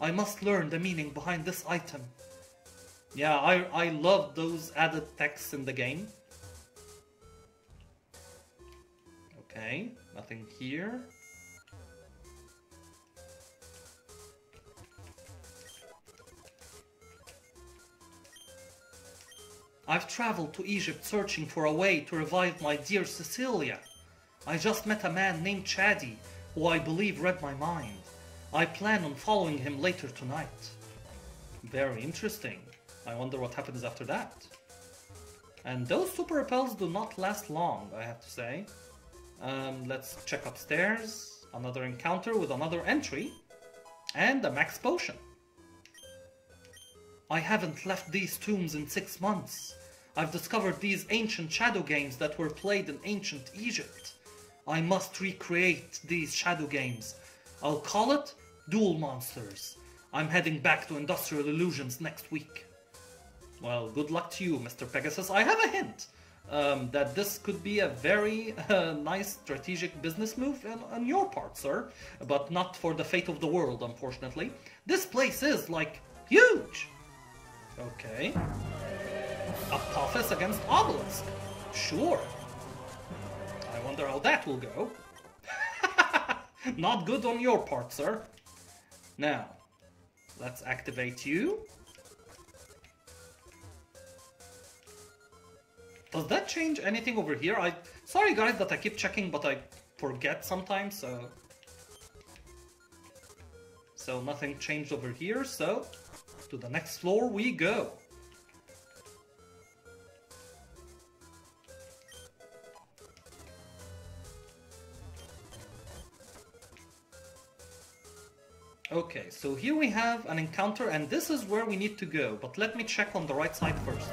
Speaker 1: I must learn the meaning behind this item. Yeah, I, I love those added texts in the game. Okay, nothing here. I've traveled to Egypt searching for a way to revive my dear Cecilia. I just met a man named Shadi, who I believe read my mind. I plan on following him later tonight. Very interesting. I wonder what happens after that. And those super repels do not last long, I have to say. Um, let's check upstairs. Another encounter with another entry. And a max potion. I haven't left these tombs in six months. I've discovered these ancient shadow games that were played in ancient Egypt. I must recreate these shadow games. I'll call it Duel Monsters. I'm heading back to Industrial Illusions next week. Well, good luck to you, Mr. Pegasus. I have a hint um, that this could be a very uh, nice strategic business move on, on your part, sir, but not for the fate of the world, unfortunately. This place is, like, huge! Okay. Apophis against Obelisk. Sure. I wonder how that will go. Not good on your part, sir. Now, let's activate you. Does that change anything over here? I Sorry guys that I keep checking, but I forget sometimes, so... So nothing changed over here, so to the next floor we go. Okay, so here we have an encounter and this is where we need to go, but let me check on the right side first.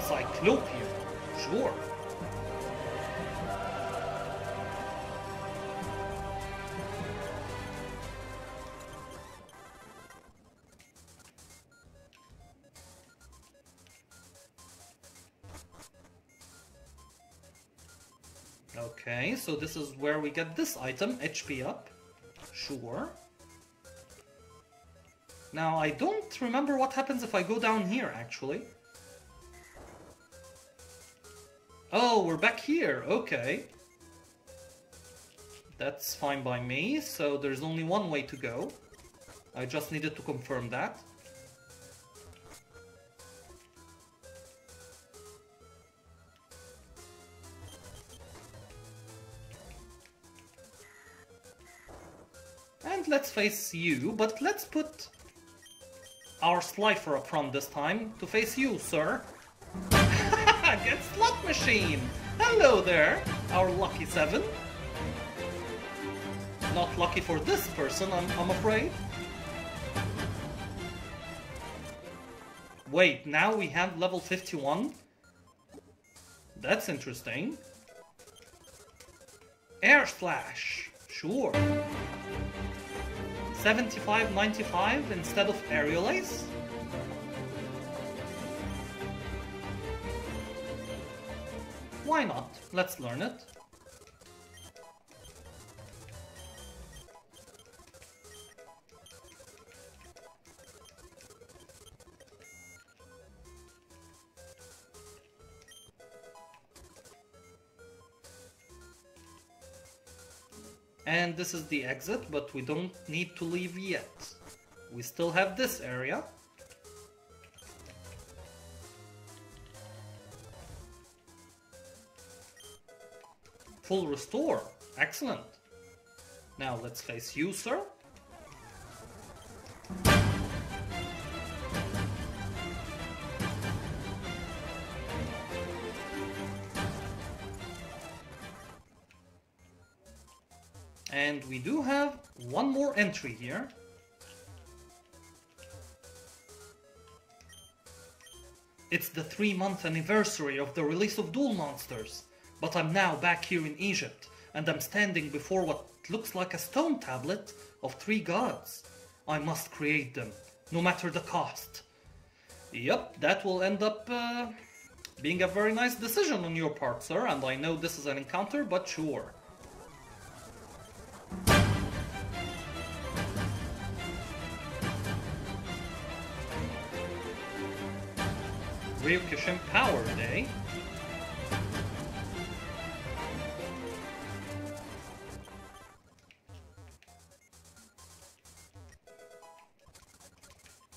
Speaker 1: Cyclopean, sure. So this is where we get this item, HP up. Sure. Now, I don't remember what happens if I go down here, actually. Oh, we're back here, okay. That's fine by me, so there's only one way to go. I just needed to confirm that. Let's face you, but let's put our Slifer up front this time to face you, sir. Against Slot Machine! Hello there, our lucky seven. Not lucky for this person, I'm, I'm afraid. Wait, now we have level 51? That's interesting. Air Slash, sure. 75.95 instead of Ace? Why not? Let's learn it. And this is the exit, but we don't need to leave yet. We still have this area. Full restore. Excellent. Now let's face you, sir. We do have one more entry here. It's the three month anniversary of the release of Duel Monsters, but I'm now back here in Egypt, and I'm standing before what looks like a stone tablet of three gods. I must create them, no matter the cost. Yep, that will end up uh, being a very nice decision on your part, sir, and I know this is an encounter, but sure. Ryu-Kishin Power Day.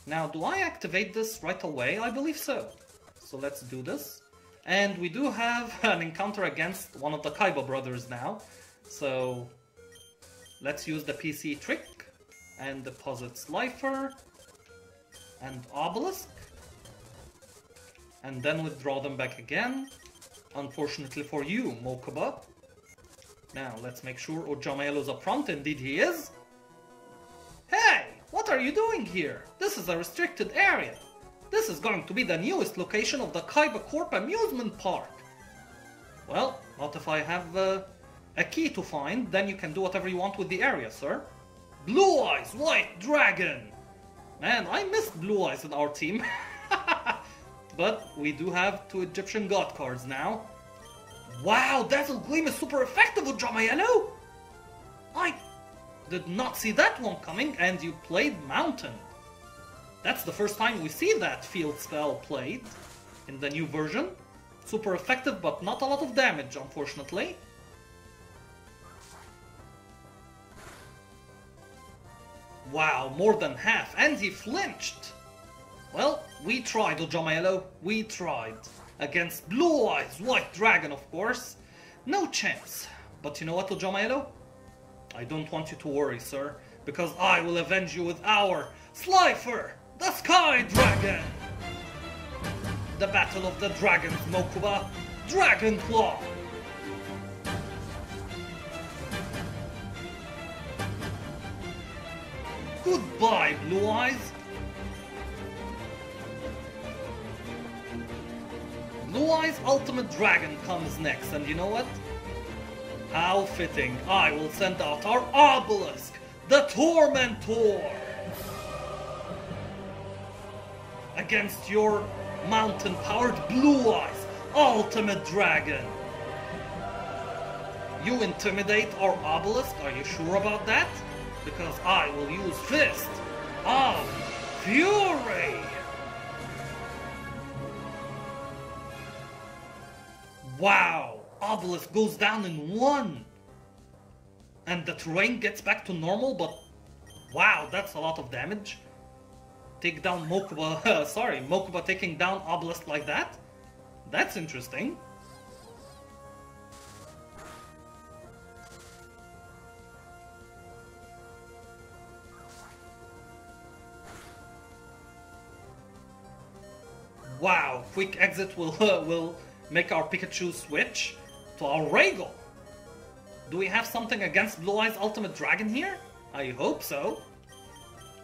Speaker 1: Now, do I activate this right away? I believe so. So let's do this. And we do have an encounter against one of the Kaiba brothers now. So let's use the PC trick and deposit Slifer and Obelisk and then withdraw them back again. Unfortunately for you, Mokuba. Now, let's make sure is up front. Indeed he is. Hey! What are you doing here? This is a restricted area. This is going to be the newest location of the Kaiba Corp amusement park. Well, not if I have uh, a key to find, then you can do whatever you want with the area, sir. Blue Eyes White Dragon! Man, I missed Blue Eyes in our team. But we do have two Egyptian god cards now. Wow, Dazzle Gleam is super effective with Jama I did not see that one coming, and you played Mountain. That's the first time we see that field spell played in the new version. Super effective, but not a lot of damage, unfortunately. Wow, more than half, and he flinched! Well, we tried, Ojama We tried. Against Blue Eyes, White Dragon, of course. No chance. But you know what, Ojama I don't want you to worry, sir, because I will avenge you with our Slifer, the Sky Dragon! The Battle of the Dragons, Mokuba. Dragon Claw! Goodbye, Blue Eyes! Blue Eyes Ultimate Dragon comes next, and you know what? How fitting. I will send out our Obelisk, the Tormentor! Against your mountain-powered Blue Eyes Ultimate Dragon! You intimidate our Obelisk? Are you sure about that? Because I will use Fist of Fury! Wow! Obelisk goes down in one! And the terrain gets back to normal, but wow, that's a lot of damage. Take down Mokuba, sorry, Mokuba taking down Obelisk like that? That's interesting. Wow, quick exit will uh, will make our Pikachu switch to our Raygo. Do we have something against Blue Eyes Ultimate Dragon here? I hope so.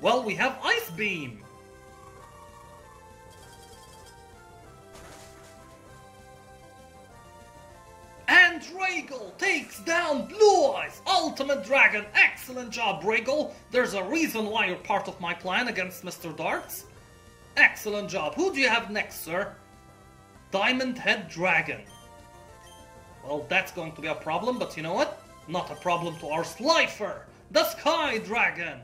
Speaker 1: Well, we have Ice Beam. And Raygo takes down Blue Eyes Ultimate Dragon. Excellent job, Raygo. There's a reason why you're part of my plan against Mr. Dartz. Excellent job. Who do you have next, sir? Diamond Head Dragon. Well, that's going to be a problem, but you know what? Not a problem to our Slifer, the Sky Dragon.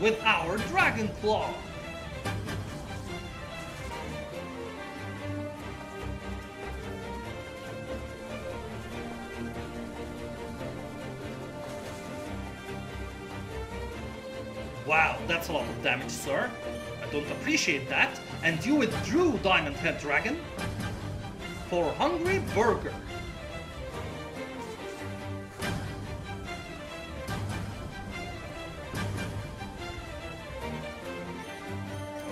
Speaker 1: With our Dragon Claw. Wow, that's a lot of damage, sir. I don't appreciate that. And you withdrew Diamond Head Dragon for Hungry Burger.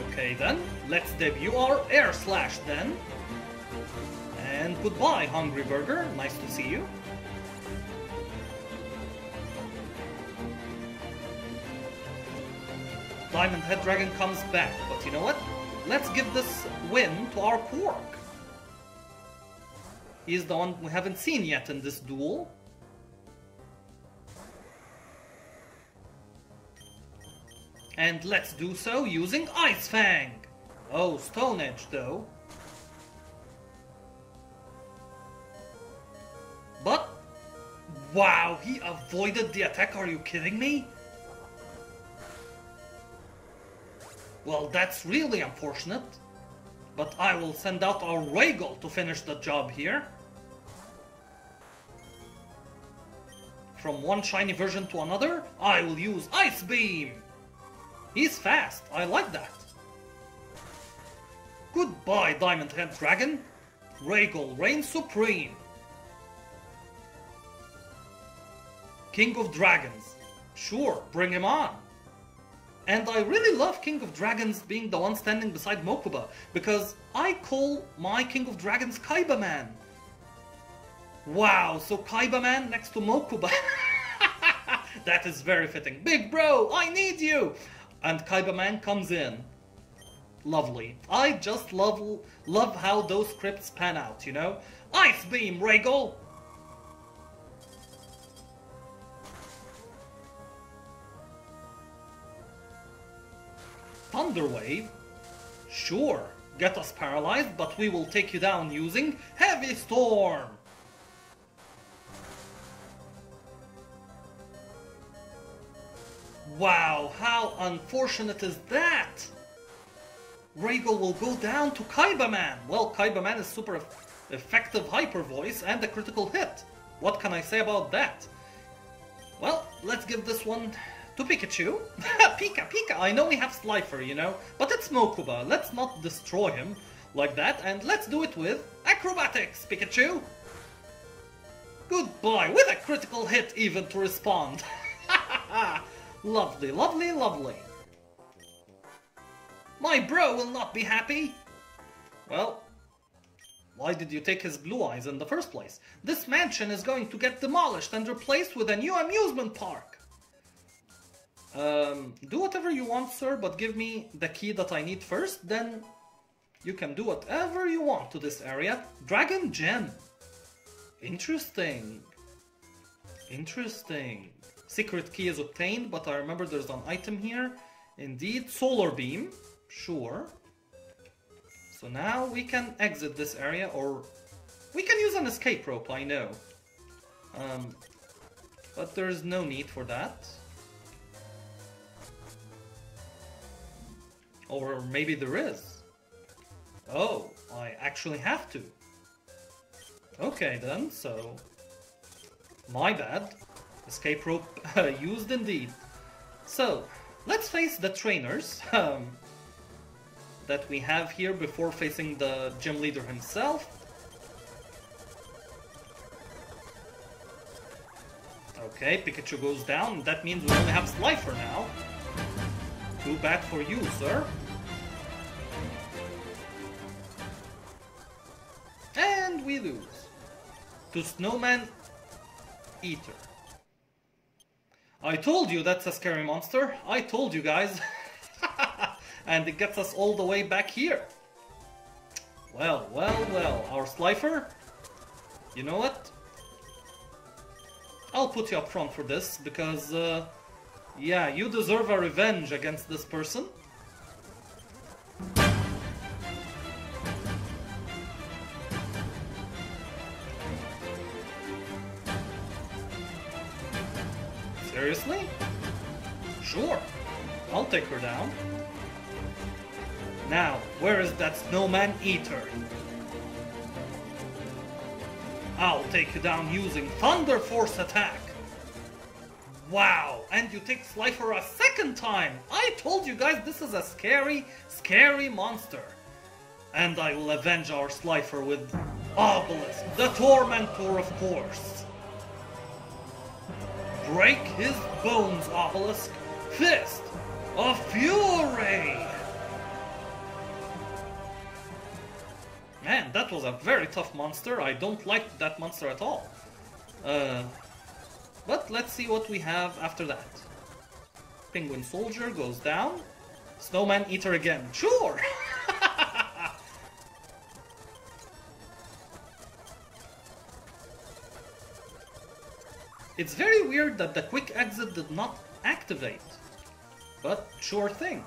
Speaker 1: Okay then, let's debut our Air Slash then. And goodbye, Hungry Burger. Nice to see you. Diamond Head Dragon comes back, but you know what? Let's give this win to our Quark. He's the one we haven't seen yet in this duel. And let's do so using Ice Fang. Oh, Stone Edge though. But, wow, he avoided the attack, are you kidding me? Well, that's really unfortunate. But I will send out our Rhaegal to finish the job here. From one shiny version to another, I will use Ice Beam. He's fast, I like that. Goodbye, Diamond Head Dragon. Rhaegal reigns supreme. King of Dragons. Sure, bring him on. And I really love King of Dragons being the one standing beside Mokuba, because I call my King of Dragons Kaiba Man. Wow, so Kaiba Man next to Mokuba. that is very fitting. Big bro, I need you! And Kaiba Man comes in. Lovely. I just love love how those scripts pan out, you know? Ice Beam, Rhaegal! Thunder Wave? Sure, get us paralyzed, but we will take you down using Heavy Storm! Wow, how unfortunate is that? Rhaegal will go down to Kaiba Man. Well, Kaiba Man is super effective hyper voice and a critical hit. What can I say about that? Well, let's give this one to Pikachu. Pika, Pika, I know we have Slifer, you know, but it's Mokuba. Let's not destroy him like that, and let's do it with Acrobatics, Pikachu. Goodbye, with a critical hit even to respond. lovely, lovely, lovely. My bro will not be happy. Well, why did you take his blue eyes in the first place? This mansion is going to get demolished and replaced with a new amusement park. Um, do whatever you want, sir, but give me the key that I need first, then you can do whatever you want to this area. Dragon Gem. Interesting. Interesting. Secret key is obtained, but I remember there's an item here. Indeed, Solar Beam. Sure. So now we can exit this area, or we can use an escape rope, I know. Um, but there's no need for that. Or maybe there is. Oh, I actually have to. Okay then, so... My bad. Escape rope used indeed. So, let's face the trainers um, that we have here before facing the gym leader himself. Okay, Pikachu goes down. That means we only have Slifer now. Too bad for you, sir. And we lose. To Snowman Eater. I told you that's a scary monster. I told you guys. and it gets us all the way back here. Well, well, well. Our Slifer. You know what? I'll put you up front for this because, uh, yeah, you deserve a revenge against this person. Seriously? Sure. I'll take her down. Now, where is that snowman eater? I'll take you down using Thunder Force attack. Wow, and you take Slifer a second time! I told you guys this is a scary, scary monster. And I will avenge our Slifer with Obelisk, the Tormentor of course. Break his bones, Obelisk. Fist of Fury! Man, that was a very tough monster. I don't like that monster at all. Uh, but let's see what we have after that. Penguin Soldier goes down. Snowman Eater again. Sure! it's very weird that the quick exit did not activate. But sure thing.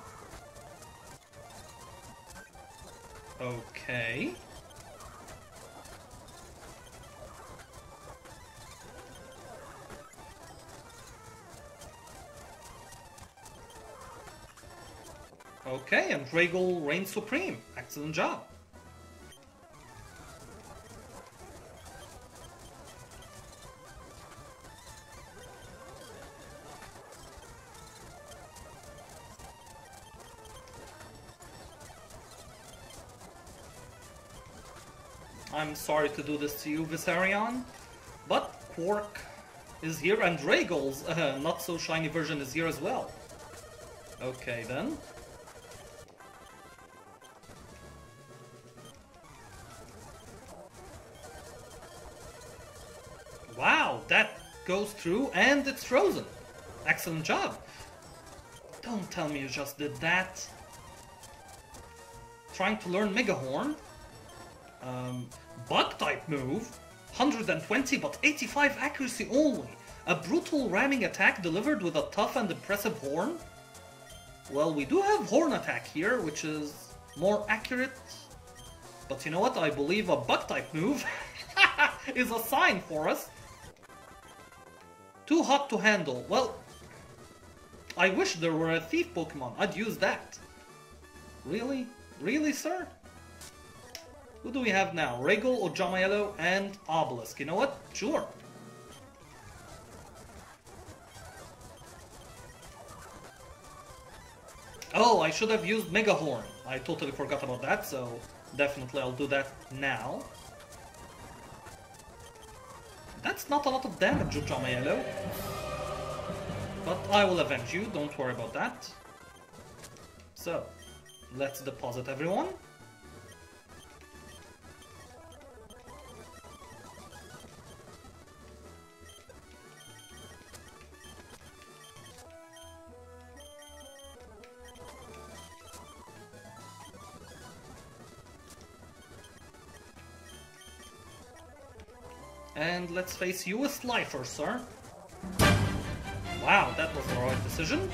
Speaker 1: Okay. Okay, and Rhaegal reigns supreme. Excellent job. I'm sorry to do this to you, Viserion, but Quark is here and Rhaegal's uh, not so shiny version is here as well. Okay then. Wow, that goes through and it's frozen. Excellent job. Don't tell me you just did that. Trying to learn Mega Horn. Um, bug type move. 120 but 85 accuracy only. A brutal ramming attack delivered with a tough and impressive horn. Well, we do have horn attack here, which is more accurate. But you know what? I believe a bug type move is a sign for us. Too hot to handle. Well, I wish there were a thief Pokemon. I'd use that. Really? Really, sir? Who do we have now? Rhaegal, Ojama and Obelisk. You know what? Sure. Oh, I should have used Mega Horn. I totally forgot about that, so definitely I'll do that now. That's not a lot of damage, Ojama But I will avenge you, don't worry about that. So, let's deposit everyone. Let's face you with Slifer, sir. Wow, that was the right decision.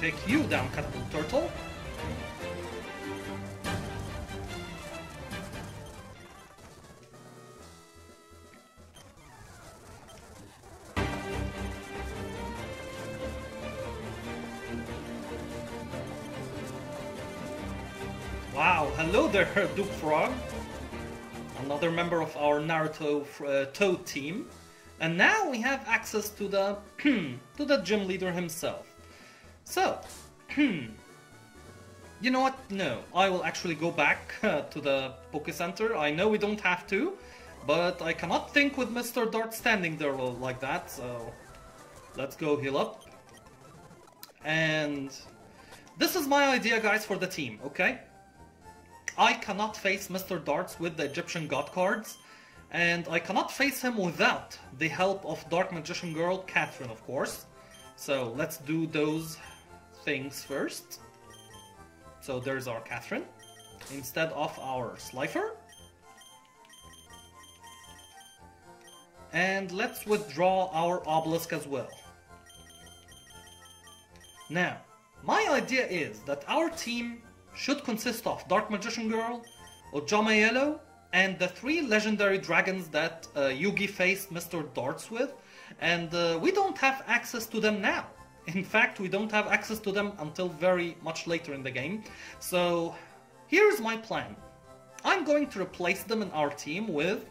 Speaker 1: Take you down, Catapult Turtle. Wow, hello there, Duke Frog another member of our Naruto uh, Toad team. And now we have access to the to the gym leader himself. So, you know what? No, I will actually go back uh, to the Poke Center. I know we don't have to, but I cannot think with Mr. Dart standing there like that. So, let's go heal up. And this is my idea, guys, for the team. Okay, I cannot face Mr. Dartz with the Egyptian God cards, and I cannot face him without the help of Dark Magician Girl, Catherine, of course. So let's do those things first. So there's our Catherine, instead of our Slifer. And let's withdraw our Obelisk as well. Now, my idea is that our team should consist of Dark Magician Girl, Ojama Yellow, and the three legendary dragons that uh, Yugi faced Mr. Dartz with, and uh, we don't have access to them now. In fact, we don't have access to them until very much later in the game. So, here's my plan. I'm going to replace them in our team with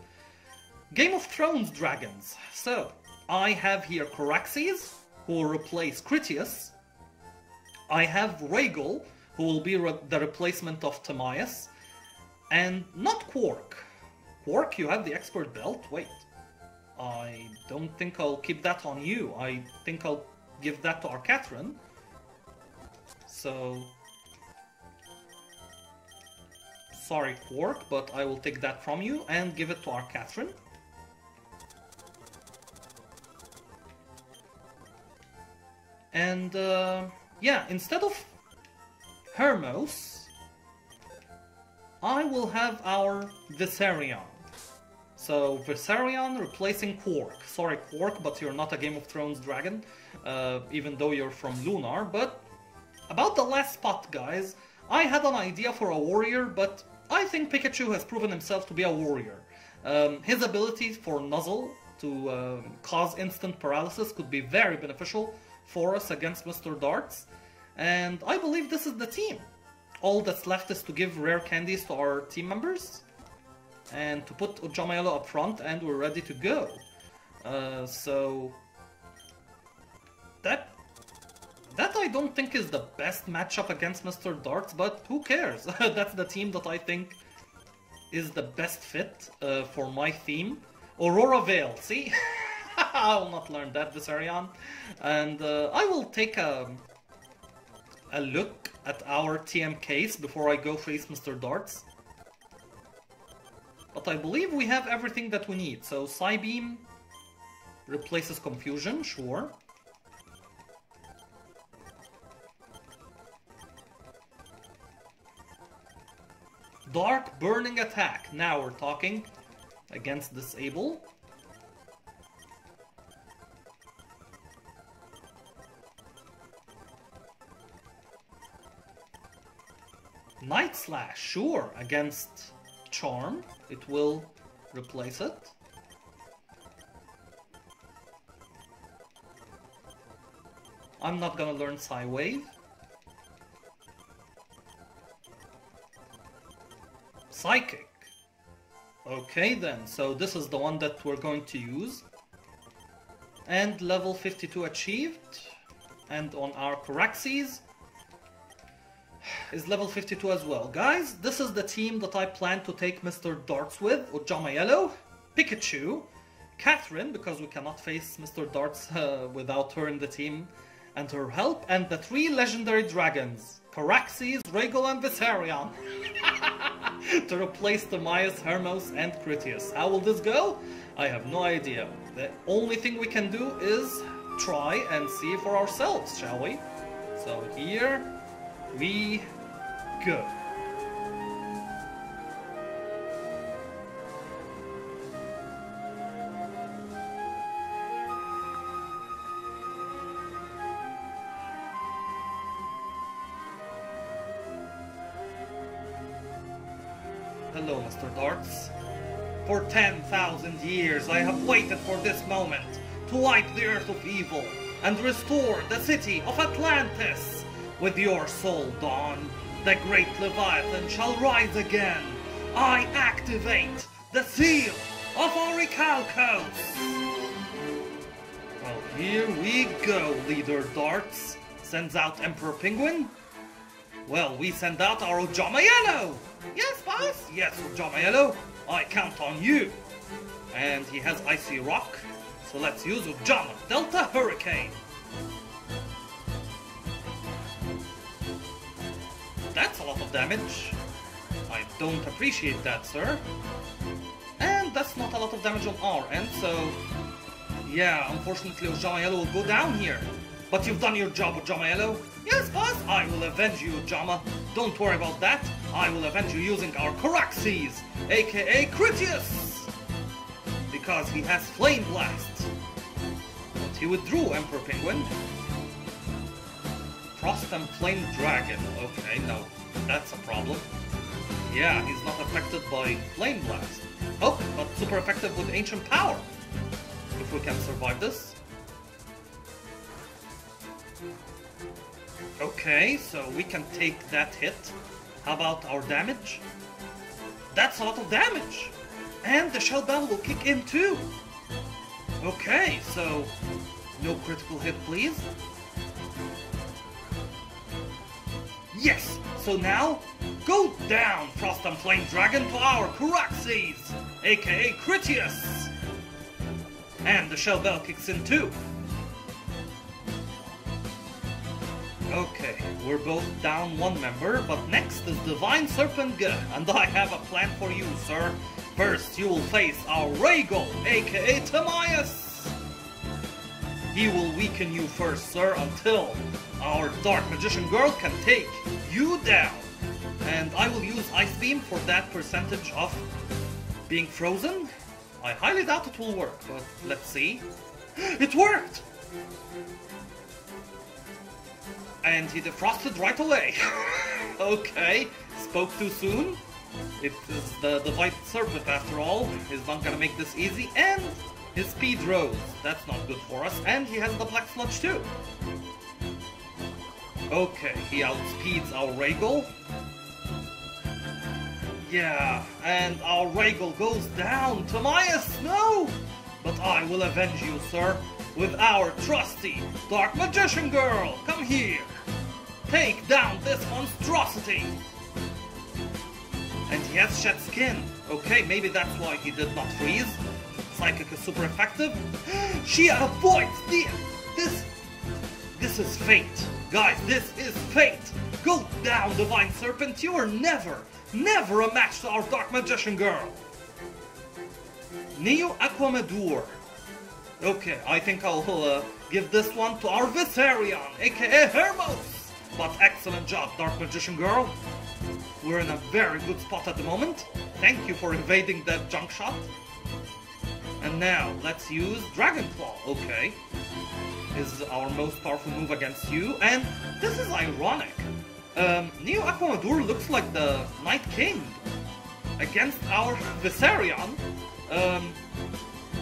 Speaker 1: Game of Thrones dragons. So, I have here Caraxes, who will replace Critias. I have Rhaegal, who will be re- the replacement of Timaeus. And not Quark. Quark, you have the expert belt? Wait. I don't think I'll keep that on you. I think I'll give that to our Catherine. So... Sorry, Quark, but I will take that from you and give it to our Catherine. And uh, yeah, instead of Hermos, I will have our Viserion. So Viserion replacing Quark. Sorry, Quark, but you're not a Game of Thrones dragon, uh, even though you're from Lunar. But about the last spot, guys, I had an idea for a warrior, but I think Pikachu has proven himself to be a warrior. Um, his ability for Nuzzle to uh, cause instant paralysis could be very beneficial for us against Mr. Dartz, and I believe this is the team. All that's left is to give rare candies to our team members, and to put Ojama Yellow up front, and we're ready to go. Uh, so that that I don't think is the best matchup against Mr. Dartz, but who cares? That's the team that I think is the best fit uh, for my theme. Aurora Veil, see? I will not learn that, Viserion. And uh, I will take a, a look at our TM case before I go face Mr. Dartz. But I believe we have everything that we need. So Psybeam replaces Confusion, sure. Dark Burning Attack. Now we're talking against Disable. Night Slash, sure, against Charm. It will replace it. I'm not gonna learn Psy Wave. Psychic. Okay then, so this is the one that we're going to use. And level 52 achieved. And on our Caraxes is level 52 as well. Guys, this is the team that I plan to take Mr. Dartz with. Ojama Yellow, Pikachu, Catherine, because we cannot face Mr. Dartz uh, without her in the team and her help, and the three legendary dragons, Caraxes, Rhaegal, and Viserion. to replace Timaeus, Hermos, and Critias. How will this go? I have no idea. The only thing we can do is try and see for ourselves, shall we? So here we go. Hello, Mr. Dartz. For 10,000 years I have waited for this moment to wipe the earth of evil and restore the city of Atlantis. With your soul, Dawn, the great Leviathan shall rise again. I activate the seal of Orichalcos. Well, here we go, Leader Dartz. Sends out Emperor Penguin. Well, we send out our Ojama Yellow. Yes, boss. Yes, Ojama Yellow. I count on you. And he has Icy Rock. So let's use Ojama Delta Hurricane. Damage. I don't appreciate that, sir. And that's not a lot of damage on our end, so... Yeah, unfortunately Ojama Yellow will go down here. But you've done your job, Ojama Yellow. Yes, boss, I will avenge you, Ojama. Don't worry about that. I will avenge you using our Caraxes, aka Critias. Because he has Flame Blast. But he withdrew, Emperor Penguin. Frost and Flame Dragon. Okay, no, that's a problem. Yeah, he's not affected by Flame Blast. Oh, but super effective with Ancient Power. If we can survive this. Okay, so we can take that hit. How about our damage? That's a lot of damage! And the Shell Bell will kick in too! Okay, so No critical hit, please. Yes! So now, go down, Frost and Flame Dragon, to our Caraxes, aka Critias! And the Shell Bell kicks in too. Okay, we're both down one member, but next is Divine Serpent G, and I have a plan for you, sir. First, you will face our Rhaegal, aka Timaeus! He will weaken you first, sir, until our Dark Magician Girl can take you down. And I will use Ice Beam for that percentage of being frozen. I highly doubt it will work, but let's see. It worked! And he defrosted right away. okay, spoke too soon. It is the the White Serpent after all. He's not gonna make this easy, and his speed rose. That's not good for us, and he has the Black Sludge too. Okay, he outspeeds our Rhaegal. Yeah, and our Rhaegal goes down. Timaeus, no! But I will avenge you, sir, with our trusty Dark Magician Girl. Come here. Take down this monstrosity. And he has shed skin. Okay, maybe that's why he did not freeze. Psychic is super effective. She avoids the... This... This is fate. Guys, this is fate. Go down, Divine Serpent. You are never, never a match to our Dark Magician Girl. Neo Aqua Madoor. Okay, I think I'll uh, give this one to our Viserion, aka Hermos. But excellent job, Dark Magician Girl. We're in a very good spot at the moment. Thank you for invading that Gunk Shot. And now, let's use Dragon Claw. Okay. This is our most powerful move against you, and this is ironic. Um, Neo Aqua Madoor looks like the Night King against our Viserion, um,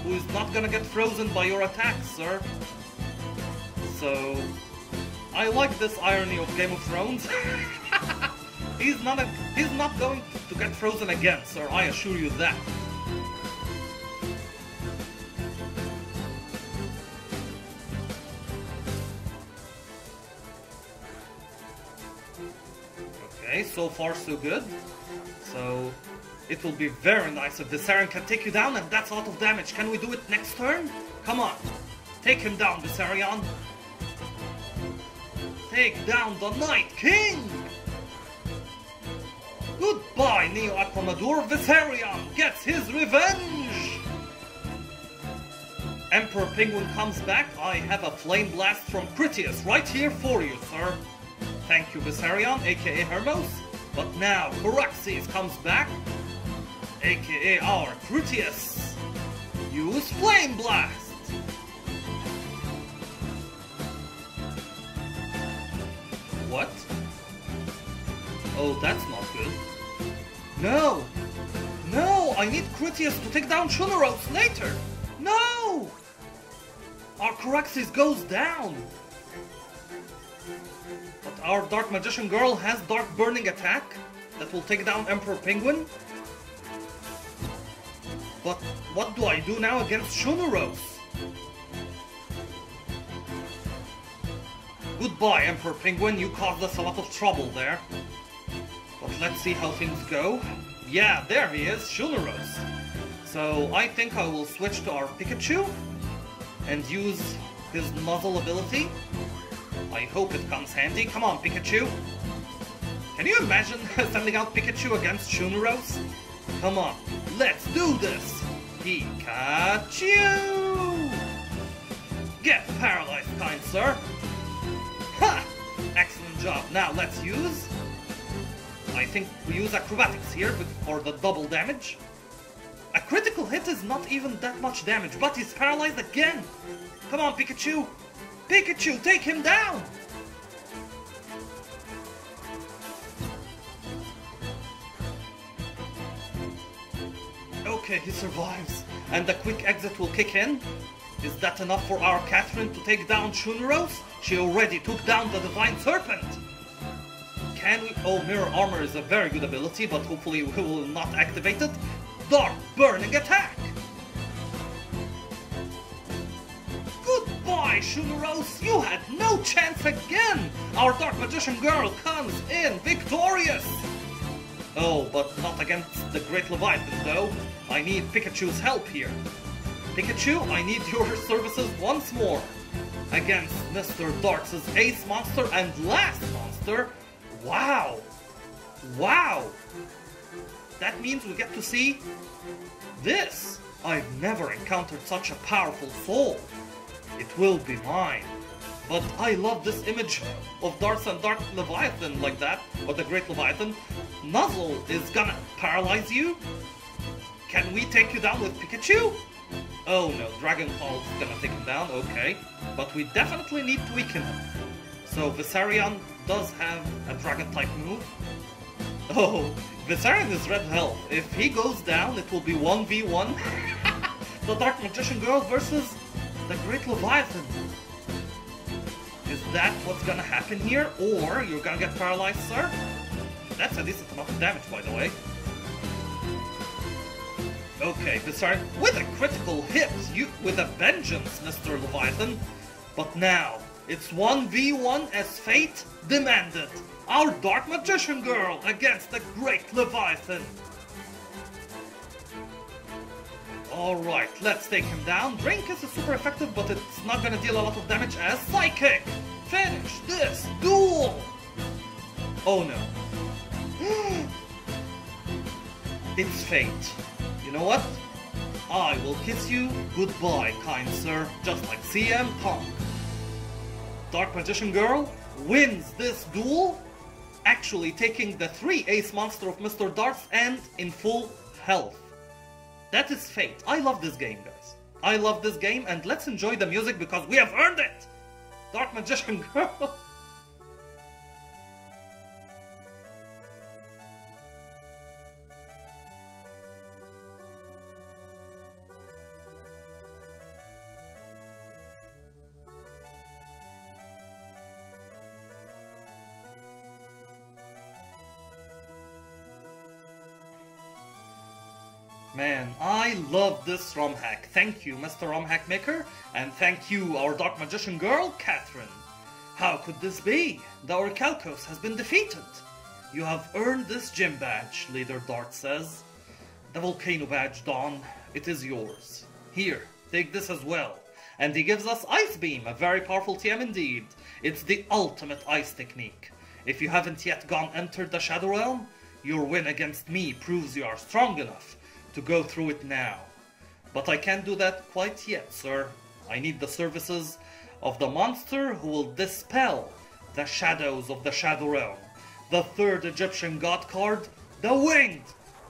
Speaker 1: who is not gonna get frozen by your attacks, sir. So, I like this irony of Game of Thrones. he's not a, he's not going to get frozen again, sir. I assure you that. Okay, so far so good. So it will be very nice if the Viserion can take you down and that's a lot of damage. Can we do it next turn? Come on. Take him down, Viserion. Take down the Night King! Goodbye, Neo Aqua Madoor. Viserion gets his revenge! Emperor Penguin comes back. I have a Flame Blast from Critias right here for you, sir. Thank you, Viserion, aka Hermos. But now, Caraxes comes back, aka our Critias. Use Flame Blast! What? Oh, that's not good. No! No! I need Critias to take down Shunoros later! No! Our Caraxes goes down! Our Dark Magician Girl has Dark Burning attack that will take down Emperor Penguin. But what do I do now against Shunoros? Goodbye, Emperor Penguin, you caused us a lot of trouble there. But let's see how things go. Yeah, there he is, Shunoros. So I think I will switch to our Pikachu and use his Nuzzle ability. I hope it comes handy. Come on, Pikachu. Can you imagine sending out Pikachu against Shunoros? Come on, let's do this! Pikachu! Get paralyzed, kind sir! Ha! Excellent job. Now let's use... I think we use acrobatics here for the double damage. A critical hit is not even that much damage, but he's paralyzed again! Come on, Pikachu! Pikachu, take him down! Okay, he survives. And the quick exit will kick in. Is that enough for our Catherine to take down Shunoros? She already took down the Divine Serpent! Can we... Oh, Mirror Armor is a very good ability, but hopefully we will not activate it. Dark Burning Attack! Goodbye, Goodbye, Shunoros! You had no chance again! Our Dark Magician Girl comes in victorious! Oh, but not against the Great Leviathan though. I need Pikachu's help here. Pikachu, I need your services once more. Against Mr. Dartz' ace monster and last monster. Wow! Wow! That means we get to see this. I've never encountered such a powerful soul. It will be mine. But I love this image of Dartz and Dark Leviathan like that, or the Great Leviathan. Nuzzle is gonna paralyze you. Can we take you down with Pikachu? Oh no, Dragon Claw's gonna take him down, okay. But we definitely need to weaken him. So Viserion does have a Dragon type move. Oh, Viserion is red health. If he goes down, it will be 1v1. the Dark Magician Girl versus the Great Leviathan. Is that what's gonna happen here? Or you're gonna get paralyzed, sir? That's a decent amount of damage, by the way. Okay, Viserion with a critical hit, you with a vengeance, Mr. Leviathan. But now, it's 1v1 as fate demanded. Our Dark Magician Girl against the Great Leviathan. Alright, let's take him down. Drink is super effective, but it's not gonna deal a lot of damage as Psychic! Finish this duel! Oh no. it's fate. You know what? I will kiss you goodbye, kind sir, just like CM Punk. Dark Magician Girl wins this duel, actually taking the 3 ace monster of Mr. Dartz and in full health. That is fate. I love this game, guys. I love this game, and let's enjoy the music because we have earned it! Dark Magician Girl! Man, I love this ROM hack. Thank you, Mr. ROM hack maker, and thank you, our Dark Magician girl, Catherine. How could this be? The Orichalcos has been defeated. You have earned this gym badge, Leader Dart says. The Volcano badge, Dawn. It is yours. Here, take this as well. And he gives us Ice Beam, a very powerful TM indeed. It's the ultimate ice technique. If you haven't yet gone entered the Shadow Realm, your win against me proves you are strong enough to go through it now. But I can't do that quite yet, sir. I need the services of the monster who will dispel the shadows of the Shadow Realm. The third Egyptian god card, the Winged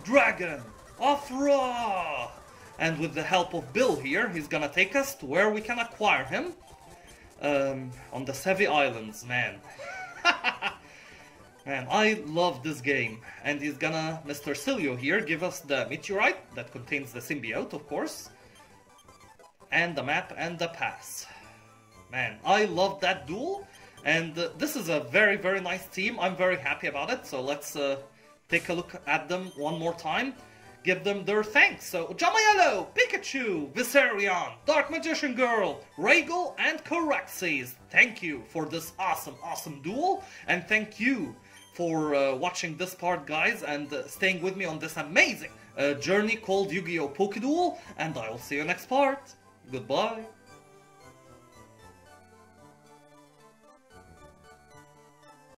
Speaker 1: Dragon of Ra! And with the help of Bill here, he's gonna take us to where we can acquire him. Um, on the Sevii Islands, man. Man, I love this game. And he's gonna, Mr. Celio here, give us the meteorite that contains the symbiote, of course. And the map and the pass. Man, I love that duel. And uh, this is a very, very nice team. I'm very happy about it. So let's uh, take a look at them one more time. Give them their thanks. So, Jamayello, Pikachu, Viserion, Dark Magician Girl, Rhaegal, and Caraxes. Thank you for this awesome, awesome duel. And thank you for uh, watching this part, guys, and uh, staying with me on this amazing uh, journey called Yu-Gi-Oh! Pokeduel. And I will see you next part. Goodbye.